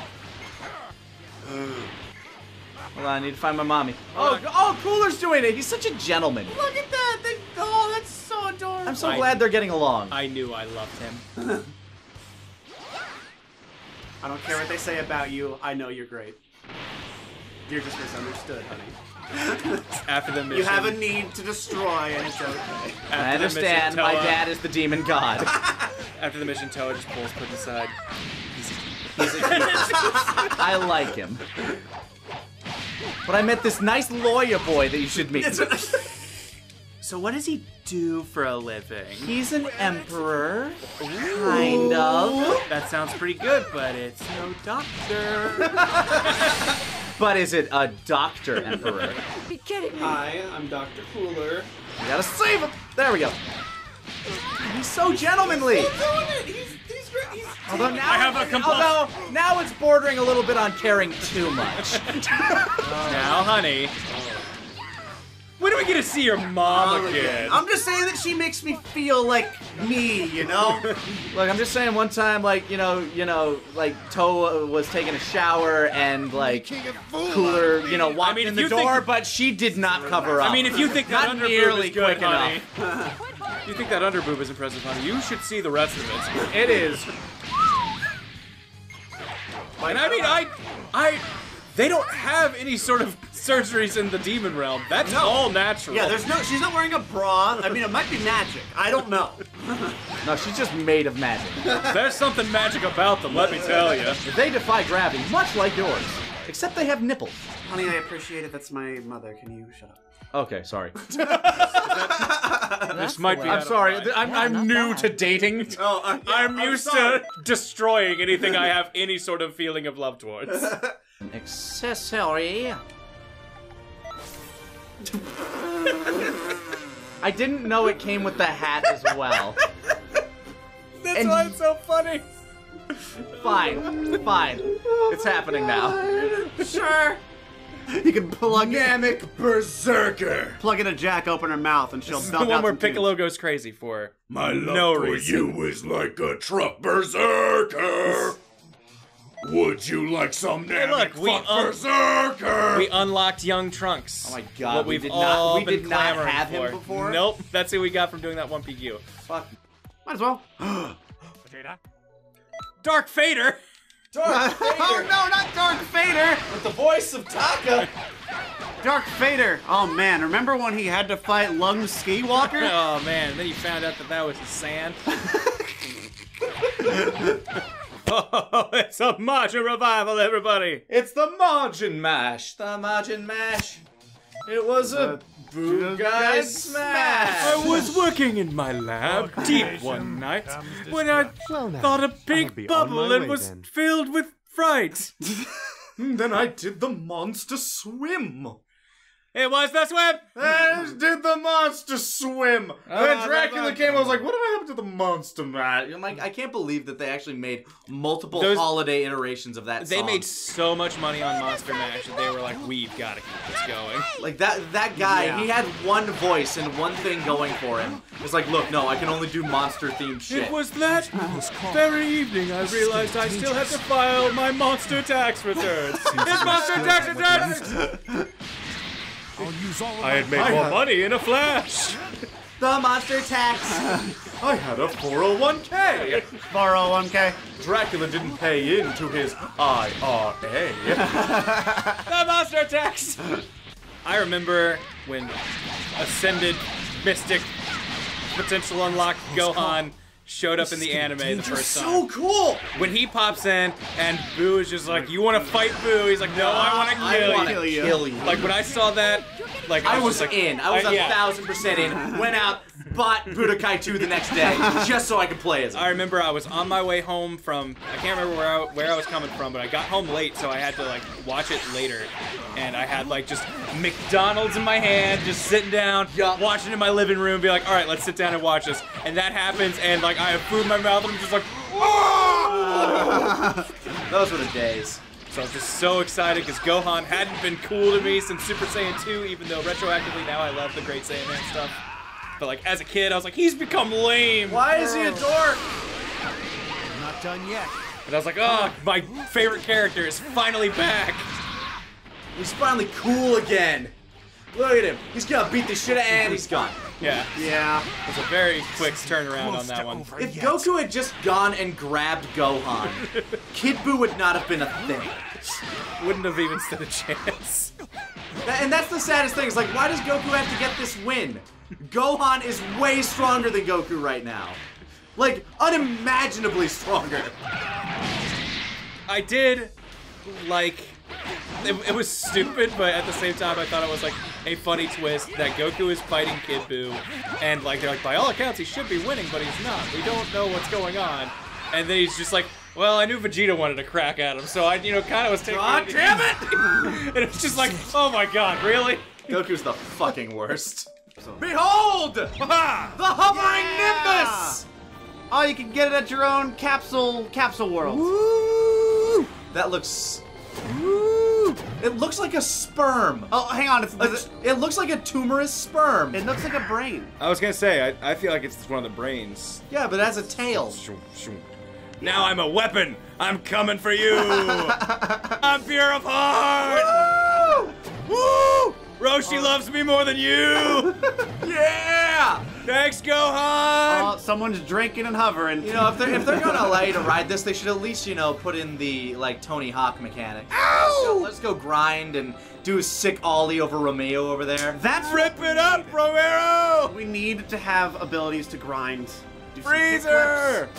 Hold on, I need to find my mommy. Oh, oh, Cooler's doing it. He's such a gentleman. Look at that. They, oh, that's so adorable. I'm so I- glad they're getting along. I knew I loved him. I don't care what they say about you. I know you're great. You're just misunderstood, honey. After the mission. You have a need to destroy, and it's okay. I understand. My dad is the demon god. After the mission, Towa just pulls Puss aside. He's He's I like him. But I met this nice lawyer boy that you should meet. So what does he do for a living? He's an emperor, kind of. That sounds pretty good, but it's no doctor. But is it a doctor emperor? Be kidding me. Hi, I'm Dr. Cooler. We gotta save him. There we go. He's so gentlemanly. He's doing it. He's, he's. He's Although now, I have a compl- although now it's bordering a little bit on caring too much. now, honey. When are we gonna see your mom again? I'm just saying that she makes me feel like me, you know? Look, I'm just saying. One time, like you know, you know, like Towa was taking a shower and like Cooler, you know, walked mean, in the door, think- but she did not cover up. I mean, if you think that not underboob nearly is good, quick honey. enough. you think that underboob is impressive, honey? You should see the rest of it. It is. And I mean, I, I, they don't have any sort of surgeries in the demon realm. That's all natural. Yeah, there's no. She's not wearing a bra. I mean, it might be magic. I don't know. No, she's just made of magic. There's something magic about them. Let me tell you. They defy gravity, much like yours, except they have nipples. Honey, I appreciate it. That's my mother. Can you shut up? Okay, sorry. This might be. I'm sorry. I'm, Yeah, I'm new bad. to dating. Oh, uh, yeah, I'm used sorry. to destroying anything I have any sort of feeling of love towards. An accessory. I didn't know it came with the hat as well. That's And- why it's so funny. Fine, fine. It's happening now. Sure. You can plug Namek Berserker. plug in a jack, open her mouth, and she'll This is the one out where some tunes. Piccolo goes crazy for My love no for reason. you is like a truck berserker. Would you like some Hey, look, we un- berserker? We unlocked Young Trunks. Oh my God, What we we've did not- we been did not clamoring have him for. before? Nope, that's who we got from doing that one PQ. Fuck. Might as well. Vegeta? Dark Fader. Dark oh no, not Dark Fader! With the voice of Taka. Dark Fader. Oh man, remember when he had to fight Lung Ski Walker? Oh man, then you found out that that was his sand. oh, it's a Majin revival, everybody. It's the Majin mash. The Majin mash. It was a boo guy smash. I was working in my lab deep one night when I Well, now, thought a I'll big bubble and way was then. filled with fright. Then I did the monster swim. It was the swim. I did the monster swim. when Uh, Dracula that- came, I was like, "Whatever happened to the monster Matt? I'm like, I can't believe that they actually made multiple Those- holiday iterations of that They song. made so much money on Monster Mash that they were like, we've got to keep this going. Like that that guy, Yeah. he had one voice and one thing going for him. It's like, look, no, I can only do monster themed shit. It was that very evening I realized I still had to file my monster tax returns. It's monster tax returns! I had made I more had- money in a flash. the monster tax. I had a 401k. 401k. Dracula didn't pay into his IRA. the monster tax! I remember when Ascended Mystic Potential Unlocked Gohan showed up in the anime the first time. so cool. When he pops in and Buu is just like, "You want to fight Buu?" He's like, "No, I want to kill you." kill you. Like when I saw that, like I I was just like, in. I was a yeah. thousand percent in. Went out, bought Budokai 2 the next day, just so I could play as him. I remember I was on my way home from I can't remember where I, where I was coming from, but I got home late, so I had to like watch it later, and I had like just McDonald's in my hand, just sitting down, watching in my living room, be like, all right, let's sit down and watch this, and that happens, and like I have food in my mouth, and I'm just like, Those were the days. So I was just so excited because Gohan hadn't been cool to me since Super Saiyan 2, even though retroactively now I love the Great Saiyaman stuff. But like as a kid, I was like, he's become lame. Why is he a dork? I'm not done yet. And I was like, oh, my favorite character is finally back. He's finally cool again. Look at him. He's gonna beat the shit out of and he's gone. Yeah. Yeah. It's a very quick turnaround on that one. If Goku had just gone and grabbed Gohan, Kid Buu would not have been a thing. Wouldn't have even stood a chance. And that's the saddest thing. Is like, why does Goku have to get this win? Gohan is way stronger than Goku right now. Like, unimaginably stronger. I did like it, it was stupid, but at the same time, I thought it was like a funny twist that Goku is fighting Kid Buu, and like they're like, by all accounts, he should be winning, but he's not. We don't know what's going on, and then he's just like, well, I knew Vegeta wanted to crack at him, so I, you know, kind of was taking. God damn it! and it's just like, oh my god, really? Goku's the fucking worst. Behold! the hovering Nimbus! Oh, you can get it at your own capsule capsule world. That looks. It looks like a sperm. Oh, hang on. It's, It's- it looks like a tumorous sperm. it looks like a brain. I was gonna say, I, I feel like it's one of the brains. Yeah, but it has a tail. Now I'm a weapon. I'm coming for you. I'm pure of heart. Woo! Roshi oh. loves me more than you. yeah. Thanks, Gohan. Oh, someone's drinking and hovering. You know, if they're if they're gonna allow you to ride this, they should at least you know put in the like Tony Hawk mechanic. Let's go, let's go grind and do a sick ollie over Romeo over there. That's Rip it up, Romero. We need to have abilities to grind. Do Freezer.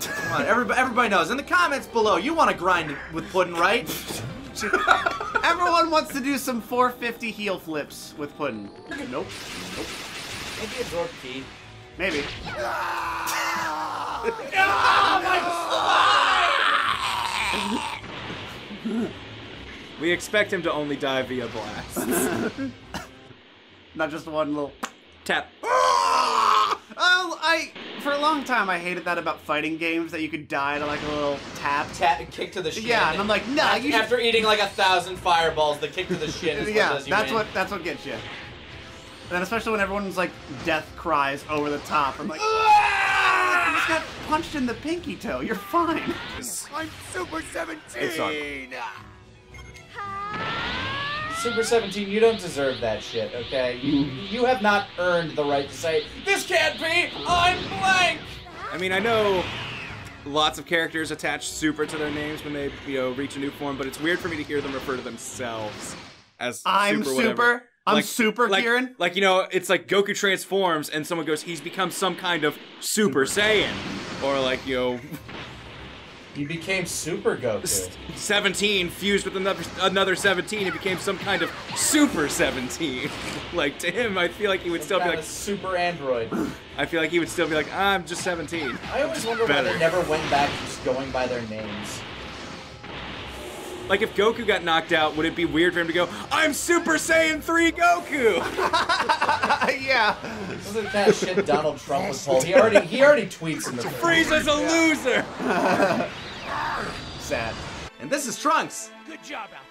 Come on, everybody, everybody knows. In the comments below, you want to grind with Puddin, right? kickflips. Everyone wants to do some 450 heel flips with Puddin. Nope. Nope. Maybe a door key. Maybe. We expect him to only die via blasts. Not just one little Tap. Ah! Oh, I for a long time I hated that about fighting games that you could die to like a little tap. Tap and kick to the shin. Yeah, and I'm like, nah, after, you should- after eating like a thousand fireballs, the kick to the shin is yeah, what does that's in. what that's what gets you. And then especially when everyone's like death cries over the top. I'm like, "Ah, you just got punched in the pinky toe. You're fine. I'm Super 17! It's on. Super 17, you don't deserve that shit, okay? You mm-hmm. you have not earned the right to say, This can't be! I'm blank! I mean, I know lots of characters attach super to their names when they, you know, reach a new form, but it's weird for me to hear them refer to themselves as I'm super. super. I'm super, like, Kieran. Like you know, it's like Goku transforms and someone goes, he's become some kind of Super Saiyan, or like you know, You became Super Goku. 17 fused with another another 17 and became some kind of Super 17. like to him, I feel like he would still be like super android. I feel like he would still be like, I'm just 17. I always wonder why they never went back just going by their names. Like if Goku got knocked out, would it be weird for him to go, I'm Super Saiyan 3 Goku? yeah. This is the kind shit Donald Trump was pull. He already he already tweets in the Frieza's a loser. Sad. And this is Trunks. Good job out there.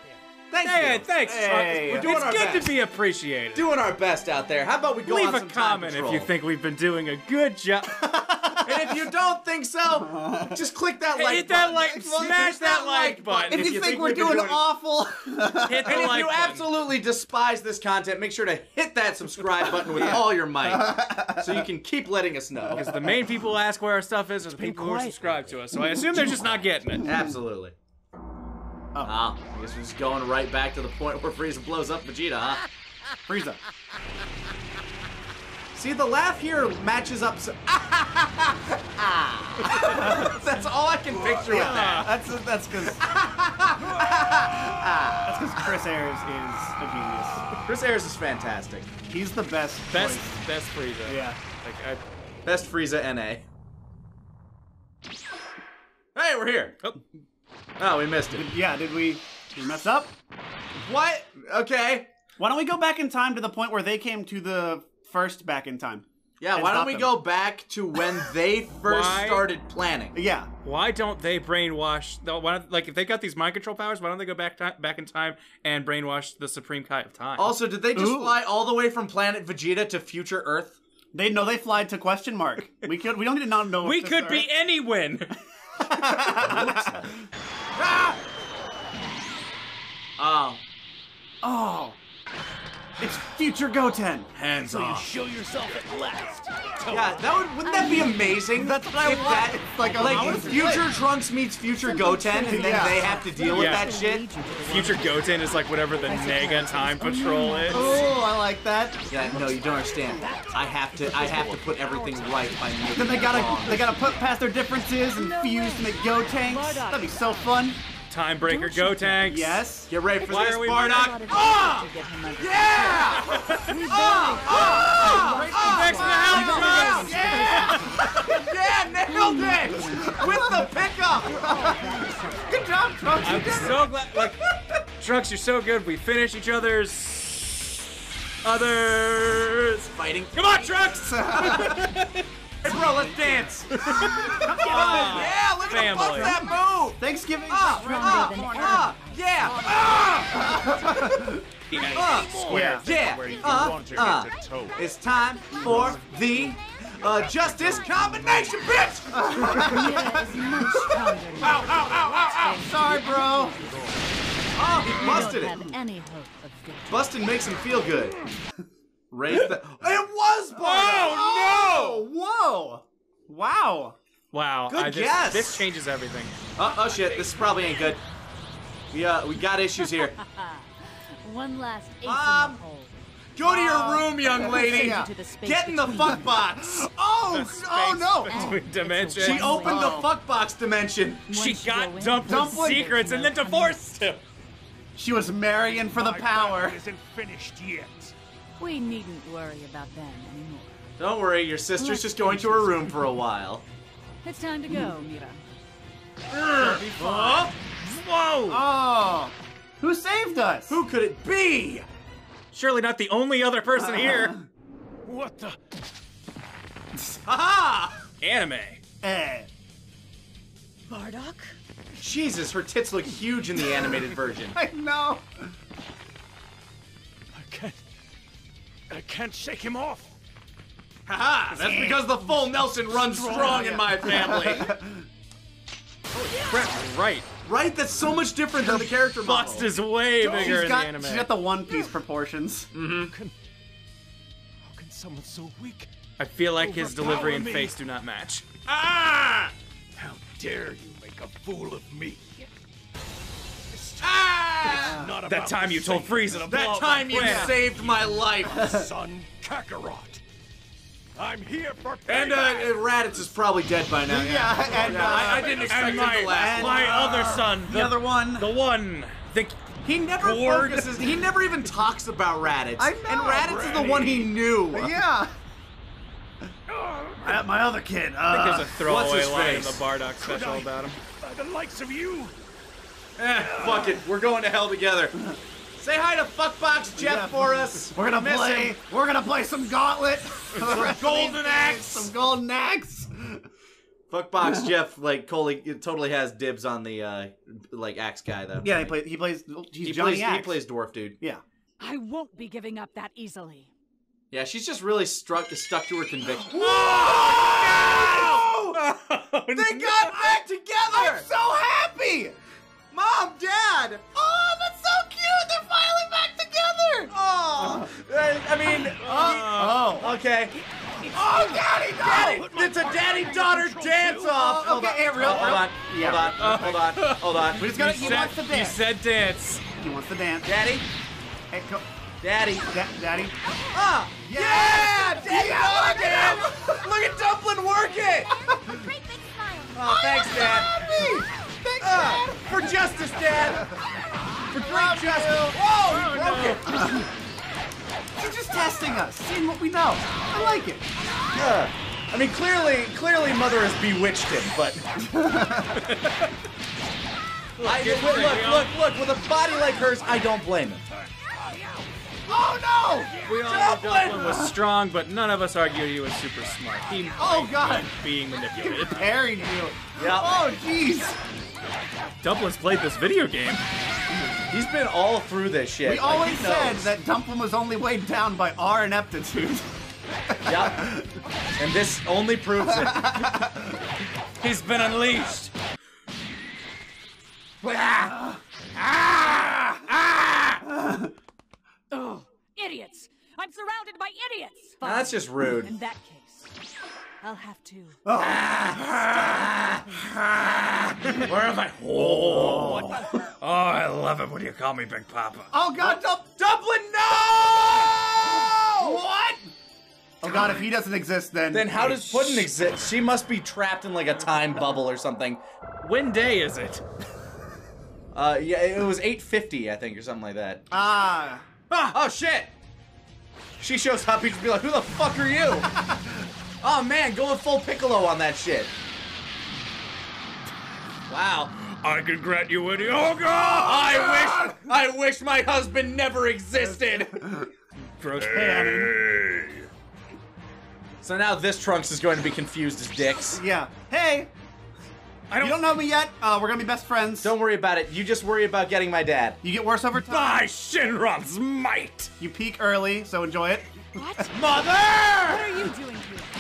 Thank Hey, you. thanks, Hey, we're doing it's our good best. to be appreciated. Doing our best out there. How about we go Leave a comment if you think we've been doing a good job. And if you don't think so, just click that Hey, like hit that like- Hit smash that like button If, you, think, we're we've been doing, doing- awful, Hit And the if you button. absolutely despise this content, make sure to hit that subscribe button with all your might, so you can keep letting us know. Because the main people who ask where our stuff is are the people who are subscribed to us. So I assume they're just not getting it. Absolutely. Oh. Ah, I guess we're just going right back to the point where Frieza blows up Vegeta, huh? Frieza. See, the laugh here matches up. So- That's all I can picture with that. That's that's because that's because Chris Ayres is a genius. Chris Ayres is fantastic. He's the best. Best, voice. best Frieza. Yeah. Like I, Best Frieza NA. Oh. Hey, we're here. Oh. Oh, we missed it. Yeah. Did we? Did we mess up? What? Okay. Why don't we go back in time to the point where they came to the first back in time? Yeah, And why don't we them. go back to when they first Why? started planning? Yeah. why don't they brainwash? the- Why don't, like if they got these mind control powers, why don't they go back ti back in time and brainwash the Supreme Kai of Time? Also, did they just Ooh. fly all the way from planet Vegeta to future Earth? They know they fly to question mark. We could. We don't need to not know. we could is be Earth. any. Oh. Oh. It's future Goten. Hands So you show yourself at last. Yeah, that would wouldn't that be amazing? That's what I if want. That, like a- I like wanna play. future Trunks meets future Goten, and then Yeah. they have to deal with that shit. Future Goten is like whatever the Nega Time Patrol is. Oh, I like that. Yeah, no, you don't understand. I have to, I have to put everything right by making Then they gotta wrong. they gotta put past their differences and fuse to make Gotenks. That'd be so fun. Time Breaker Gotenks. Yes. Get ready for Why this, Bardock. Ah! Yeah! Ah! Ah! Ah! Next to the hell, Trunks! Yeah, nailed it! With the pickup! Good job, Trunks. I'm so glad. Like, Trunks, you're so good. We finish each other's others. Fighting. Come on, Trunks! Hey, bro, let's dance. yeah, look at him bust that move. Thanksgiving. Ah, ah, ah, yeah. Ah, ah, Yeah. yeah. Where you Uh, want to uh. get to toe. It's time for the uh, justice combination, bitch. Mira is much stronger. Ow, ow, ow, ow, ow. Sorry, bro. Oh, he busted it. have any hope of victory. Busting makes him feel good. Raise the. It was Bardock. Oh no! Whoa! Wow. Wow. Good I just, guess. This changes everything. Oh, oh shit! This probably ain't good. We uh, we got issues here. One last ace Mom. in the hole. Go to your room, young lady. Send you to the space Get in the fuck box. Oh, oh no! Between dimensions. She opened the fuck box dimension. She got go in, dumped with secrets and then divorced him. She was marrying for the power. battle isn't finished yet. We needn't worry about them anymore. Don't worry, your sister's just going to her room for a while. It's time to go, Mira. Whoa! Oh, who saved us? Who could it be? Surely not the only other person here. What the? Haha! Anime. Eh. Bardock? Jesus, her tits look huge in the animated version. I know. I can't shake him off. Haha! That's because the full Nelson runs strong in my family. Brett's right. Right? That's so much different than the character model. Bust is way bigger She's in got, the anime. she's got the One Piece proportions. Mm-hmm. How can someone so weak? I feel like his delivery and me. face do not match. Ah! How dare you make a fool of me? Ah! It's not That about time you told same Frieza to blow That time you saved my life. son Kakarot. I'm here for And uh, uh, Raditz is probably dead by now. Yeah, and, Yeah, I, I uh, didn't expect And him my, to last. my long. other son, the, the other one. the one, the He never Bored. focuses. He never even talks about Raditz. I know, and Raditz is the one he knew. Yeah. My, my other kid. I think Uh, there's a throwaway his line in face? the Bardock special about him. By the likes of you. Eh, fuck it. We're going to hell together. Say hi to Fuckbox Jeff Yeah. for us. we're gonna Miss play. him. We're gonna play some Gauntlet. some Golden Axe. Some Golden Axe. Fuckbox Jeff, like, Coley totally has dibs on the, uh, like, axe guy, though. Yeah, he plays. He plays. He's He Johnny plays, he plays Dwarf Dude. Yeah. I won't be giving up that easily. Yeah, she's just really struck, stuck to her conviction. They got back together. I'm so happy. Okay. Oh, Daddy, no. Daddy, it's a daddy-daughter dance-off. Oh, okay, hey, real- hold on, Yeah. hold on, hold on, hold on. We just gotta. You He said- wants to You dance. said dance. He wants to dance. Daddy, Hey, go. Daddy. Da- Daddy. Ah, yeah, Daddy, Yeah, look at him. Look at Dumplin' work it. Great big smile. Oh, thanks, Dad. Thanks, Ah, Dad. for justice, Dad. For great justice. Whoa, he broke it. He's just testing us, seeing what we know. I like it. Yeah. I mean, clearly, clearly, Mother has bewitched him, but. I, look, look, look, look, with a body like hers, I don't blame him. Oh no! We all know Dumplin was strong, but none of us argued he was super smart. He Oh God! being manipulated. Parried you. Yeah. Oh jeez. Dumplin's played this video game. He's been all through this shit. We Like, always he said that Dumplin was only weighed down by our ineptitude. Yep. And this only proves it. He's been unleashed. Oh, idiots! I'm surrounded by idiots! Now, that's just rude. In that case, I'll have to. Oh. Where am I? Oh, oh, I love it when you call me Big Papa. Oh God, Dum- Dumplin, no! what? Oh God, if he doesn't exist, then Then how does Puddin exist? She must be trapped in like a time bubble or something. When day is it? Uh, yeah, it was 850, I think, or something like that. Ah. Ah, oh shit! She shows up, he just be like, "Who the fuck are you?" oh man, going full Piccolo on that shit. Wow. I can grant you any. Oh God! I wish, I wish my husband never existed. Gross. Hey. So now this Trunks is going to be confused as dicks. Yeah. Hey. I don't, you don't know me yet. Uh, we're gonna be best friends. Don't worry about it. You just worry about getting my dad. You get worse over time. By Shenron's might! You peak early, so enjoy it. What? Mother! What are you doing here?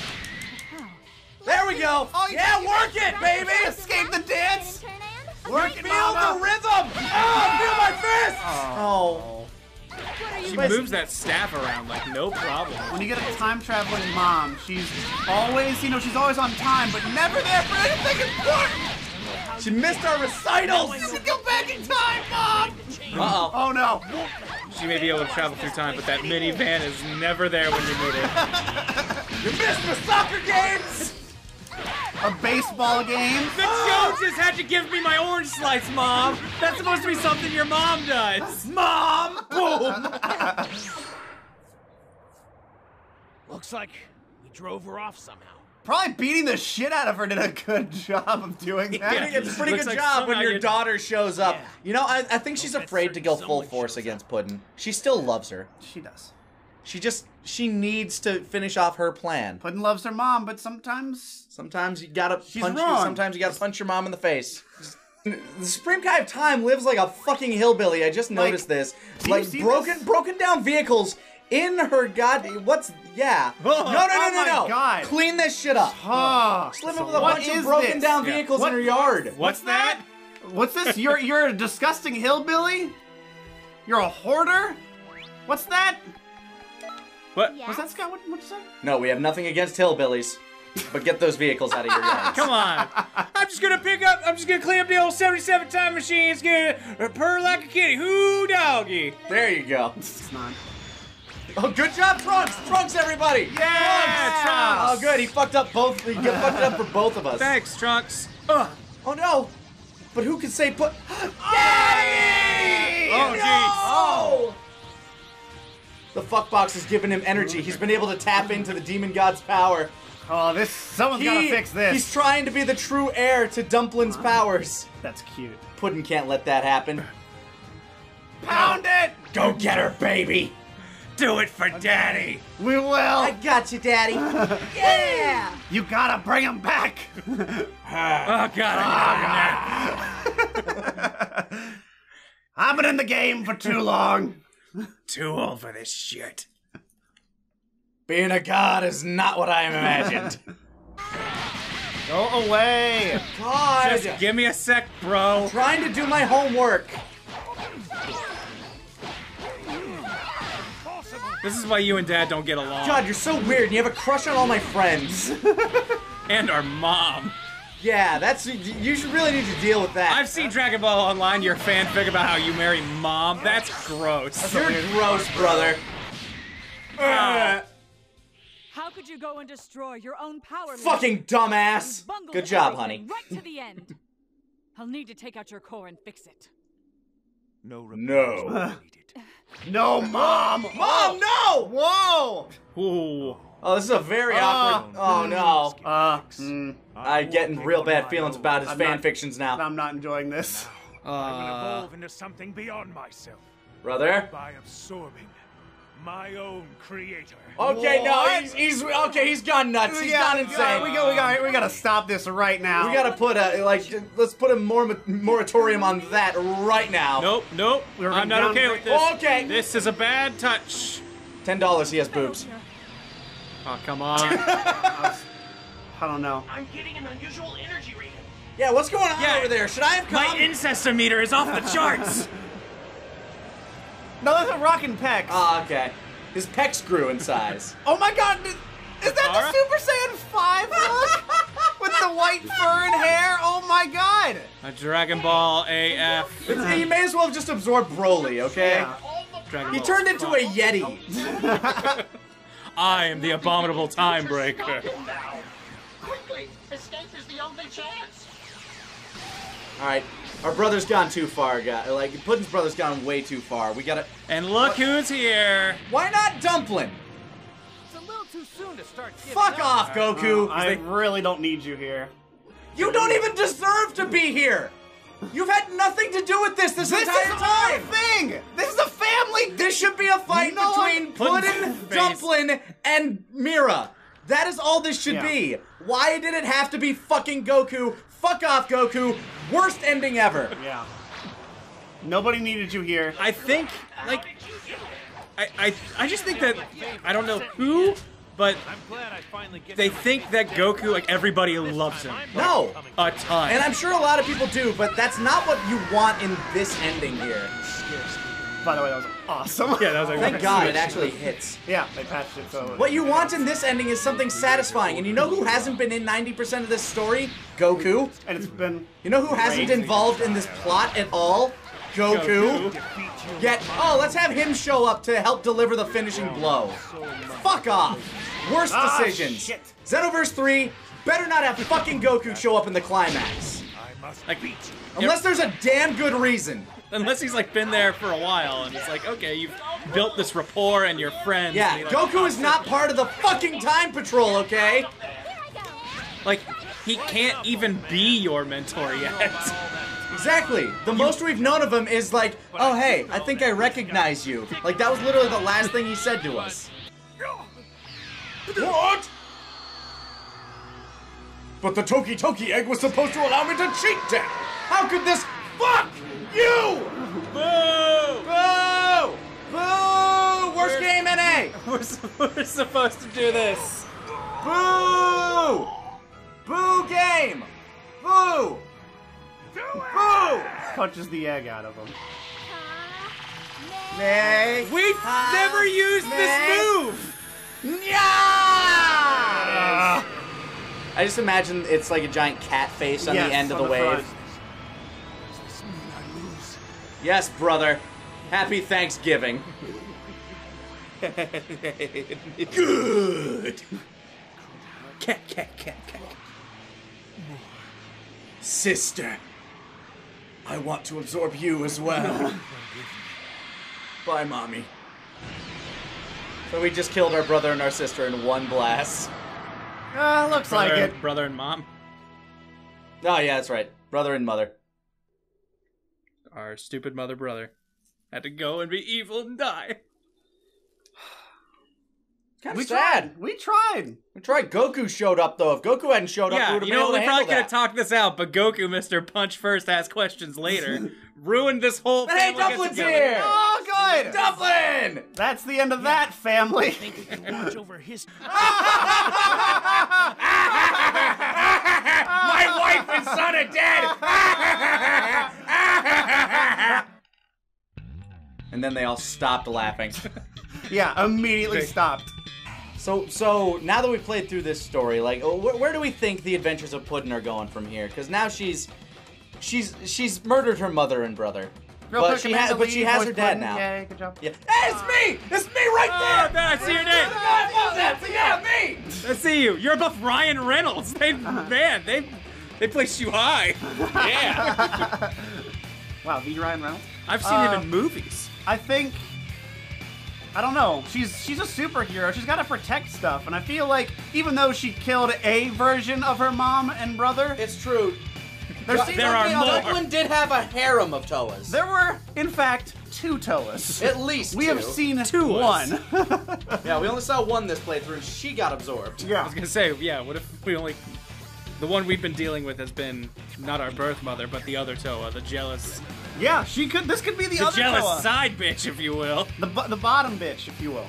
Oh. There we go. Oh, yeah, work it, baby. Escape the dance. Turn in. Work Feel it, mama. the rhythm. Oh, feel my fist. Oh. She moves that staff around like no problem. When you get a time traveling mom, she's always, you know, she's always on time, but never there for anything important. She missed our recitals. You can go back in time, mom. Uh-oh. Oh no. She may be able to travel through time, but that minivan is never there when you need it. You missed the soccer games. A baseball game. The Joneses had to give me my orange slice, Mom. That's supposed to be something your mom does. Mom. Boom. Looks like we drove her off somehow. Probably beating the shit out of her did a good job of doing that. I think it's a pretty good like job when your daughter shows up. Yeah. You know, I, I think she's afraid to go full force against Puddin. She still loves her. She does. She just she needs to finish off her plan. Puddin loves her mom, but sometimes Sometimes you gotta She's punch wrong. Sometimes you gotta punch your mom in the face. The Supreme Kai of Time lives like a fucking hillbilly. I just noticed this. Like broken, this? broken down vehicles in her god. What's yeah? No, no, no, no, Oh my no! God. Clean this shit up. Oh, Just living with a bunch of broken this? down Yeah. What- in her yard. What's that? What's this? You're you're a disgusting hillbilly. You're a hoarder. What's that? What? Was that Scott? What, what'd you say? No, we have nothing against hillbillies, but get those vehicles out of your yard. Come on. I'm just gonna pick up. I'm just gonna clean up the old 77 time machine. It's gonna purr like a kitty. Who doggy? There you go. It's not. Oh, good job, Trunks! Trunks, everybody! Yeah, Trunks. Oh, good. He fucked up both. He fucked it up for both of us. Thanks, Trunks. Ugh. Oh no! But who can say put? Daddy! Oh, jeez. No! The fuck box has given him energy. He's been able to tap into the demon god's power. Oh, this someone's gotta fix this. He's trying to be the true heir to Dumplin's powers. That's cute. Puddin can't let that happen. Pound it! Go get her, baby! Do it for Daddy. We will. I got you, Daddy. yeah! You gotta bring him back. Oh God. Ah, I've been in the game for too long. Too old for this shit. Being a god is not what I imagined. Go away. God! Just give me a sec, bro. trying to do my homework. This is why you and Dad don't get along. God, you're so weird. and You have a crush on all my friends. And our mom. yeah, that's you should really need to deal with that. I've seen Dragon Ball Online, your fanfic about how you marry mom. That's gross. You're gross, brother. Uh, How could you go and destroy your own power? fucking dumbass. Good job, honey. Right to the end. I'll need to take out your core and fix it. No No. No, mom. Mom, no! Whoa. Ooh. Oh, this is a very awkward. Oh no. Uh, mm, I'm getting real bad feelings about his I'm fan not- fictions now, I'm not enjoying this. I'm gonna evolve into something beyond myself brother. by absorbing my own creator. Okay, no, he's, he's okay. He's gone nuts. He's gone insane. We got, we got, we got to stop this right now. We gotta put a like. Let's put a mor- moratorium on that right now. nope, nope. We're I'm not okay with this. Okay. This is a bad touch. Ten dollars. He has boobs. Oh, come on. I don't know. I'm getting an unusual energy reading. Yeah, what's going on Yeah. over there? Should I have come? My incestometer is off the charts. No, that's a rockin' pecs. Ah, okay. His pecs grew in size. oh my god, is is that Katara? the Super Saiyan 5 look? With the white fur and hair? Oh my god. A Dragon Ball AF. It's- he may as well have just absorbed Broly, okay? Yeah. He turned into a Yeti. I am the abominable time breaker. Quickly, escape is the only chance. All right, our brother's gone too far, guy. Like Puddin's brother's gone way too far. We gotta. And look who's here. Why not Dumplin? It's a little too soon to start Fuck up. off, uh, Goku. I really don't need you here. You don't even deserve to be here. You've had nothing to do with this this, This entire is time. our thing. This is a family. This should be a fight No between Puddin's Puddin, face. Dumplin, and Mira. That is all this should Yeah. be. Why did it have to be fucking Goku? Fuck off, Goku. Worst ending ever. Yeah. Nobody needed you here. I think, like, I, I, I just think that I don't know who, but I'm glad I finally get they think that Goku, like, everybody loves him No. a ton. And I'm sure a lot of people do, but that's not what you want in this ending here. By the way, that was awesome. yeah, that was like Thank God it actually hits. Yeah, they patched it so. What you want in this ending is something satisfying. And you know who hasn't been in 90% of this story? Goku. And it's been. You know who hasn't involved in this plot at all? Goku. Yet, oh, let's have him show up to help deliver the finishing blow. Fuck off. Worst Ah, decisions. shit. Xenoverse 3 better not have fucking Goku show up in the climax. I must Like, beat. Unless there's a damn good reason. unless he's like been there for a while and it's like, okay, you've built this rapport and you're friends. Yeah, he, like, Goku is not part of the fucking Time Patrol, okay? Like, he can't even be your mentor yet. Exactly. The most we've known of him is like, oh hey, I think I recognize you. Like that was literally the last thing he said to us. What? But the Toki Toki egg was supposed to allow me to cheat death! How could this fuck you? Boo! Boo! Boo! Worst game NA! We're, we're supposed to do this. Boo! Boo game! Boo! Boo! Punches the egg out of him. May. We never used May. this move. Yeah! I just imagine it's like a giant cat face on Yes, the end of the, the wave. Yes, brother. Happy Thanksgiving. Good. Cat, cat, cat, cat. Sister, I want to absorb you as well. Bye, mommy. So we just killed our brother and our sister in one blast. Uh, looks Brother, like it. brother and mom. Oh yeah, that's right. Brother and mother. Our stupid mother brother had to go and be evil and die. Kind We sad. tried. We tried. We tried. Goku showed up though. If Goku hadn't showed up, we Yeah, would have you been know able to We handle probably could that. have talked this out, but Goku, Mr. Punch first, ask questions later, ruined this whole. Hey, family Dumplin's here! Oh, good. Dumplin! That's the end of that family. Watch over his. My wife and son are dead! And then they all stopped laughing. yeah, immediately stopped. So, so now that we've played through this story, like, oh, where, where do we think the adventures of Puddin are going from here? Because now she's, she's, she's murdered her mother and brother, Real but quick, she Amanda has, but she has her dad Puddin'. now. Yeah, good job. Yeah. Hey, it's me! It's me right Oh, there! man, I see your name. That's yeah, me! I see you. You're above Ryan Reynolds. They, man, they, they placed you high. Yeah. Wow, V. Ryan Reynolds. I've seen Uh, him in movies. I think I don't know. She's she's a superhero. She's got to protect stuff, and I feel like even though she killed a version of her mom and brother, It's true. there, Du- seems there like are more. other- Dumplin did have a harem of Towas. There were, in fact, two Towas. At least we have seen Two one. Yeah, we only saw one this playthrough. She got absorbed. Yeah, I was gonna say, yeah. What if we only? The one we've been dealing with has been not our birth mother, but the other Towa, the jealous, Yeah, she could. This could be the, the other jealous Towa. side bitch, if you will. the the bottom bitch, if you will.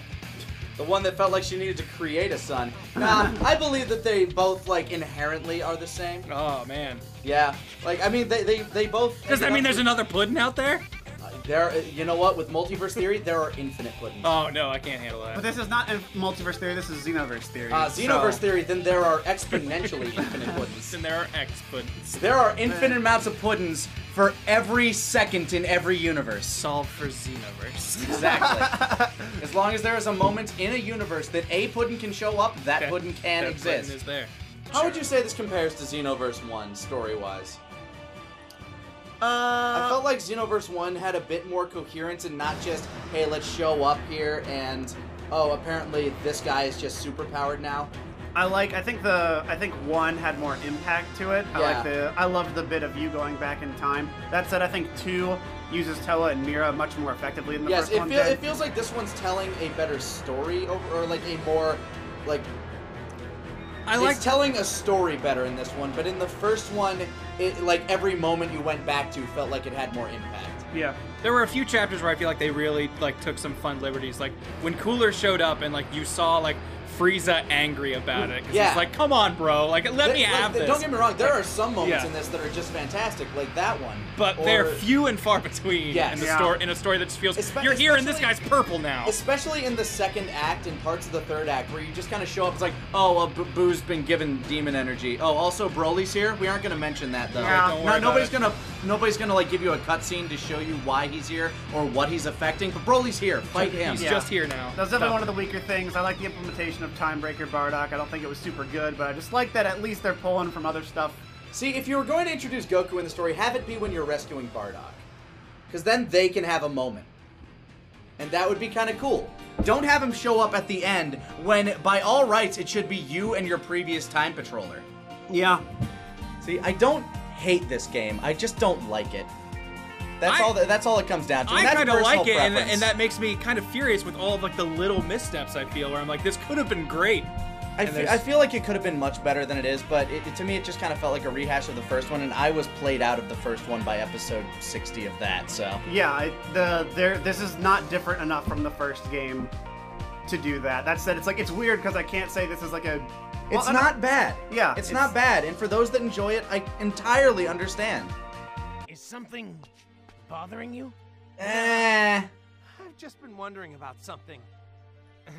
The one that felt like she needed to create a son. Nah, I believe that they both like inherently are the same. Oh man. Yeah, like I mean, they they, they both. Does that mean there's with- another pudding out there? Uh, there, you know what? With multiverse theory, there are infinite puddings. Oh no, I can't handle that. But this is not a multiverse theory. This is xenoverse theory. Uh, xenoverse so- theory, then there are exponentially infinite puddings. And there are X puddings. There are infinite amounts of puddings for every second in every universe. Solve for Xenoverse. Exactly. as long as there is a moment in a universe that a pudding can show up, that That- pudding can that pudding exist. is there. How would you say this compares to Xenoverse 1 story wise? I Uh, felt like Xenoverse 1 had a bit more coherence and not just, hey, let's show up here and, oh, apparently this guy is just super powered now. I like. I think the. I think one had more impact to it. I Yeah. like the. I loved the bit of you going back in time. That said, I think two uses Towa and Mira much more effectively than the yes, first it, one feel, did. it feels like this one's telling a better story over, or like a more, like, I it's like telling a story better in this one, but in the first one, it like every moment you went back to felt like it had more impact. yeah. There were a few chapters where I feel like they really like took some fun liberties. Like when Cooler showed up and like you saw like Frieza angry about it. 'cause Yeah. He's like, come on, bro. Like let Th- me like, have th- this. Don't get me wrong, there Like, are some moments yeah. in this that are just fantastic, like that one. But Or- they're few and far between Yes. in the Yeah. story in a story that just feels Espe- you're here and this guy's purple now. Especially in the second act and parts of the third act, where you just kind of show up. It's like, oh, well, B- Buu's been given demon energy. Oh, also Broly's here. We aren't gonna mention that though. Yeah, don't worry No, nobody's it. gonna, nobody's gonna like give you a cutscene to show you why he's here or what he's affecting. But Broly's here. Fight him. He's just here now. That's definitely one of the weaker things. I like the implementation of Timebreaker Bardock. I don't think it was super good, but I just like that at least they're pulling from other stuff. See, if you were going to introduce Goku in the story, have it be when you're rescuing Bardock. Because then they can have a moment. And that would be kind of cool. Don't have him show up at the end when, by all rights, it should be you and your previous time patroller. Yeah. See, I don't hate this game. I just don't like it. That's I- all. That, that's all it comes down to. I and that's kind of like it, and, and that makes me kind of furious with all of like the little missteps I feel where I'm like, this could have been great. I And I feel like it could have been much better than it is, but it, it- to me, it just kind of felt like a rehash of the first one, and I was played out of the first one by episode 60 of that, so. Yeah, I, the there. This is not different enough from the first game to do that. That said, it's like it's weird because I can't say this is like a. It's well, not bad. Yeah, It's, not bad, and for those that enjoy it, I entirely understand. Is something bothering you? Eh. I've just been wondering about something.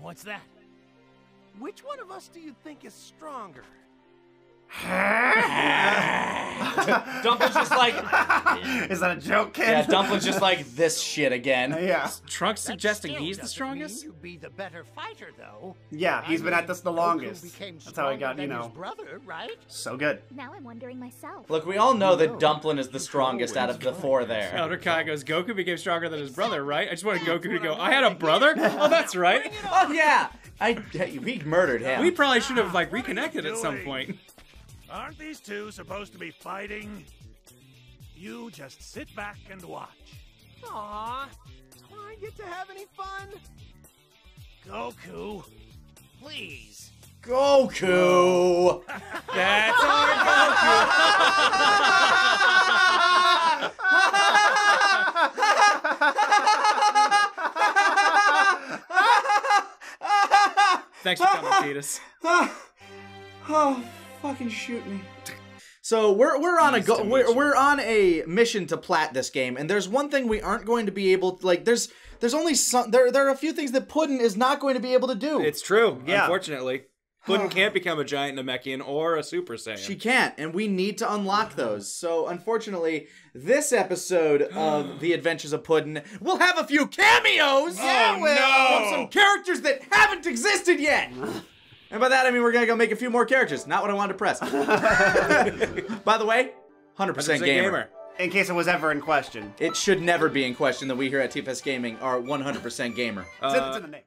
What's that? Which one of us do you think is stronger? Dumplin's just like. Is that a joke, kid? Yeah, Dumplin's just like this shit again. Yeah. Trunks suggesting he's the strongest? You'd be the better fighter, though. Yeah, he's I been at this the Goku longest. became That's how he got, stronger you than know, brother, right? so good. Now I'm wondering myself. Look, we all know that Dumplin is the strongest out of the four there. Elder Kai goes, Goku became stronger than his brother, right? I just wanted Goku to go, I had a brother? Oh, that's right. Oh, yeah! I, we murdered him. We probably should have, like, reconnected at some point. Aren't these two supposed to be fighting? You just sit back and watch. Aw, do I get to have any fun? Goku, Please. Goku! That's our Goku! Thanks for coming, Fetus. oh, fucking shoot me. So we're we're on a go we're, we're on a mission to plat this game, and there's one thing we aren't going to be able to like. There's there's only some there there are a few things that Puddin is not going to be able to do. It's true, Yeah. unfortunately. Puddin can't become a giant Namekian or a Super Saiyan. She can't, and we need to unlock those. So, unfortunately, this episode of The Adventures of Puddin will have a few cameos oh, Yeah, it will. no. of some characters that haven't existed yet. And by that, I mean we're gonna go make a few more characters. Not what I wanted to press. by the way, 100%, 100% gamer. gamer. In case it was ever in question. It should never be in question that we here at TFS Gaming are 100% gamer. It's in- it's in uh, the name.